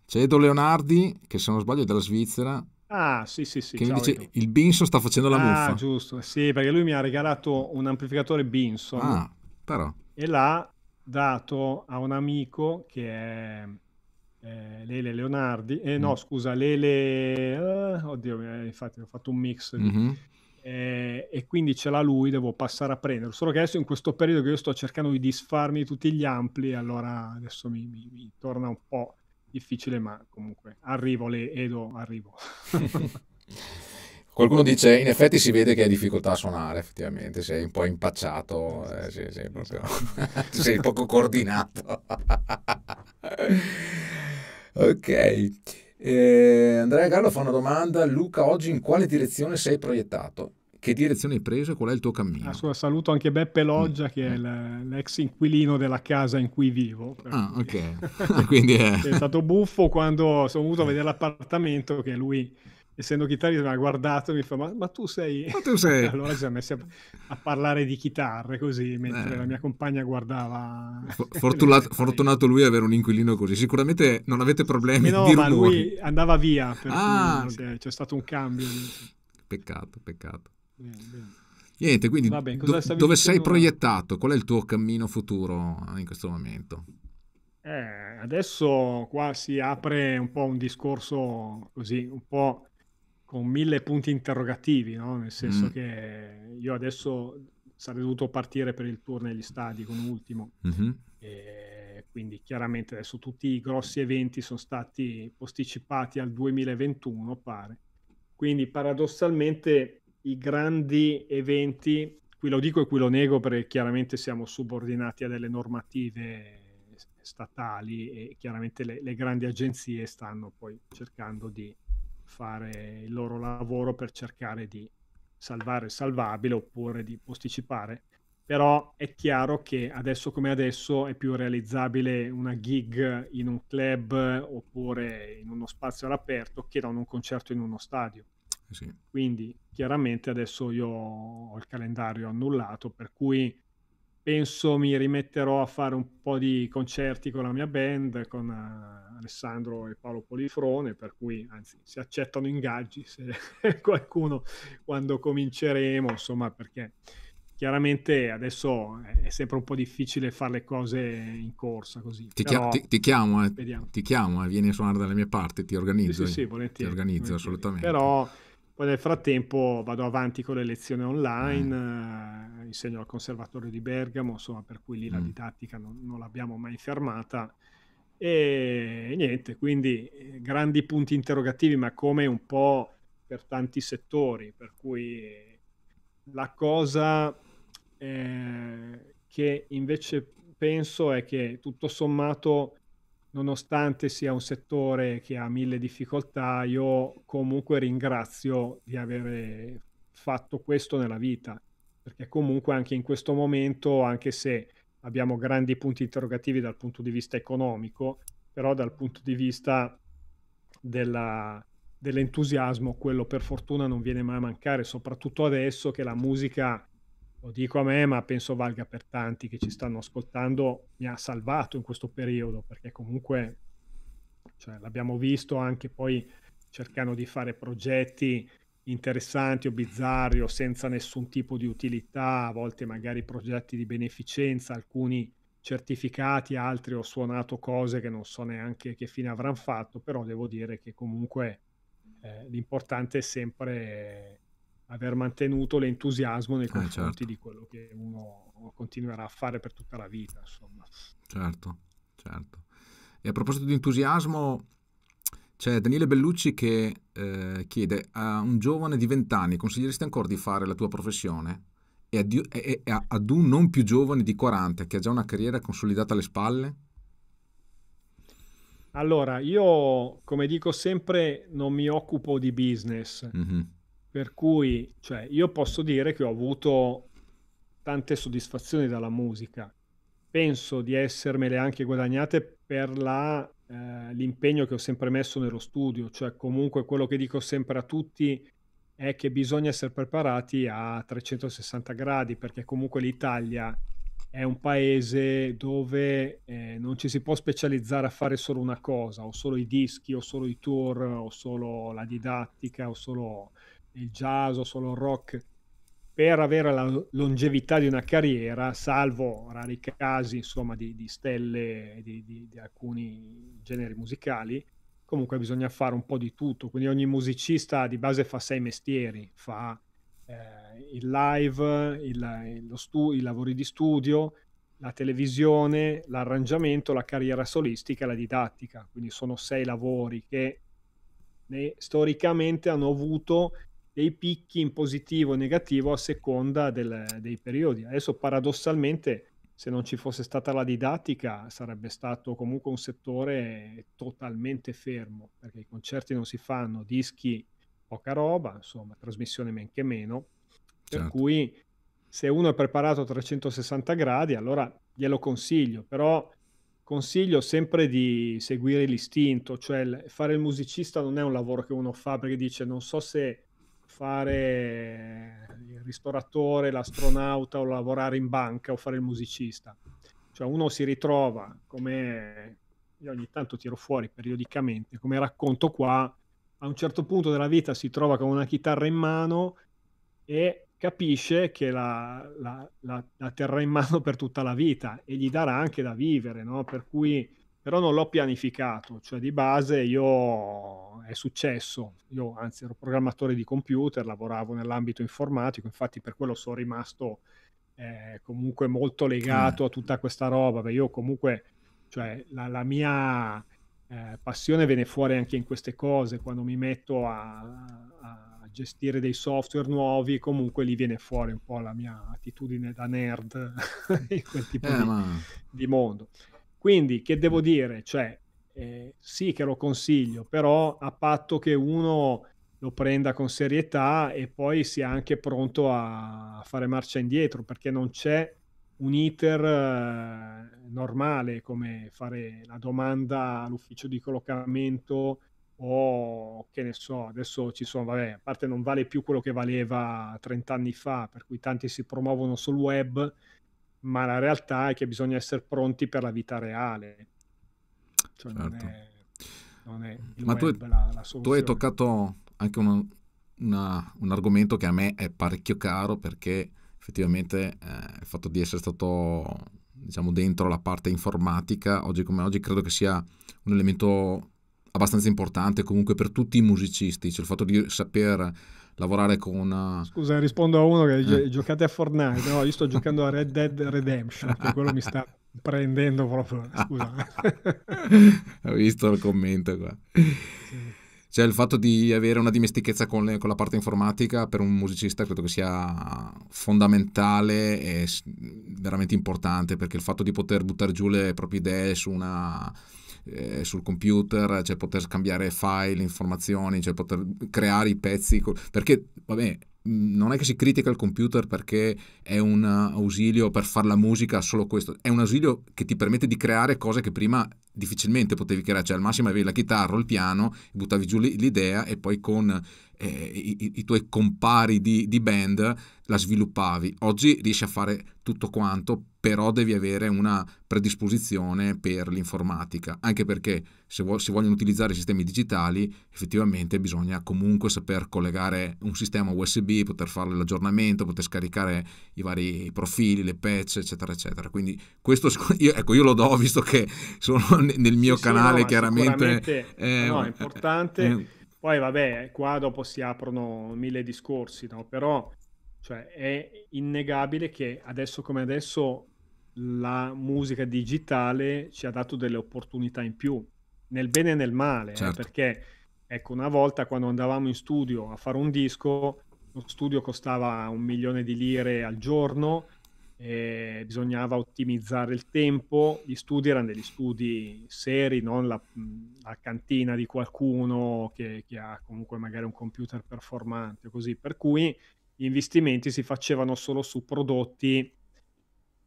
C'è Edo Leonardi, che se non sbaglio è della Svizzera, Ah, sì, sì, sì. Che mi dice il Binson sta facendo la ah, muffa. Ah, giusto. Sì, perché lui mi ha regalato un amplificatore Binson. Ah, però. E l'ha dato a un amico che è eh, Lele Leonardi. Eh, no, mm. scusa, Lele... Uh, oddio, infatti ho fatto un mix. Mm-hmm. Eh, e quindi ce l'ha lui, devo passare a prendere. Solo che adesso in questo periodo che io sto cercando di disfarmi tutti gli ampli, allora adesso mi, mi, mi torna un po' difficile, ma comunque arrivo, le Edo, arrivo. [LAUGHS] Qualcuno dice, in effetti si vede che hai difficoltà a suonare, effettivamente, sei un po' impacciato, eh, sì, sì, proprio... [LAUGHS] sei poco coordinato. [LAUGHS] ok. Eh, Andrea Gallo fa una domanda, Luca, oggi in quale direzione sei proiettato? Che direzione hai preso e qual è il tuo cammino? Ah, saluto anche Beppe Loggia, mm. che è l'ex inquilino della casa in cui vivo. Ah, ok. [LAUGHS] Quindi è... è stato buffo quando sono venuto a vedere l'appartamento che lui essendo chitarrista mi ha guardato e mi fa ma, ma tu sei ma tu sei [LAUGHS] allora ci siamo messi a, a, parlare di chitarre così mentre eh. la mia compagna guardava [LAUGHS] Fortunato, fortunato lui avere un inquilino così sicuramente non avete problemi no, di ma lui andava via per ah, okay. c'è stato un cambio peccato peccato Niente, quindi Vabbè, do, dove sei proiettato? Qual è il tuo cammino futuro in questo momento? Eh, adesso qua si apre un po' un discorso così, un po' con mille punti interrogativi, no? nel senso mm. che io adesso sarei dovuto partire per il tour negli stadi con l'ultimo. Mm-hmm. E quindi chiaramente adesso tutti i grossi eventi sono stati posticipati al 2021, pare. Quindi paradossalmente i grandi eventi, qui lo dico e qui lo nego perché chiaramente siamo subordinati a delle normative statali e chiaramente le, le grandi agenzie stanno poi cercando di fare il loro lavoro per cercare di salvare il salvabile oppure di posticipare. Però è chiaro che adesso come adesso è più realizzabile una gig in un club oppure in uno spazio all'aperto che non un concerto in uno stadio. Sì. Quindi chiaramente adesso io ho il calendario annullato, per cui penso mi rimetterò a fare un po' di concerti con la mia band, con uh, Alessandro e Paolo Polifrone, per cui anzi si accettano ingaggi se [LAUGHS] qualcuno quando cominceremo, insomma perché chiaramente adesso è sempre un po' difficile fare le cose in corsa così. Ti, Però, ti, ti chiamo, eh, ti chiamo, eh, vieni a suonare dalle mie parti, ti organizzo. Sì, sì, volentieri. Ti organizzo volentieri. assolutamente. Però poi nel frattempo vado avanti con le lezioni online, mm. eh, insegno al Conservatorio di Bergamo, insomma, per cui lì mm. la didattica non, non, l'abbiamo mai fermata. E niente, quindi eh, grandi punti interrogativi, ma come un po' per tanti settori, per cui la cosa eh, che invece penso è che tutto sommato nonostante sia un settore che ha mille difficoltà, io comunque ringrazio di aver fatto questo nella vita, perché comunque anche in questo momento, anche se abbiamo grandi punti interrogativi dal punto di vista economico, però dal punto di vista della, dell'entusiasmo, quello per fortuna non viene mai a mancare, soprattutto adesso che la musica lo dico a me, ma penso valga per tanti che ci stanno ascoltando, mi ha salvato in questo periodo, perché comunque cioè, l'abbiamo visto anche poi cercando di fare progetti interessanti o bizzarri o senza nessun tipo di utilità, a volte magari progetti di beneficenza, alcuni certificati, altri ho suonato cose che non so neanche che fine avranno fatto, però devo dire che comunque eh, l'importante è sempre aver mantenuto l'entusiasmo nei eh, confronti eh, certo. di quello che uno continuerà a fare per tutta la vita. Insomma. Certo, certo. E a proposito di entusiasmo, c'è Daniele Bellucci che eh, chiede a un giovane di 20 anni, consiglieresti ancora di fare la tua professione? E ad, e, e ad un non più giovane di 40 che ha già una carriera consolidata alle spalle? Allora, io come dico sempre non mi occupo di business. Mm-hmm per cui, cioè, io posso dire che ho avuto tante soddisfazioni dalla musica. Penso di essermele anche guadagnate per la, eh, l'impegno che ho sempre messo nello studio, cioè comunque quello che dico sempre a tutti è che bisogna essere preparati a 360 gradi perché comunque l'Italia è un paese dove eh, non ci si può specializzare a fare solo una cosa, o solo i dischi, o solo i tour, o solo la didattica, o solo il jazz o solo il rock per avere la longevità di una carriera, salvo rari casi insomma, di, di stelle di, di, di, alcuni generi musicali, comunque bisogna fare un po' di tutto. Quindi ogni musicista di base fa sei mestieri, fa eh, il live, il, stu- i lavori di studio, la televisione, l'arrangiamento, la carriera solistica e la didattica. Quindi sono sei lavori che ne, storicamente hanno avuto dei picchi in positivo o negativo a seconda del, dei periodi. Adesso paradossalmente se non ci fosse stata la didattica sarebbe stato comunque un settore totalmente fermo, perché i concerti non si fanno, dischi poca roba, insomma, trasmissione men che meno, per certo. cui se uno è preparato a 360 gradi, allora glielo consiglio, però consiglio sempre di seguire l'istinto, cioè fare il musicista non è un lavoro che uno fa perché dice non so se fare il ristoratore, l'astronauta o lavorare in banca o fare il musicista. Cioè uno si ritrova come io ogni tanto tiro fuori periodicamente, come racconto qua, a un certo punto della vita si trova con una chitarra in mano e capisce che la, la, la, la terrà in mano [LAUGHS] per tutta la vita e gli darà anche da vivere, no? Per cui però non l'ho pianificato, cioè di base io è successo, io anzi ero programmatore di computer, lavoravo nell'ambito informatico, infatti per quello sono rimasto eh, comunque molto legato a tutta questa roba, perché io comunque, cioè la, la mia eh, passione viene fuori anche in queste cose, quando mi metto a, a gestire dei software nuovi, comunque lì viene fuori un po' la mia attitudine da nerd [LAUGHS] in quel tipo eh, di, ma... di mondo. Quindi, che devo dire? Cioè, eh, sì che lo consiglio, però a patto che uno lo prenda con serietà e poi sia anche pronto a fare marcia indietro, perché non c'è un iter eh, normale come fare la domanda all'ufficio di collocamento o che ne so, adesso ci sono, vabbè, a parte non vale più quello che valeva 30 anni fa, per cui tanti si promuovono sul web ma la realtà è che bisogna essere pronti per la vita reale. Cioè certo. non è, non è ma tu, la, la tu, hai toccato anche una, una, un argomento che a me è parecchio caro perché effettivamente eh, il fatto di essere stato diciamo dentro la parte informatica oggi come oggi credo che sia un elemento abbastanza importante comunque per tutti i musicisti, cioè il fatto di saper lavorare con una... Scusa, rispondo a uno che eh. giocate a Fortnite, no, io sto giocando a Red Dead Redemption, che quello mi sta [LAUGHS] prendendo proprio, scusa. Ho visto il commento qua. Sì. Cioè il fatto di avere una dimestichezza con, le, con, la parte informatica per un musicista credo che sia fondamentale e veramente importante perché il fatto di poter buttare giù le proprie idee su una eh, sul computer, cioè poter scambiare file, informazioni, cioè poter creare i pezzi, perché vabbè, non è che si critica il computer perché è un ausilio per fare la musica, solo questo, è un ausilio che ti permette di creare cose che prima difficilmente potevi creare, cioè al massimo avevi la chitarra o il piano, buttavi giù l'idea e poi con eh, i, i, tuoi compari di, di, band la sviluppavi. Oggi riesci a fare tutto quanto, però devi avere una predisposizione per l'informatica, anche perché se si vogliono utilizzare sistemi digitali effettivamente bisogna comunque saper collegare un sistema USB, poter fare l'aggiornamento, poter scaricare i vari profili, le patch, eccetera, eccetera. Quindi questo io, ecco, io lo do [LAUGHS] visto che sono nel mio sì, canale sì, no, chiaramente... Eh, no, è importante. Eh, poi vabbè, qua dopo si aprono mille discorsi, no? Però cioè, è innegabile che adesso come adesso la musica digitale ci ha dato delle opportunità in più, nel bene e nel male, eh, certo. eh, perché ecco, una volta quando andavamo in studio a fare un disco, lo studio costava un milione di lire al giorno, eh, bisognava ottimizzare il tempo, gli studi erano degli studi seri, non la, la cantina di qualcuno che, che, ha comunque magari un computer performante, così, per cui gli investimenti si facevano solo su prodotti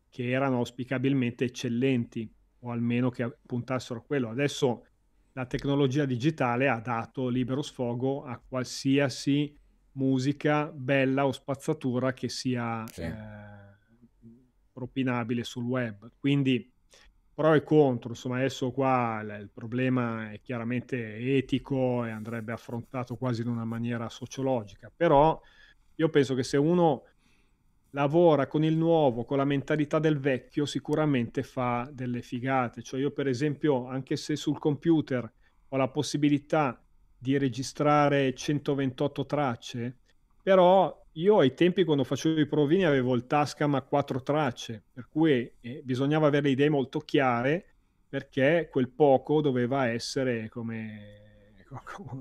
che erano auspicabilmente eccellenti o almeno che puntassero a quello. Adesso la tecnologia digitale ha dato libero sfogo a qualsiasi musica bella o spazzatura che sia... Sì. Eh, propinabile sul web. Quindi pro e contro, insomma adesso qua il problema è chiaramente etico e andrebbe affrontato quasi in una maniera sociologica, però io penso che se uno lavora con il nuovo, con la mentalità del vecchio, sicuramente fa delle figate. Cioè io per esempio, anche se sul computer ho la possibilità di registrare 128 tracce, però io ai tempi quando facevo i provini avevo il Tascam a quattro tracce, per cui eh, bisognava avere le idee molto chiare perché quel poco doveva essere come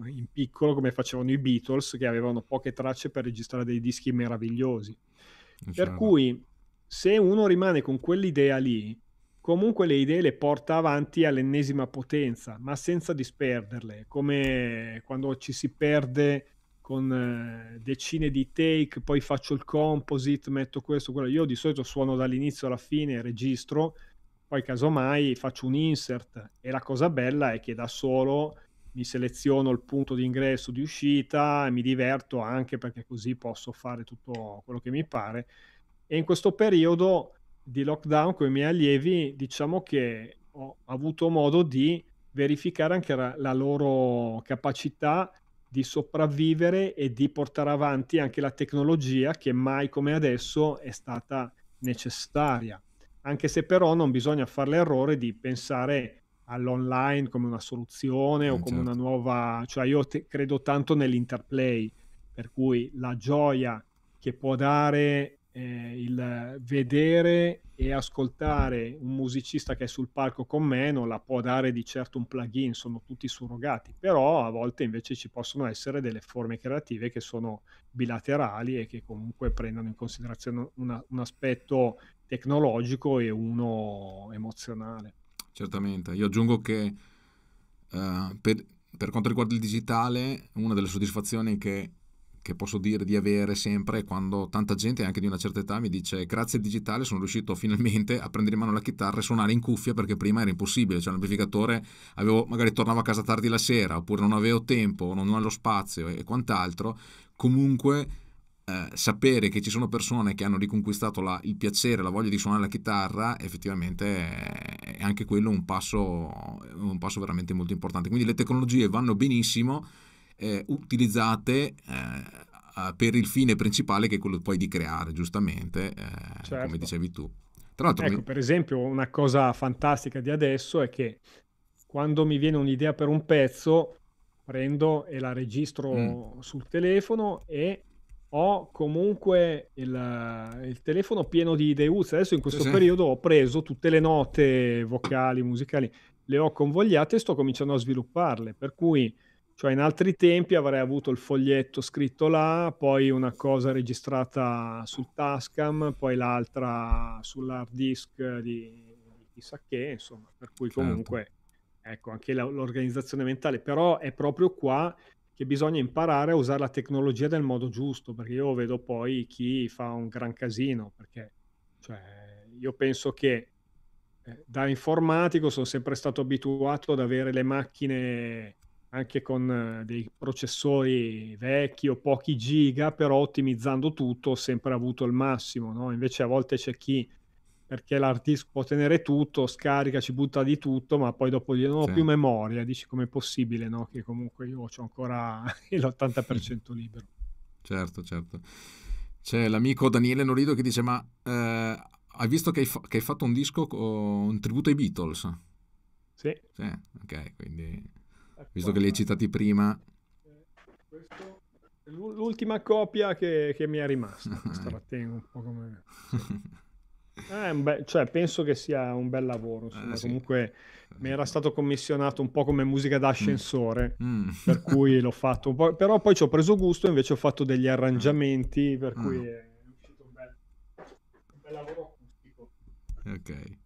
in piccolo come facevano i Beatles che avevano poche tracce per registrare dei dischi meravigliosi. Per cui se uno rimane con quell'idea lì, comunque le idee le porta avanti all'ennesima potenza, ma senza disperderle, come quando ci si perde con eh, decine di take, poi faccio il composite, metto questo, quello. Io di solito suono dall'inizio alla fine, registro, poi casomai faccio un insert e la cosa bella è che da solo mi seleziono il punto di ingresso, di uscita e mi diverto anche perché così posso fare tutto quello che mi pare. E in questo periodo di lockdown con i miei allievi diciamo che ho avuto modo di verificare anche la, la loro capacità di sopravvivere e di portare avanti anche la tecnologia che mai come adesso è stata necessaria. Anche se però non bisogna fare l'errore di pensare all'online come una soluzione o eh, come certo. una nuova... cioè io te- credo tanto nell'interplay, per cui la gioia che può dare eh, il vedere e ascoltare un musicista che è sul palco con me non la può dare di certo un plugin, sono tutti surrogati, però a volte invece ci possono essere delle forme creative che sono bilaterali e che comunque prendono in considerazione una, un aspetto tecnologico e uno emozionale. Certamente, io aggiungo che uh, per, per quanto riguarda il digitale, una delle soddisfazioni che che posso dire di avere sempre quando tanta gente anche di una certa età mi dice grazie al digitale sono riuscito finalmente a prendere in mano la chitarra e suonare in cuffia perché prima era impossibile, cioè l'amplificatore avevo, magari tornavo a casa tardi la sera oppure non avevo tempo, non avevo lo spazio e quant'altro, comunque eh, sapere che ci sono persone che hanno riconquistato la, il piacere, la voglia di suonare la chitarra, effettivamente è anche quello un passo, un passo veramente molto importante. Quindi le tecnologie vanno benissimo, eh, utilizzate per il fine principale che è quello poi di creare, giustamente, eh, certo. come dicevi tu. Tra l'altro, ecco, mi... per esempio, una cosa fantastica di adesso è che quando mi viene un'idea per un pezzo, prendo e la registro mm. sul telefono e ho comunque il, il, telefono pieno di idee utili. Adesso in questo sì, periodo ho preso tutte le note vocali, musicali, le ho convogliate e sto cominciando a svilupparle. Per cui, cioè in altri tempi avrei avuto il foglietto scritto là, poi una cosa registrata sul Tascam, poi l'altra sull'hard disk di, di chissà che, insomma. Per cui certo. comunque... Certo ecco, anche la, l'organizzazione mentale, però è proprio qua che bisogna imparare a usare la tecnologia nel modo giusto, perché io vedo poi chi fa un gran casino, perché cioè, io penso che eh, da informatico sono sempre stato abituato ad avere le macchine anche con eh, dei processori vecchi o pochi giga, però ottimizzando tutto ho sempre avuto il massimo, no? Invece a volte c'è chi perché l'hard disk può tenere tutto, scarica, ci butta di tutto, ma poi dopo non ho sì. più memoria, dici com'è possibile, no? Che comunque io ho ancora [LAUGHS] l'80% [LAUGHS] libero. Certo, certo. C'è l'amico Daniele Norido che dice, ma eh, hai visto che hai, fa- che hai, fatto un disco con un tributo ai Beatles? Sì. Sì, ok, quindi visto che li hai citati prima... L'ultima copia che, che mi è rimasta, [LAUGHS] questa la tengo un po' come... [LAUGHS] Eh, beh, cioè, penso che sia un bel lavoro. Eh, sì. Comunque mi era stato commissionato un po' come musica d'ascensore, mm. mm. per cui [LAUGHS] l'ho fatto un po'. Però poi ci ho preso gusto, invece ho fatto degli arrangiamenti, per cui mm. è uscito un bel, un bel lavoro acustico. Ok.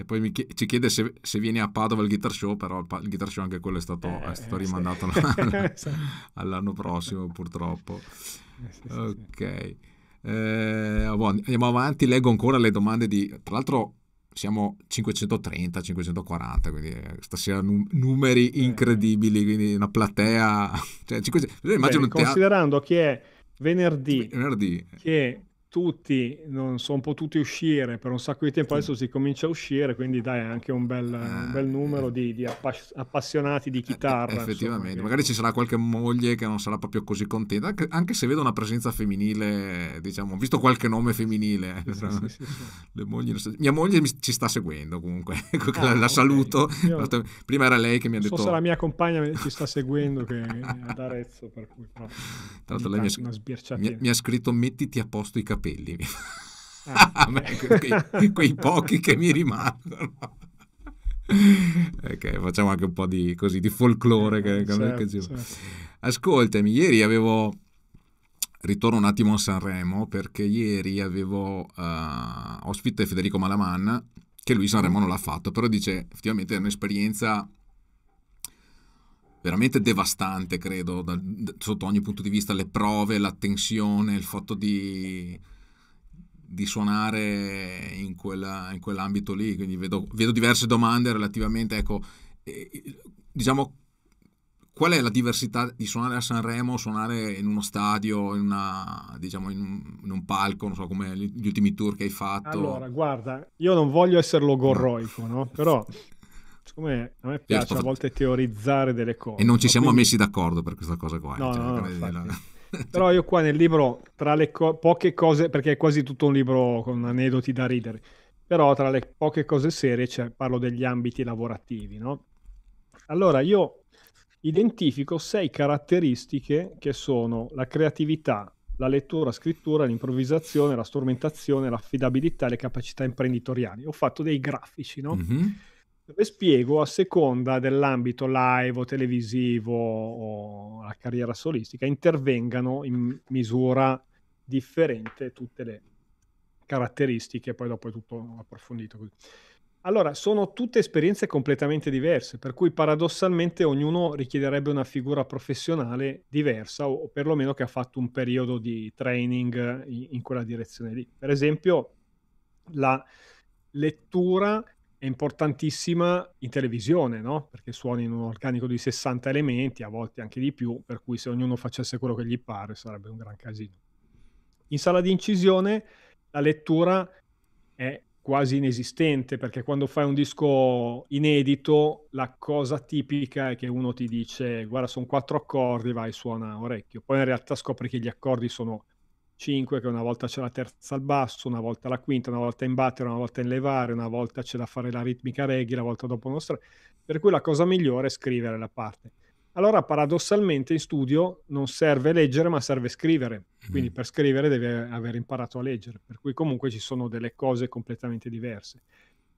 E poi chiede, ci chiede se, se, vieni a Padova il Guitar Show, però il, Guitar Show anche quello è stato, eh, è stato eh, rimandato [LAUGHS] sì. all'anno prossimo purtroppo. Eh, sì, ok. Eh, andiamo avanti, leggo ancora le domande di... Tra l'altro siamo 530, 540, quindi eh, stasera num- numeri eh. incredibili, quindi una platea... [LAUGHS] Cioè, 500, immagino Beh, considerando che è venerdì, venerdì, che tutti non sono potuti uscire per un sacco di tempo, adesso si comincia a uscire, quindi dai, anche un bel, un bel eh, numero di, di appass- appassionati di chitarra. Eh, effettivamente, insomma, magari ci sarà qualche moglie che non sarà proprio così contenta, anche, anche se vedo una presenza femminile, diciamo, ho visto qualche nome femminile. Sì, sì, sì, Le mogli, mia moglie mi, ci sta seguendo comunque, [LAUGHS] ah, la, la okay. saluto. Io, Prima era lei che mi ha detto... Non so se la mia compagna ci sta seguendo, che è ad Arezzo, per cui... No, Tra l'altro lei mi ha, mi, mi ha scritto mettiti a posto i capelli capelli. [LAUGHS] Ah, me, quei, quei, pochi che mi rimangono. ok, facciamo anche un po' di, così, di folklore. Che, certo, che certo. Ascoltami, ieri avevo... Ritorno un attimo a Sanremo perché ieri avevo uh, ospite Federico Malaman, che lui Sanremo non l'ha fatto, però dice effettivamente è un'esperienza veramente devastante, credo, da, da, sotto ogni punto di vista, le prove, la tensione, il fatto di di suonare in, quella, in quell'ambito lì, quindi vedo, vedo, diverse domande relativamente, ecco, eh, diciamo, qual è la diversità di suonare a Sanremo, suonare in uno stadio, in, una, diciamo, in, un, in un palco, non so come gli ultimi tour che hai fatto? Allora, guarda, io non voglio essere logorroico, no? no? Però [LAUGHS] siccome a me piace a volte teorizzare delle cose. E non ci siamo quindi... messi d'accordo per questa cosa qua. Eh, no, cioè, no, no [LAUGHS] però io qua nel libro, tra le co- poche cose, perché è quasi tutto un libro con aneddoti da ridere, però tra le poche cose serie cioè, parlo degli ambiti lavorativi, no? Allora io identifico sei caratteristiche che sono la creatività, la lettura, scrittura, l'improvvisazione, la strumentazione, l'affidabilità e le capacità imprenditoriali. Ho fatto dei grafici, no? Mm-hmm dove spiego a seconda dell'ambito live o televisivo o la carriera solistica intervengano in misura differente tutte le caratteristiche, poi dopo è tutto approfondito. Così. Allora, sono tutte esperienze completamente diverse, per cui paradossalmente ognuno richiederebbe una figura professionale diversa o, perlomeno che ha fatto un periodo di training in, in quella direzione lì. Per esempio, la lettura è importantissima in televisione, no? Perché suoni in un organico di 60 elementi, a volte anche di più, per cui se ognuno facesse quello che gli pare sarebbe un gran casino. In sala di incisione la lettura è quasi inesistente perché quando fai un disco inedito la cosa tipica è che uno ti dice guarda sono quattro accordi, vai suona orecchio, poi in realtà scopri che gli accordi sono cinque, che una volta c'è la terza al basso, una volta la quinta, una volta in battere, una volta in levare, una volta c'è da fare la ritmica reggae, la volta dopo uno stra... per cui la cosa migliore è scrivere la parte. Allora paradossalmente in studio non serve leggere ma serve scrivere, quindi mm. per scrivere devi aver imparato a leggere, per cui comunque ci sono delle cose completamente diverse.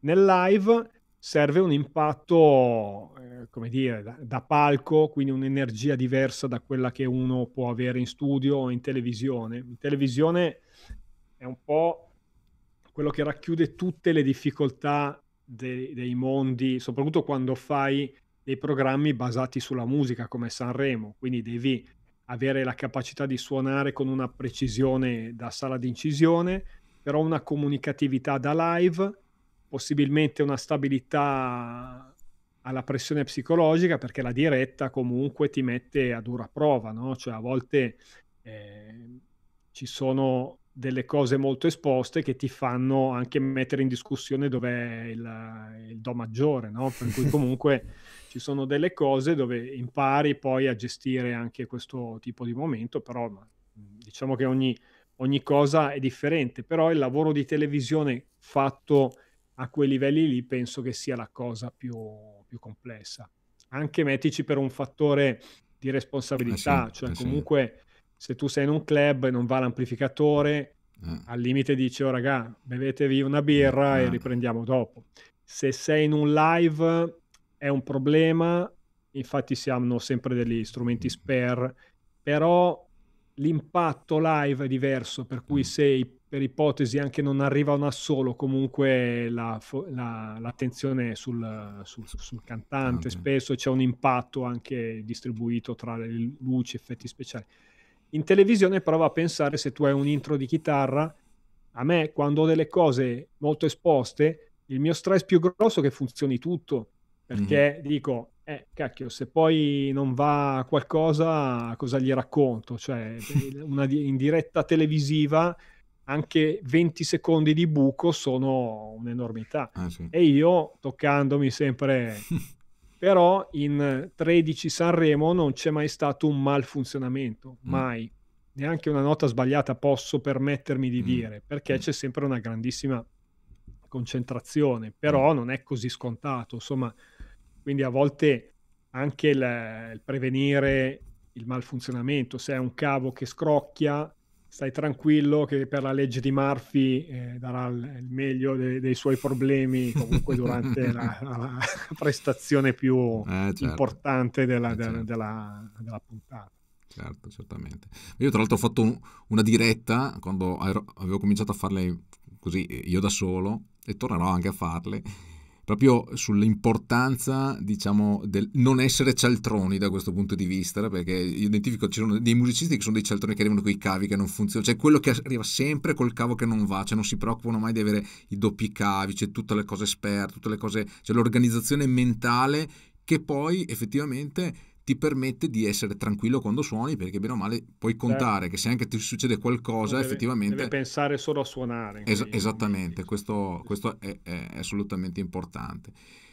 Nel live serve un impatto, eh, come dire, da, da, palco, quindi un'energia diversa da quella che uno può avere in studio o in televisione. In televisione è un po' quello che racchiude tutte le difficoltà dei, dei mondi, soprattutto quando fai dei programmi basati sulla musica come Sanremo, quindi devi avere la capacità di suonare con una precisione da sala di incisione, però una comunicatività da live, possibilmente una stabilità alla pressione psicologica, perché la diretta comunque ti mette a dura prova, no? Cioè a volte eh, ci sono delle cose molto esposte che ti fanno anche mettere in discussione dov'è il, il do maggiore, no? Per cui [LAUGHS] comunque ci sono delle cose dove impari poi a gestire anche questo tipo di momento, però diciamo che ogni, ogni cosa è differente, però il lavoro di televisione fatto a quei livelli lì penso che sia la cosa più, più complessa. Anche mettici per un fattore di responsabilità, eh sì, cioè eh comunque sì. se tu sei in un club e non va l'amplificatore, eh. al limite dici, oh raga, bevetevi una birra eh. e riprendiamo dopo. Se sei in un live è un problema, infatti si hanno sempre degli strumenti spare, però l'impatto live è diverso, per cui se per ipotesi anche non arriva un assolo, comunque la, la, l'attenzione sul, sul, sul cantante, okay. spesso c'è un impatto anche distribuito tra le luci, effetti speciali. In televisione prova a pensare se tu hai un intro di chitarra, a me quando ho delle cose molto esposte, il mio stress più grosso è che funzioni tutto, perché mm-hmm. dico, eh, cacchio, se poi non va qualcosa, cosa gli racconto? Cioè, una in diretta televisiva anche 20 secondi di buco sono un'enormità. Ah, sì. E io, toccandomi sempre... [LAUGHS] però in 13 Sanremo non c'è mai stato un malfunzionamento, mm. mai. Neanche una nota sbagliata posso permettermi di mm. dire, perché mm. c'è sempre una grandissima concentrazione, però mm. non è così scontato. Insomma, quindi a volte anche il, il prevenire il malfunzionamento, se è un cavo che scrocchia, stai tranquillo che per la legge di Murphy eh, darà il, meglio de, dei suoi problemi comunque durante la, la, [LAUGHS] prestazione più eh, certo. importante della, eh, certo. della, della, puntata. Certo, certamente. Io tra l'altro ho fatto un, una diretta quando ero, avevo cominciato a farle così io da solo e tornerò anche a farle proprio sull'importanza, diciamo, del non essere cialtroni da questo punto di vista, perché io identifico ci sono dei musicisti che sono dei cialtroni che arrivano con i cavi che non funzionano, cioè quello che arriva sempre col cavo che non va, cioè non si preoccupano mai di avere i doppi cavi, c'è cioè tutte le cose spare, tutte le cose, cioè l'organizzazione mentale che poi effettivamente ti permette di essere tranquillo quando suoni perché bene o male puoi contare certo. che se anche ti succede qualcosa deve, effettivamente deve pensare solo a suonare es- esattamente questo, questo è, è, assolutamente importante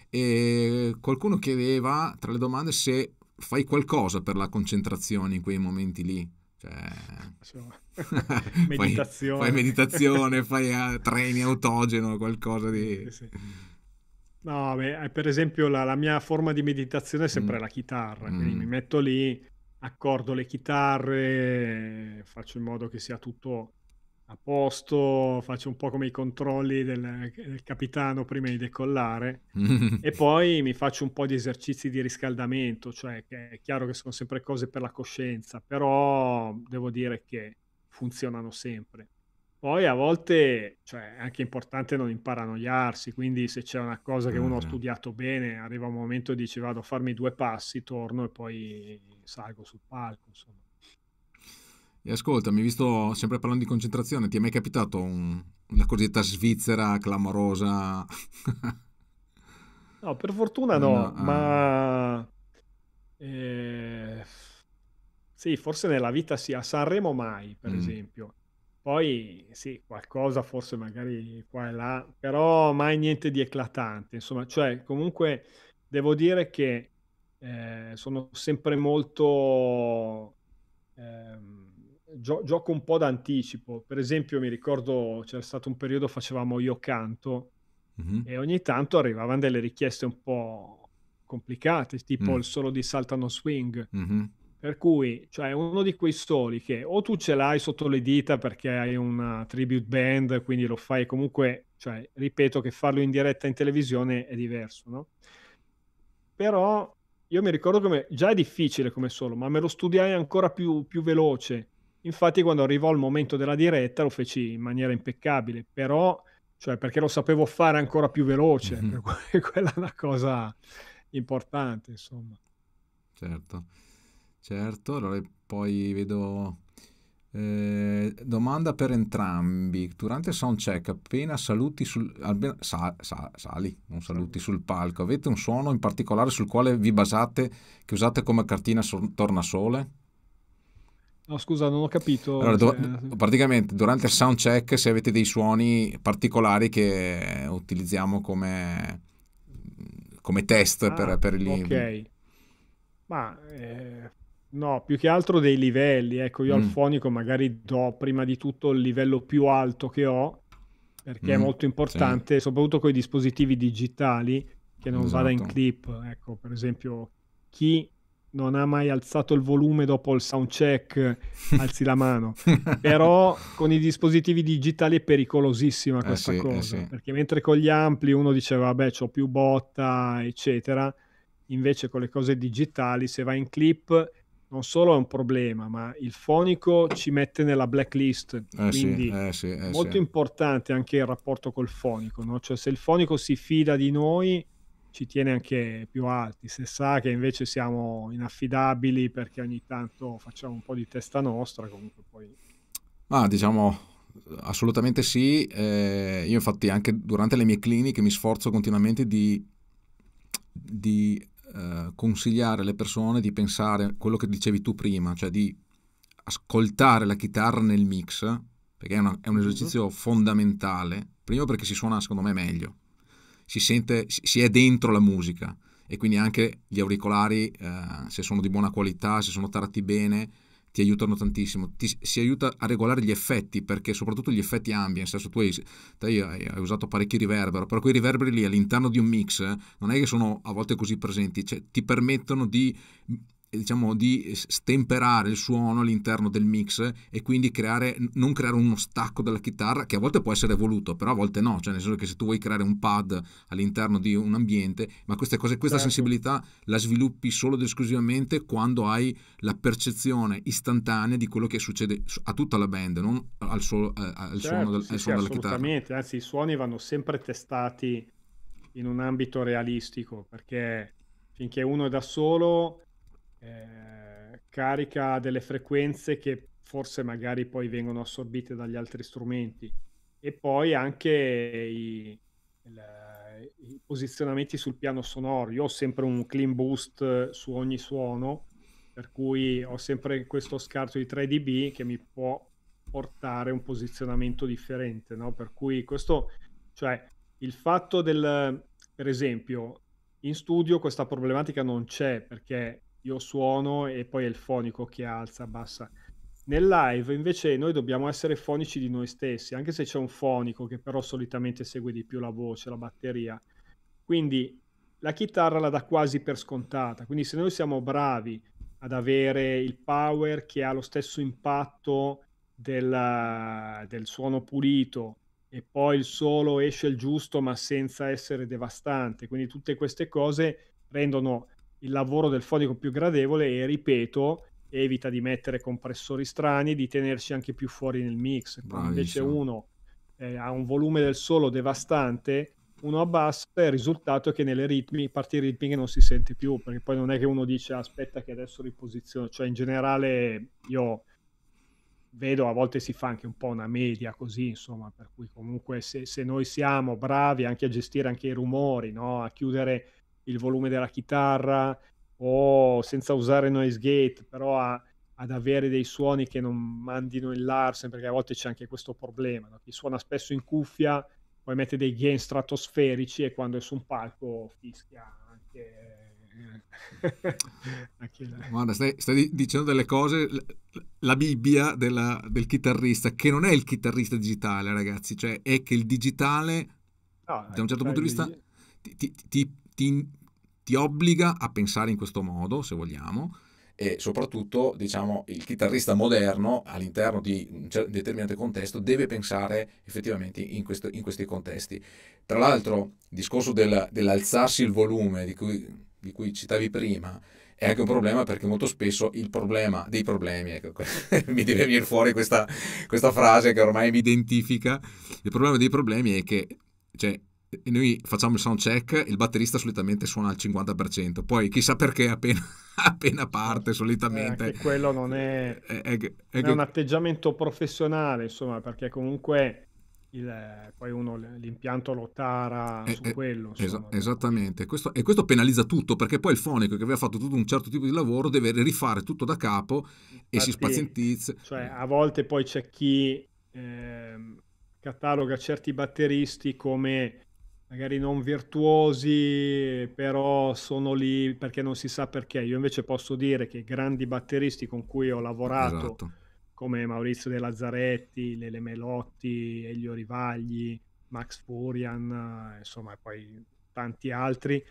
e qualcuno chiedeva tra le domande se fai qualcosa per la concentrazione in quei momenti lì cioè, meditazione [LAUGHS] fai, fai meditazione fai uh, [LAUGHS] treni autogeno qualcosa di sì, sì. No, beh, eh, per esempio la, la, mia forma di meditazione è sempre mm. la chitarra, quindi mm. mi metto lì, accordo le chitarre, faccio in modo che sia tutto a posto, faccio un po' come i controlli del, del capitano prima di decollare [LAUGHS] e poi mi faccio un po' di esercizi di riscaldamento, cioè è chiaro che sono sempre cose per la coscienza, però devo dire che funzionano sempre. Poi a volte cioè, è anche importante non imparanoiarsi, quindi se c'è una cosa che uno ha studiato bene, arriva un momento e dice vado a farmi due passi, torno e poi salgo sul palco. Insomma. E ascoltami, visto sempre parlando di concentrazione, ti è mai capitato un, una cosiddetta svizzera clamorosa? [LAUGHS] no, per fortuna no, no ma... Eh... Sì, forse nella vita sì, a Sanremo mai, per mm. esempio poi sì, qualcosa forse magari qua e là, però mai niente di eclatante, insomma, cioè comunque devo dire che eh, sono sempre molto... Ehm, gio- gioco un po' d'anticipo, per esempio mi ricordo c'era stato un periodo facevamo io canto mm-hmm. e ogni tanto arrivavano delle richieste un po' complicate, tipo mm. il solo di Saltano Swing. Mm-hmm per cui, cioè, uno di quei soli che o tu ce l'hai sotto le dita perché hai una tribute band, quindi lo fai comunque, cioè, ripeto che farlo in diretta in televisione è diverso, no? Però io mi ricordo come già è difficile come solo, ma me lo studiai ancora più, più veloce. Infatti, quando arrivò il momento della diretta lo feci in maniera impeccabile, però, cioè, perché lo sapevo fare ancora più veloce, mm-hmm. [LAUGHS] quella è una cosa importante, insomma. Certo. Certo, allora poi vedo... Eh, domanda per entrambi. Durante il soundcheck, appena saluti sul... Almeno, sa, sa, sali, non saluti sul palco, avete un suono in particolare sul quale vi basate, che usate come cartina so, tornasole? No, scusa, non ho capito. Allora, do, praticamente durante il soundcheck, se avete dei suoni particolari che utilizziamo come, come test ah, per, per il... Ok. Ma eh, No, più che altro dei livelli. Ecco, io al mm. fonico magari do prima di tutto il livello più alto che ho, perché è mm, molto importante, sì. soprattutto con i dispositivi digitali, che non vada in esatto. clip. Ecco, per esempio, chi non ha mai alzato il volume dopo il sound check, [LAUGHS] alzi la mano. [LAUGHS] Però con i dispositivi digitali è pericolosissima Eh questa sì, eh cosa, sì. perché mentre con gli ampli uno diceva, vabbè, c'ho più botta, eccetera, invece con le cose digitali, se vai in clip non solo è un problema, ma il fonico ci mette nella blacklist. Eh quindi sì, eh sì, eh molto sì. importante anche il rapporto col fonico, no? Cioè se il fonico si fida di noi, ci tiene anche più alti. Se sa che invece siamo inaffidabili perché ogni tanto facciamo un po' di testa nostra, comunque poi... Ah, diciamo assolutamente sì. Eh, io infatti anche durante le mie cliniche mi sforzo continuamente di, di eh, consigliare alle persone di pensare quello che dicevi tu prima, cioè di ascoltare la chitarra nel mix, perché è, una, è un mhm. esercizio mm-hmm. fondamentale, primo perché si suona secondo me meglio, si sente, si è dentro la musica e quindi anche gli auricolari, eh, se sono di buona qualità, se sono tarati bene, ti aiutano tantissimo, ti, si aiuta a regolare gli effetti perché soprattutto gli effetti ambient, nel senso tu hai, hai, hai, usato parecchi riverbero, però quei riverberi lì all'interno di un mix eh, non è che sono a volte così presenti, cioè ti permettono di diciamo, di stemperare il suono all'interno del mix e quindi creare, non creare uno stacco della chitarra che a volte può essere voluto, però a volte no, cioè nel senso che se tu vuoi creare un pad all'interno di un ambiente, ma queste cose, questa certo. sensibilità la sviluppi solo ed esclusivamente quando hai la percezione istantanea di quello che succede a tutta la band, non al, solo, eh, al certo, suono, del, sì, al suono sì, della chitarra. Anzi, i suoni vanno sempre testati in un ambito realistico perché finché uno è da solo eh, carica delle frequenze che forse magari poi vengono assorbite dagli altri strumenti e poi anche i, il, i posizionamenti sul piano sonoro. Io ho sempre un clean boost su ogni suono, per cui ho sempre questo scarto di 3 dB che mi può portare un posizionamento differente, no? Per cui questo, cioè il fatto del, per esempio, in studio questa problematica non c'è perché io suono e poi è il fonico che alza, abbassa. Nel live invece noi dobbiamo essere fonici di noi stessi, anche se c'è un fonico che però solitamente segue di più la voce, la batteria. Quindi la chitarra la dà quasi per scontata, quindi se noi siamo bravi ad avere il power che ha lo stesso impatto del, del suono pulito e poi il solo esce il giusto ma senza essere devastante, quindi tutte queste cose rendono il lavoro del fonico più gradevole e ripeto evita di mettere compressori strani e di tenersi anche più fuori nel mix Quando invece uno eh, ha un volume del solo devastante uno abbassa e il risultato è che nelle ritmi, parti ritmiche non si sente più perché poi non è che uno dice aspetta che adesso riposiziono cioè in generale io vedo a volte si fa anche un po' una media così insomma per cui comunque se, se noi siamo bravi anche a gestire anche i rumori no? a chiudere il volume della chitarra o senza usare noise gate, però a ad avere dei suoni che non mandino il Larsen, perché a volte c'è anche questo problema, no? chi suona spesso in cuffia poi mette dei gain stratosferici e quando è su un palco fischia anche... [LAUGHS] la... Guarda, stai, stai, dicendo delle cose, la Bibbia della, del chitarrista, che non è il chitarrista digitale, ragazzi, cioè è che il digitale, no, da un certo punto di vista, ti, ti, ti, ti obbliga a pensare in questo modo, se vogliamo, e soprattutto diciamo, il chitarrista moderno all'interno di un determinato contesto deve pensare effettivamente in, questo, in questi contesti. Tra l'altro il discorso del, dell'alzarsi il volume di cui, di cui, citavi prima è anche un problema perché molto spesso il problema dei problemi, ecco, [LAUGHS] mi deve venire fuori questa, questa frase che ormai mi identifica, il problema dei problemi è che cioè, noi facciamo il sound check, il batterista solitamente suona al 50%, poi chissà perché appena, [LAUGHS] appena parte solitamente... Eh, quello non è, è, è, è un atteggiamento professionale, insomma, perché comunque il, poi uno l'impianto lo tara su quello. Insomma, es- esattamente, questo, e questo penalizza tutto, perché poi il fonico che aveva fatto tutto un certo tipo di lavoro deve rifare tutto da capo Infatti, e si spazientizza. Cioè, a volte poi c'è chi... Eh, cataloga certi batteristi come magari non virtuosi, però sono lì perché non si sa perché. Io invece posso dire che grandi batteristi con cui ho lavorato, esatto. come Maurizio De Lazzaretti, Lele Melotti, Elio Rivagli, Max Furian, insomma, e poi tanti altri,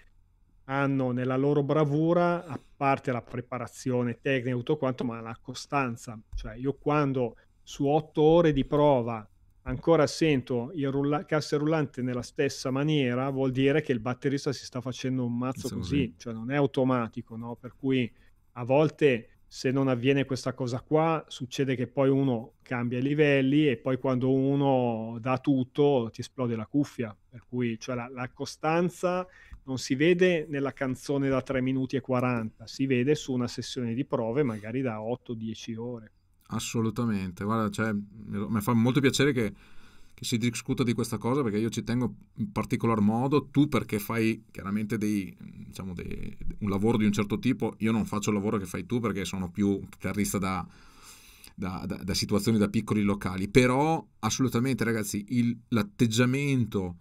hanno nella loro bravura, a parte la preparazione tecnica e tutto quanto, ma la costanza. Cioè, io quando su otto ore di prova ancora sento il rulla- casse rullante nella stessa maniera, vuol dire che il batterista si sta facendo un mazzo così, così, cioè non è automatico, no? Per cui a volte se non avviene questa cosa qua, succede che poi uno cambia i livelli e poi quando uno dà tutto ti esplode la cuffia. Per cui cioè la, la costanza non si vede nella canzone da 3 minuti e 40, si vede su una sessione di prove magari da 8-10 ore. Assolutamente, guarda, cioè, mi fa molto piacere che, che, si discuta di questa cosa perché io ci tengo in particolar modo, tu perché fai chiaramente dei, diciamo dei, un lavoro di un certo tipo, io non faccio il lavoro che fai tu perché sono più chitarrista da, da, da, da situazioni da piccoli locali, però assolutamente ragazzi il, l'atteggiamento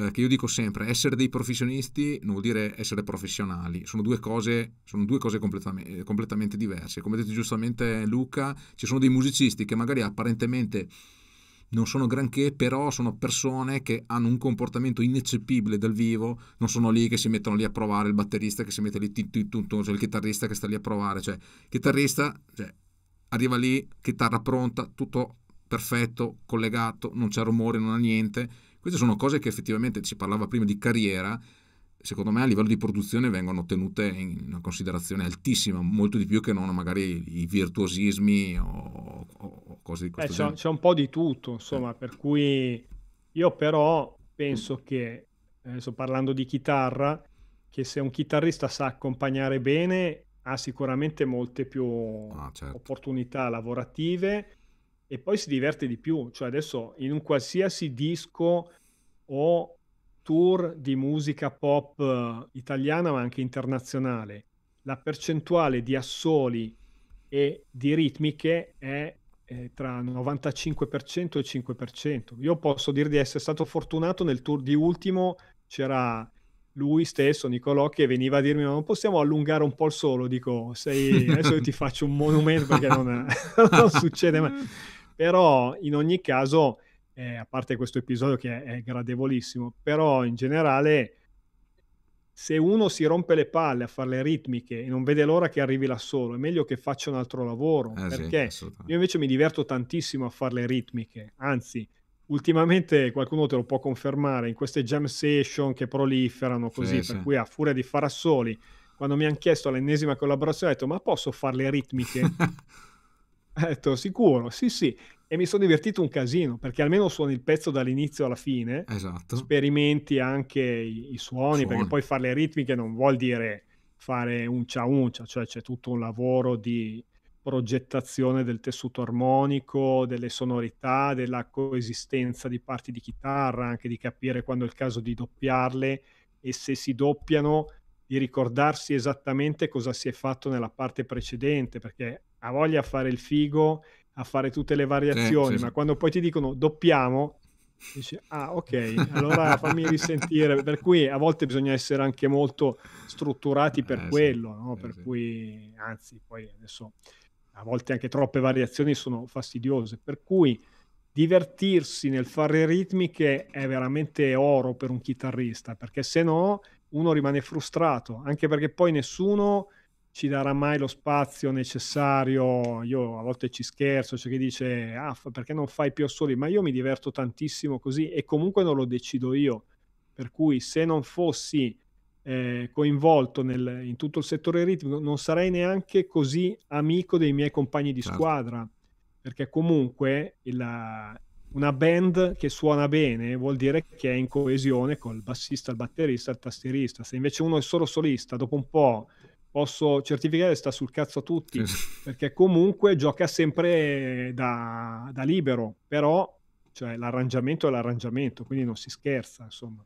eh, che io dico sempre, essere dei professionisti non vuol dire essere professionali, sono due cose, sono due cose completamente, completamente diverse. Come detto giustamente Luca, ci sono dei musicisti che magari apparentemente non sono granché, però sono persone che hanno un comportamento ineccepibile dal vivo, non sono lì che si mettono lì a provare, il batterista che si mette lì, cioè il chitarrista che sta lì a provare, cioè il chitarrista cioè, arriva lì, chitarra pronta, tutto perfetto, collegato, non c'è rumore, non ha niente queste sono cose che effettivamente si parlava prima di carriera, secondo me a livello di produzione vengono tenute in una considerazione altissima, molto di più che non magari i virtuosismi o, o cose di questo eh, genere. C'è, c'è, un po' di tutto, insomma, per cui io però penso che, adesso parlando di chitarra, che se un chitarrista sa accompagnare bene ha sicuramente molte più ah, certo. opportunità lavorative e poi si diverte di più. Cioè adesso in un qualsiasi disco o tour di musica pop eh, italiana ma anche internazionale, la percentuale di assoli e di ritmiche è eh, tra 95% e 5%. Io posso dire di essere stato fortunato nel tour di ultimo, c'era lui stesso, Nicolò, che veniva a dirmi: Ma non possiamo allungare un po' il solo? Dico, sei... adesso io ti faccio un monumento perché non, [LAUGHS] non succede mai. [LAUGHS] Però in ogni caso, eh, a parte questo episodio che è, è gradevolissimo, però in generale se uno si rompe le palle a fare le ritmiche e non vede l'ora che arrivi là solo, è meglio che faccia un altro lavoro. Eh perché sì, io invece mi diverto tantissimo a fare le ritmiche, anzi, ultimamente qualcuno te lo può confermare in queste jam session che proliferano così, sì, per sì. cui a furia di fare assoli, quando mi hanno chiesto l'ennesima collaborazione, ho detto: Ma posso fare le ritmiche? [LAUGHS] [LAUGHS] Ha detto sicuro, sì sì. E mi sono divertito un casino perché almeno suoni il pezzo dall'inizio alla fine. Esatto. Sperimenti anche i, i suoni, suoni, perché poi fare le ritmiche non vuol dire fare un uncia, cioè c'è tutto un lavoro di progettazione del tessuto armonico, delle sonorità, della coesistenza di parti di chitarra, anche di capire quando è il caso di doppiarle e se si doppiano di ricordarsi esattamente cosa si è fatto nella parte precedente, perché ha voglia a fare il figo, a fare tutte le variazioni, sì, sì, ma quando poi ti dicono doppiamo, dici ah ok, allora fammi risentire, per cui a volte bisogna essere anche molto strutturati per eh, quello, no? eh, per cui anzi poi adesso a volte anche troppe variazioni sono fastidiose, per cui divertirsi nel fare ritmiche è veramente oro per un chitarrista, perché se no uno rimane frustrato, anche perché poi nessuno ci darà mai lo spazio necessario. Io a volte ci scherzo, c'è chi dice, ah, perché non fai più assoli? Ma io mi diverto tantissimo così e comunque non lo decido io. Per cui se non fossi eh, coinvolto nel, in tutto il settore ritmico, non sarei neanche così amico dei miei compagni di certo. squadra, perché comunque il, una band che suona bene vuol dire che è in coesione col bassista, il batterista, il tastierista. Se invece uno è solo solista, dopo un po' posso certificare che sta sul cazzo a tutti, perché comunque gioca sempre da, da libero, però cioè, l'arrangiamento è l'arrangiamento, quindi non si scherza, insomma.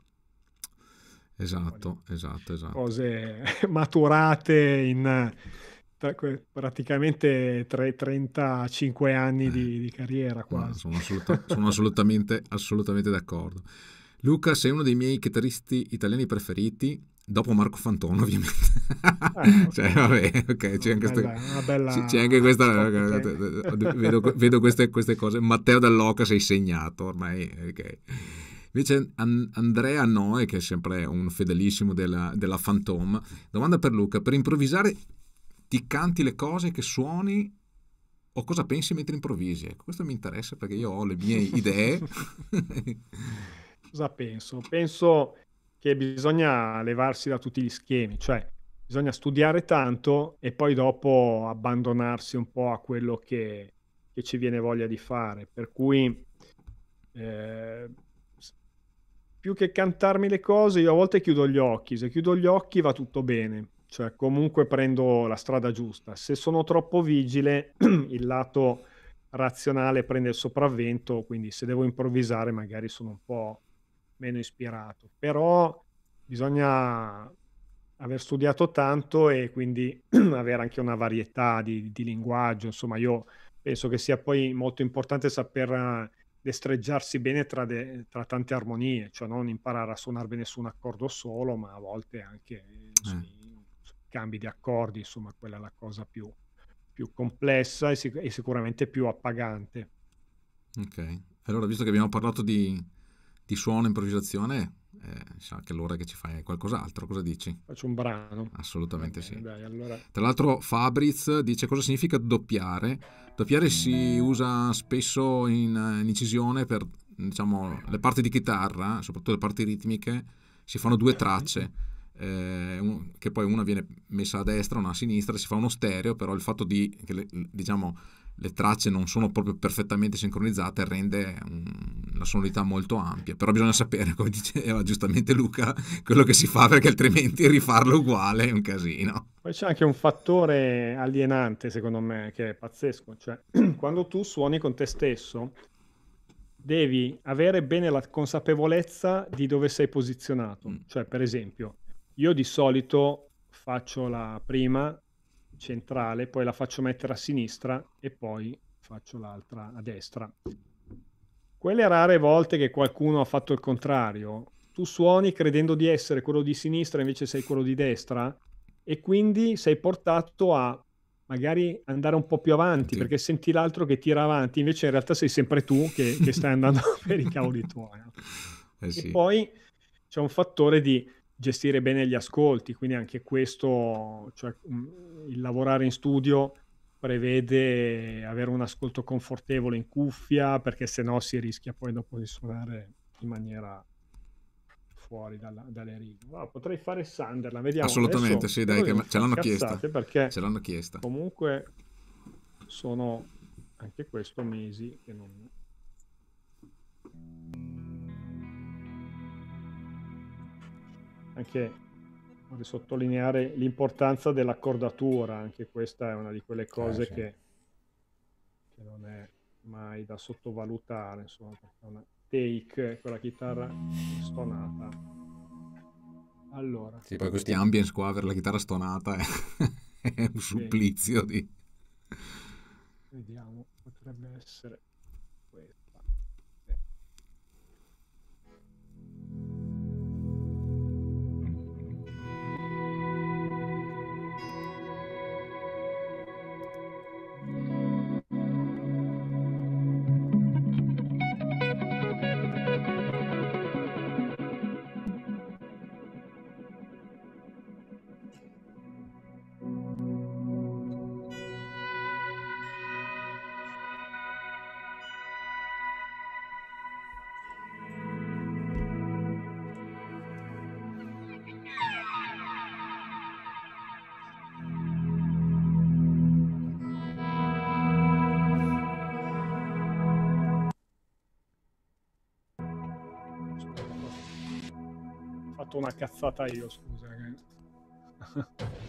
Esatto, esatto, esatto. Cose [LAUGHS] maturate in praticamente 3, 35 anni eh, di, di, carriera quasi. sono, assoluta, sono assolutamente, assolutamente d'accordo. Luca, sei uno dei miei chitarristi italiani preferiti, dopo Marco Fantone ovviamente. Eh, [LAUGHS] cioè, vabbè, ok, c'è anche, bella, st- bella... c'è anche questa... vedo, vedo queste, queste, cose. Matteo Dall'Oca sei segnato ormai, ok. Invece Andrea Noe, che è sempre un fedelissimo della, della Phantom, domanda per Luca, per improvvisare ti canti le cose che suoni o cosa pensi mentre improvvisi? Ecco, questo mi interessa perché io ho le mie idee. [LAUGHS] cosa penso? Penso che bisogna levarsi da tutti gli schemi, cioè bisogna studiare tanto e poi dopo abbandonarsi un po' a quello che, che ci viene voglia di fare. Per cui eh, più che cantarmi le cose, io a volte chiudo gli occhi, se chiudo gli occhi va tutto bene cioè comunque prendo la strada giusta. Se sono troppo vigile, [CLEARS THROAT] il lato razionale prende il sopravvento, quindi se devo improvvisare magari sono un po' meno ispirato. Però bisogna aver studiato tanto e quindi [CLEARS THROAT] avere anche una varietà di, di linguaggio. Insomma, io penso che sia poi molto importante saper destreggiarsi bene tra, de, tra, tante armonie, cioè non imparare a suonare bene su un accordo solo, ma a volte anche eh cambi di accordi, insomma, quella è la cosa più, più complessa e, sic- e, sicuramente più appagante. Ok, allora visto che abbiamo parlato di, di suono, improvvisazione, eh, sa che l'ora che ci fai qualcos'altro, cosa dici? Faccio un brano. Assolutamente okay, sì. Dai, allora... Tra l'altro Fabriz dice cosa significa doppiare. Doppiare si usa spesso in, in incisione per diciamo, le parti di chitarra, soprattutto le parti ritmiche, si fanno due tracce eh, che poi una viene messa a destra, una a sinistra, si fa uno stereo, però il fatto di che le, diciamo, le tracce non sono proprio perfettamente sincronizzate rende un, la sonorità molto ampia. Però bisogna sapere, come diceva giustamente Luca, quello che si fa perché altrimenti rifarlo uguale è un casino. Poi c'è anche un fattore alienante, secondo me, che è pazzesco. Cioè, [CLEARS THROAT] quando tu suoni con te stesso, devi avere bene la consapevolezza di dove sei posizionato. Mm. Cioè, per esempio, io di solito faccio la prima centrale, poi la faccio mettere a sinistra e poi faccio l'altra a destra. Quelle rare volte che qualcuno ha fatto il contrario, tu suoni credendo di essere quello di sinistra, invece sei quello di destra, e quindi sei portato a magari andare un po' più avanti, sì. perché senti l'altro che tira avanti, invece in realtà sei sempre tu che, che stai andando [LAUGHS] per i cavoli tuoi. Eh sì. E poi c'è un fattore di gestire bene gli ascolti, quindi anche questo, cioè, il lavorare in studio prevede avere un ascolto confortevole in cuffia, perché se no si rischia poi dopo di suonare in maniera fuori dalla, dalle righe. Wow, potrei fare Sunderland, vediamo. Assolutamente, Adesso, sì, dai, che ce l'hanno chiesta. Perché ce l'hanno chiesta. Comunque sono anche questo mesi che non anche vorrei sottolineare l'importanza dell'accordatura, anche questa è una di quelle cose eh, sì. che, che, non è mai da sottovalutare, insomma, perché una take con la chitarra stonata allora. Sì, poi questi ambience qua per la chitarra stonata è, [LAUGHS] è un supplizio sì. di... Vediamo, potrebbe essere una cazzata io, scusa. [LAUGHS]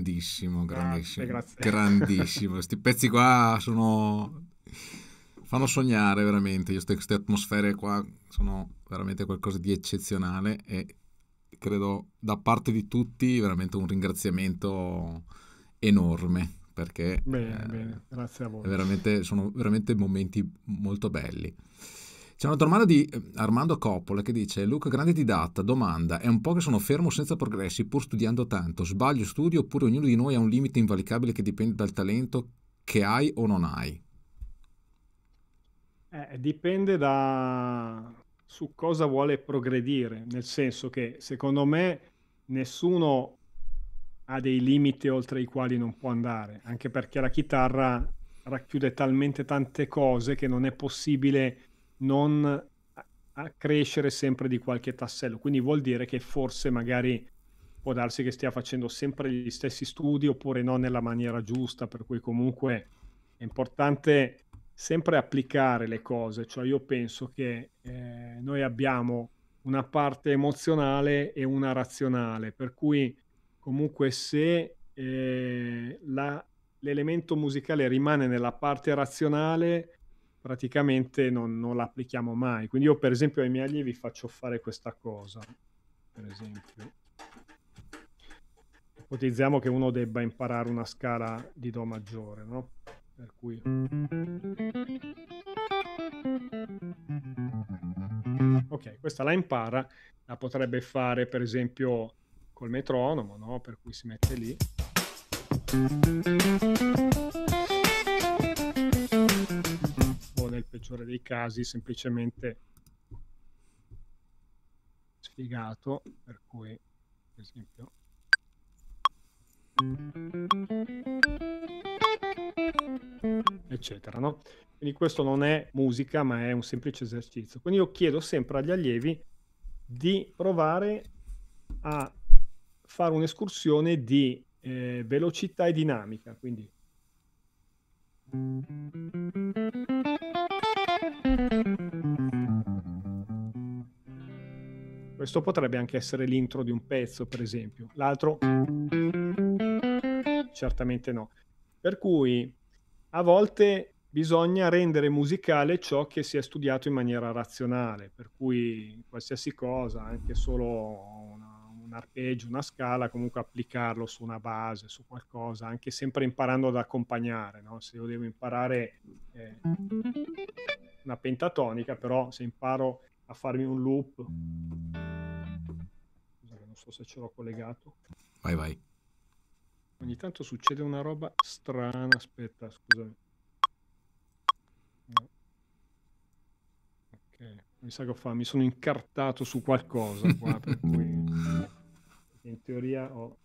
Grandissimo, grandissimo. Grazie, grazie. [LAUGHS] Grandissimo. Questi pezzi qua sono... fanno sognare veramente. Io queste atmosfere qua sono veramente qualcosa di eccezionale e credo da parte di tutti veramente un ringraziamento enorme perché bene, eh, bene. grazie a voi. Veramente, sono veramente momenti molto belli. C'è una domanda di eh, Armando Coppola che dice Luca, grande didatta, domanda, è un po' che sono fermo senza progressi pur studiando tanto, sbaglio studio oppure ognuno di noi ha un limite invalicabile che dipende dal talento che hai o non hai? Eh, dipende da su cosa vuole progredire, nel senso che secondo me nessuno ha dei limiti oltre i quali non può andare, anche perché la chitarra racchiude talmente tante cose che non è possibile non crescere sempre di qualche tassello. Quindi vuol dire che forse magari può darsi che stia facendo sempre gli stessi studi oppure non nella maniera giusta, per cui comunque è importante sempre applicare le cose, cioè io penso che eh, noi abbiamo una parte emozionale e una razionale, per cui comunque se eh, la, l'elemento musicale rimane nella parte razionale, praticamente non, non la applichiamo mai. Quindi io per esempio ai miei allievi faccio fare questa cosa, per esempio. Ipotizziamo che uno debba imparare una scala di Do maggiore, no? Per cui... Ok, questa la impara, la potrebbe fare per esempio col metronomo, no? Per cui si mette lì peggiore dei casi semplicemente sfigato, per cui per esempio eccetera, no? Quindi questo non è musica, ma è un semplice esercizio. Quindi io chiedo sempre agli allievi di provare a fare un'escursione di eh, velocità e dinamica, quindi questo potrebbe anche essere l'intro di un pezzo, per esempio. L'altro certamente no. Per cui a volte bisogna rendere musicale ciò che si è studiato in maniera razionale, per cui qualsiasi cosa, anche solo una un arpeggio, una scala, comunque applicarlo su una base, su qualcosa, anche sempre imparando ad accompagnare. No? Se io devo imparare eh, una pentatonica, però se imparo a farmi un loop, non so se ce l'ho collegato. Vai, vai. Ogni tanto succede una roba strana, aspetta, scusami. No. Ok, mi sa che ho fatto, mi sono incartato su qualcosa qua, per cui [LAUGHS] in teoria ho...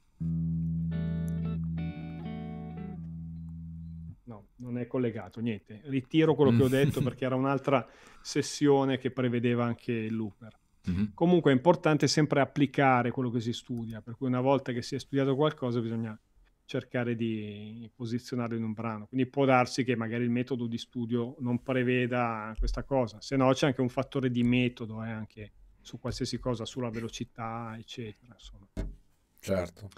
non è collegato, niente. Ritiro quello che ho detto [LAUGHS] perché era un'altra sessione che prevedeva anche il looper. Mm-hmm. Comunque è importante sempre applicare quello che si studia, per cui una volta che si è studiato qualcosa bisogna cercare di posizionarlo in un brano. Quindi può darsi che magari il metodo di studio non preveda questa cosa, se no c'è anche un fattore di metodo eh, anche su qualsiasi cosa, sulla velocità, eccetera. Insomma. Certo.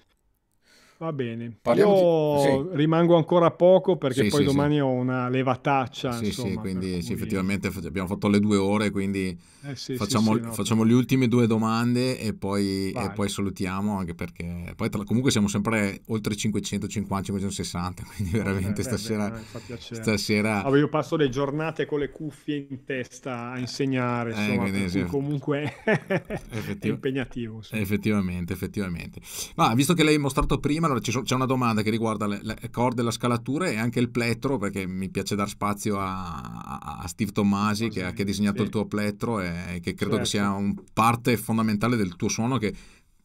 Va bene, Parliamo io di... sì. rimango ancora poco perché sì, poi sì, domani ho una levataccia. Sì, insomma, sì, quindi cui... effettivamente abbiamo fatto le due ore, quindi eh, facciamo, no, facciamo le ultime due domande e poi, e poi salutiamo anche perché poi tra, comunque siamo sempre oltre 550, 560, [LAUGHS] quindi veramente beh, stasera... Beh, stasera... Allora, io passo le giornate con le cuffie in testa a insegnare, eh, insomma, quindi, comunque [LAUGHS] è impegnativo. Effettivamente, effettivamente. Ma visto che l'hai mostrato prima, allora c'è una domanda che riguarda le, le corde, la scalatura e anche il plettro, perché mi piace dar spazio a, a Steve Tommasi che, che, ha disegnato sì. il tuo plettro e che credo certo. che sia un parte fondamentale del tuo suono che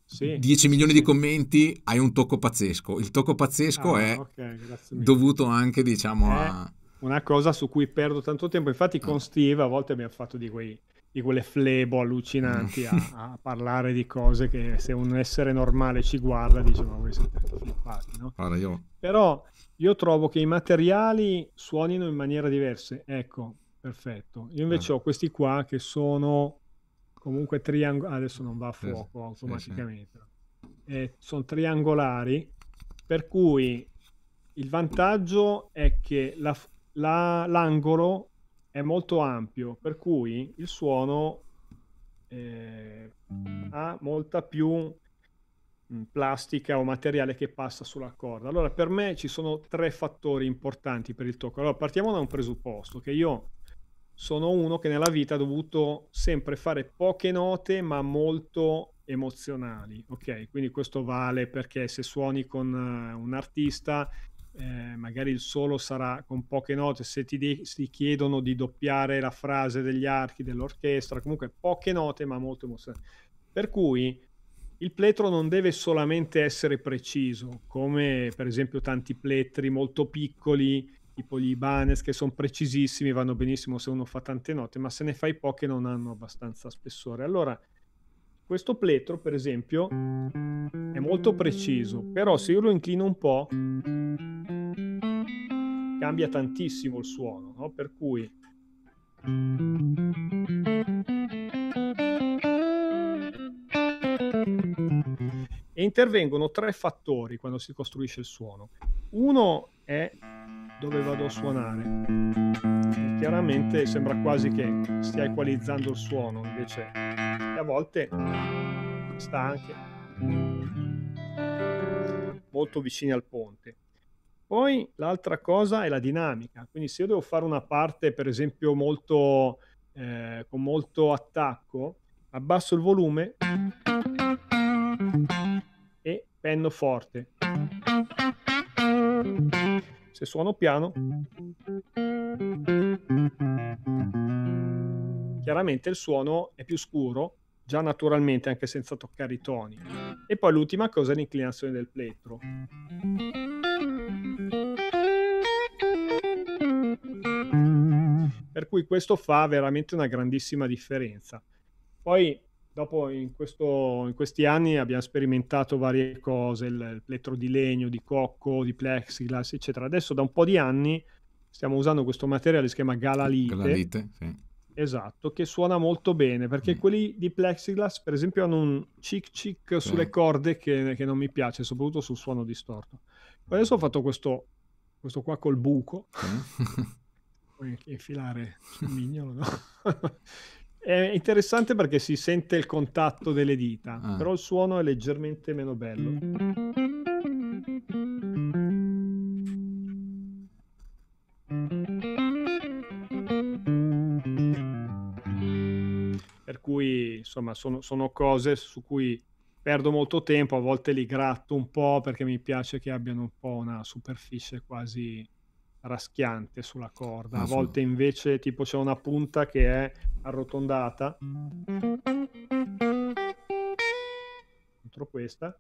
sì, 10 milioni di commenti hai un tocco pazzesco. Il tocco pazzesco ah, è okay, dovuto anche, diciamo, è a... Una cosa su cui perdo tanto tempo. Infatti con ah. Steve a volte abbiamo fatto di quei di quelle flebo allucinanti a, [LAUGHS] a, parlare di cose che se un essere normale ci guarda dice ma voi siete flippati, no? Allora, io... Però io trovo che i materiali suonino in maniera diversa. Ecco, perfetto. Io invece ah. ho questi qua che sono comunque triangolari, adesso non va a fuoco eh, automaticamente. Sì, sì. Eh, sono triangolari per cui il vantaggio è che la, la, l'angolo è molto ampio, per cui il suono eh, ha molta più mm, plastica o materiale che passa sulla corda. Allora, per me ci sono tre fattori importanti per il tocco. Allora, partiamo da un presupposto che io sono uno che nella vita ha dovuto sempre fare poche note, ma molto emozionali. Ok, quindi questo vale perché se suoni con uh, un artista eh, magari il solo sarà con poche note, se ti, di- ti, chiedono di doppiare la frase degli archi dell'orchestra, comunque poche note ma molto emozionanti. Per cui il pletro non deve solamente essere preciso, come per esempio tanti plettri molto piccoli, tipo gli Ibanez, che sono precisissimi, vanno benissimo se uno fa tante note, ma se ne fai poche non hanno abbastanza spessore. Allora, questo plettro, per esempio, è molto preciso, però se io lo inclino un po', cambia tantissimo il suono, no? Per cui... E intervengono tre fattori quando si costruisce il suono. Uno è dove vado a suonare. chiaramente sembra quasi che stia equalizzando il suono, invece a volte sta anche molto vicini al ponte. Poi l'altra cosa è la dinamica, quindi se io devo fare una parte per esempio molto, eh, con molto attacco, abbasso il volume e penno forte. Se suono piano, chiaramente il suono è più scuro già naturalmente anche senza toccare i toni. E poi l'ultima cosa è l'inclinazione del plettro. Per cui questo fa veramente una grandissima differenza. Poi dopo in, questo, in questi anni abbiamo sperimentato varie cose, il, il plettro di legno, di cocco, di plexiglass, eccetera. Adesso da un po' di anni stiamo usando questo materiale che si chiama galalite. Galalite, sì Esatto, che suona molto bene perché mm. quelli di plexiglass, per esempio, hanno un cic cic sulle corde che, che, non mi piace, soprattutto sul suono distorto. Poi adesso ho fatto questo, questo qua col buco, [LAUGHS] sì. puoi infilare sul mignolo, no? [LAUGHS] È interessante perché si sente il contatto delle dita, ah. però il suono è leggermente meno bello. Insomma sono, sono cose su cui perdo molto tempo, a volte li gratto un po' perché mi piace che abbiano un po' una superficie quasi raschiante sulla corda, a volte invece tipo c'è una punta che è arrotondata. Contro questa.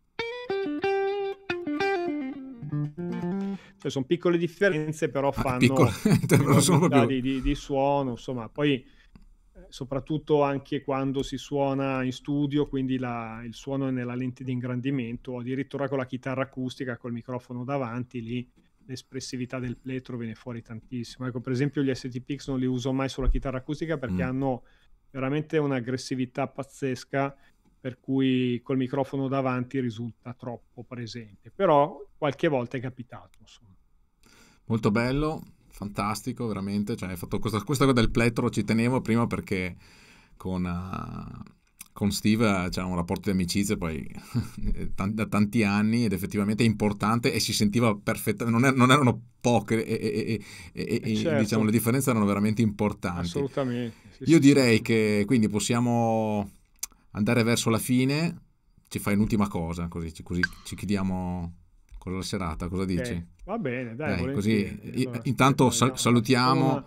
Cioè sono piccole differenze però ah, fanno ah, [LAUGHS] di, di, di suono insomma. Poi soprattutto anche quando si suona in studio, quindi la, il suono è nella lente di ingrandimento, o addirittura con la chitarra acustica, col microfono davanti, lì l'espressività del pletro viene fuori tantissimo. Ecco, per esempio gli STPX non li uso mai sulla chitarra acustica perché mm. hanno veramente un'aggressività pazzesca per cui col microfono davanti risulta troppo presente, però qualche volta è capitato. Insomma. Molto bello, fantastico, veramente. Cioè, hai fatto questa, questa cosa del plettro, ci tenevo prima perché con, uh, con Steve c'era un rapporto di amicizia poi [LAUGHS] da tanti anni ed effettivamente è importante e si sentiva perfettamente, non, er- non erano poche e, e, e, e certo. diciamo, le differenze erano veramente importanti. Assolutamente. Sì, Io sì, direi sì. che quindi possiamo andare verso la fine, ci fai un'ultima cosa, così, così ci chiediamo con la serata, cosa dici? Okay. Va bene, dai, dai così allora, intanto sal- salutiamo,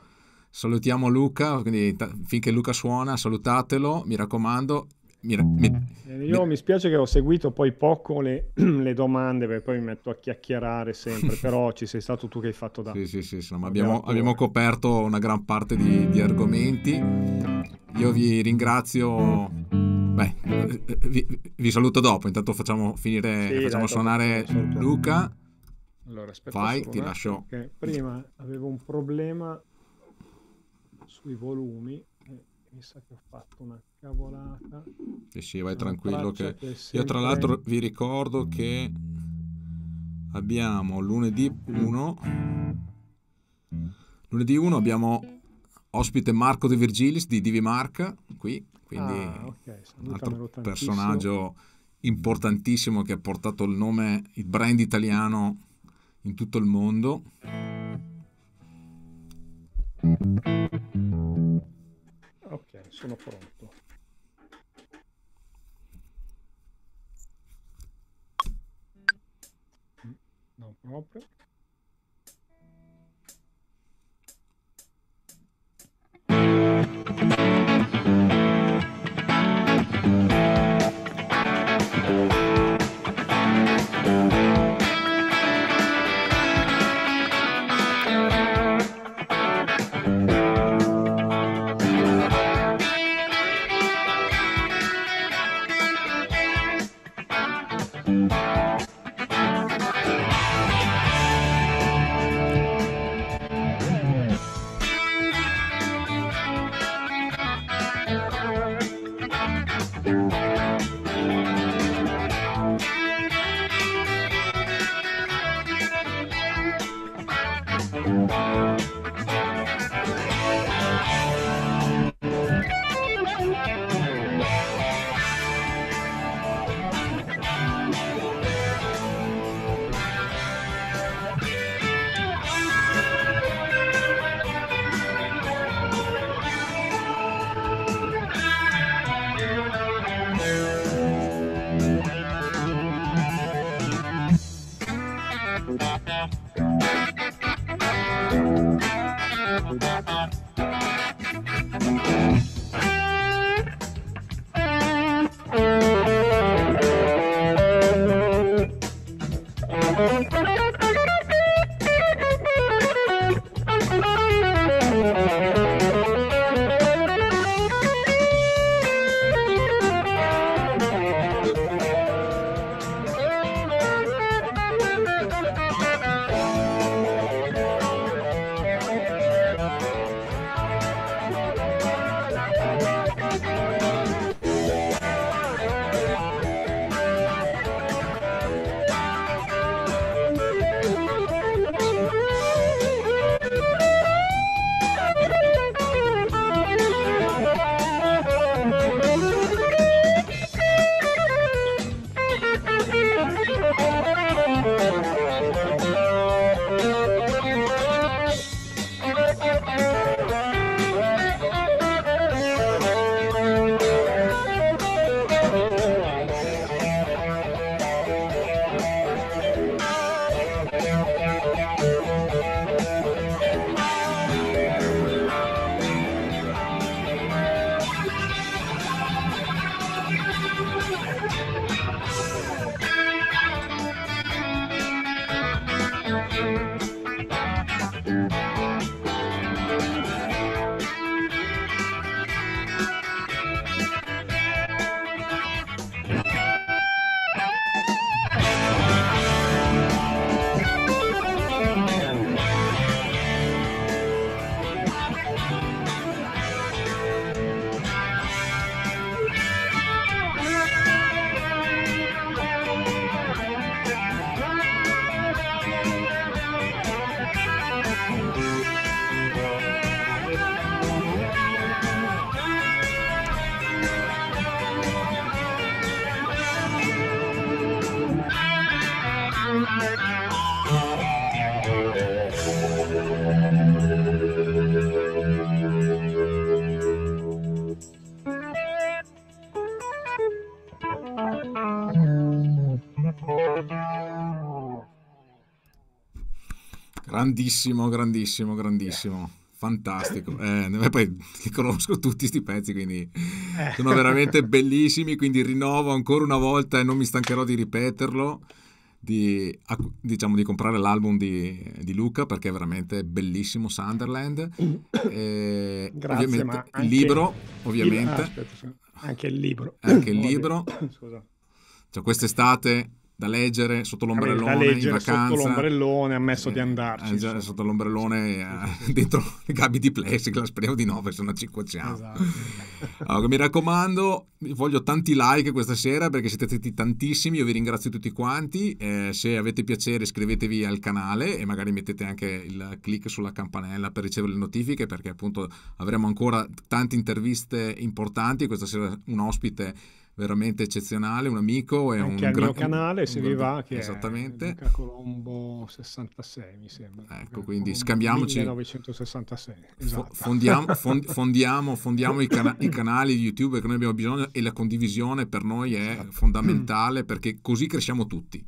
salutiamo Luca, quindi t- finché Luca suona salutatelo, mi raccomando. Mi, mi, eh, Io mi, mi spiace che ho seguito poi poco le, [CLEARS THROAT] le, domande perché poi mi metto a chiacchierare sempre, [LAUGHS] però ci sei stato tu che hai fatto da... Sì, sì, sì, insomma, abbiamo, abbiamo, coperto una gran parte di, di argomenti. Io vi ringrazio Beh, vi, vi, saluto dopo, intanto facciamo finire, sì, facciamo dai, suonare Luca. Allora, aspetta Vai, ti lascio. Prima avevo un problema sui volumi. mi sa che ho fatto una cavolata. Sì, sì, vai tranquillo. Che... che Io tra l'altro vi ricordo che abbiamo lunedì 1. Lunedì 1 abbiamo ospite Marco De Virgilis di Divi Marca, qui, quindi ah, okay. un altro personaggio importantissimo che ha portato il nome, il brand italiano in tutto il mondo. Ok, sono pronto. Non proprio. Grandissimo, grandissimo, grandissimo. Fantastico. [LAUGHS] Eh, poi li conosco tutti questi pezzi, quindi eh. sono veramente bellissimi. Quindi rinnovo ancora una volta e non mi stancherò di ripeterlo. Di, diciamo, di comprare l'album di, di, Luca perché è veramente bellissimo Sunderland [COUGHS] e Grazie, ovviamente il libro ovviamente il, ah, aspetta, anche il libro anche il libro cioè, quest'estate da leggere sotto l'ombrellone da leggere in vacanza. sotto l'ombrellone ammesso eh, di andarci eh, già, sotto l'ombrellone sì, eh, sì, dentro i gabi di plexiglass speriamo di no perché sono a 5 esatto. [LAUGHS] allora, mi raccomando voglio tanti like questa sera perché siete stati tantissimi io vi ringrazio tutti quanti eh, se avete piacere iscrivetevi al canale e magari mettete anche il click sulla campanella per ricevere le notifiche perché appunto avremo ancora tante interviste importanti questa sera un ospite veramente eccezionale, un amico e un al mio canale, se vi va, che esattamente. è Luca Colombo 66, mi sembra. Ecco, quindi Colombo scambiamoci 1966. Esatto. Fondiamo, [LAUGHS] fondiamo, fondiamo i, cana- i, canali di YouTube che noi abbiamo bisogno e la condivisione per noi è esatto. fondamentale perché così cresciamo tutti.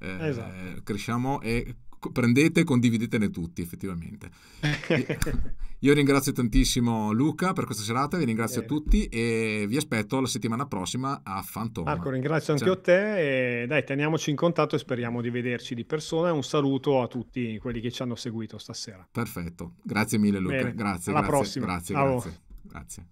Eh, esatto. Cresciamo e prendete e condividetene tutti effettivamente. [LAUGHS] Io ringrazio tantissimo Luca per questa serata, vi ringrazio eh. a tutti e vi aspetto la settimana prossima a Phantom. Marco, ringrazio anche Ciao. a te e dai, teniamoci in contatto e speriamo di vederci di persona. Un saluto a tutti quelli che ci hanno seguito stasera. Perfetto, grazie mille Luca, Bene. grazie. Alla grazie, prossima. Grazie, grazie, grazie.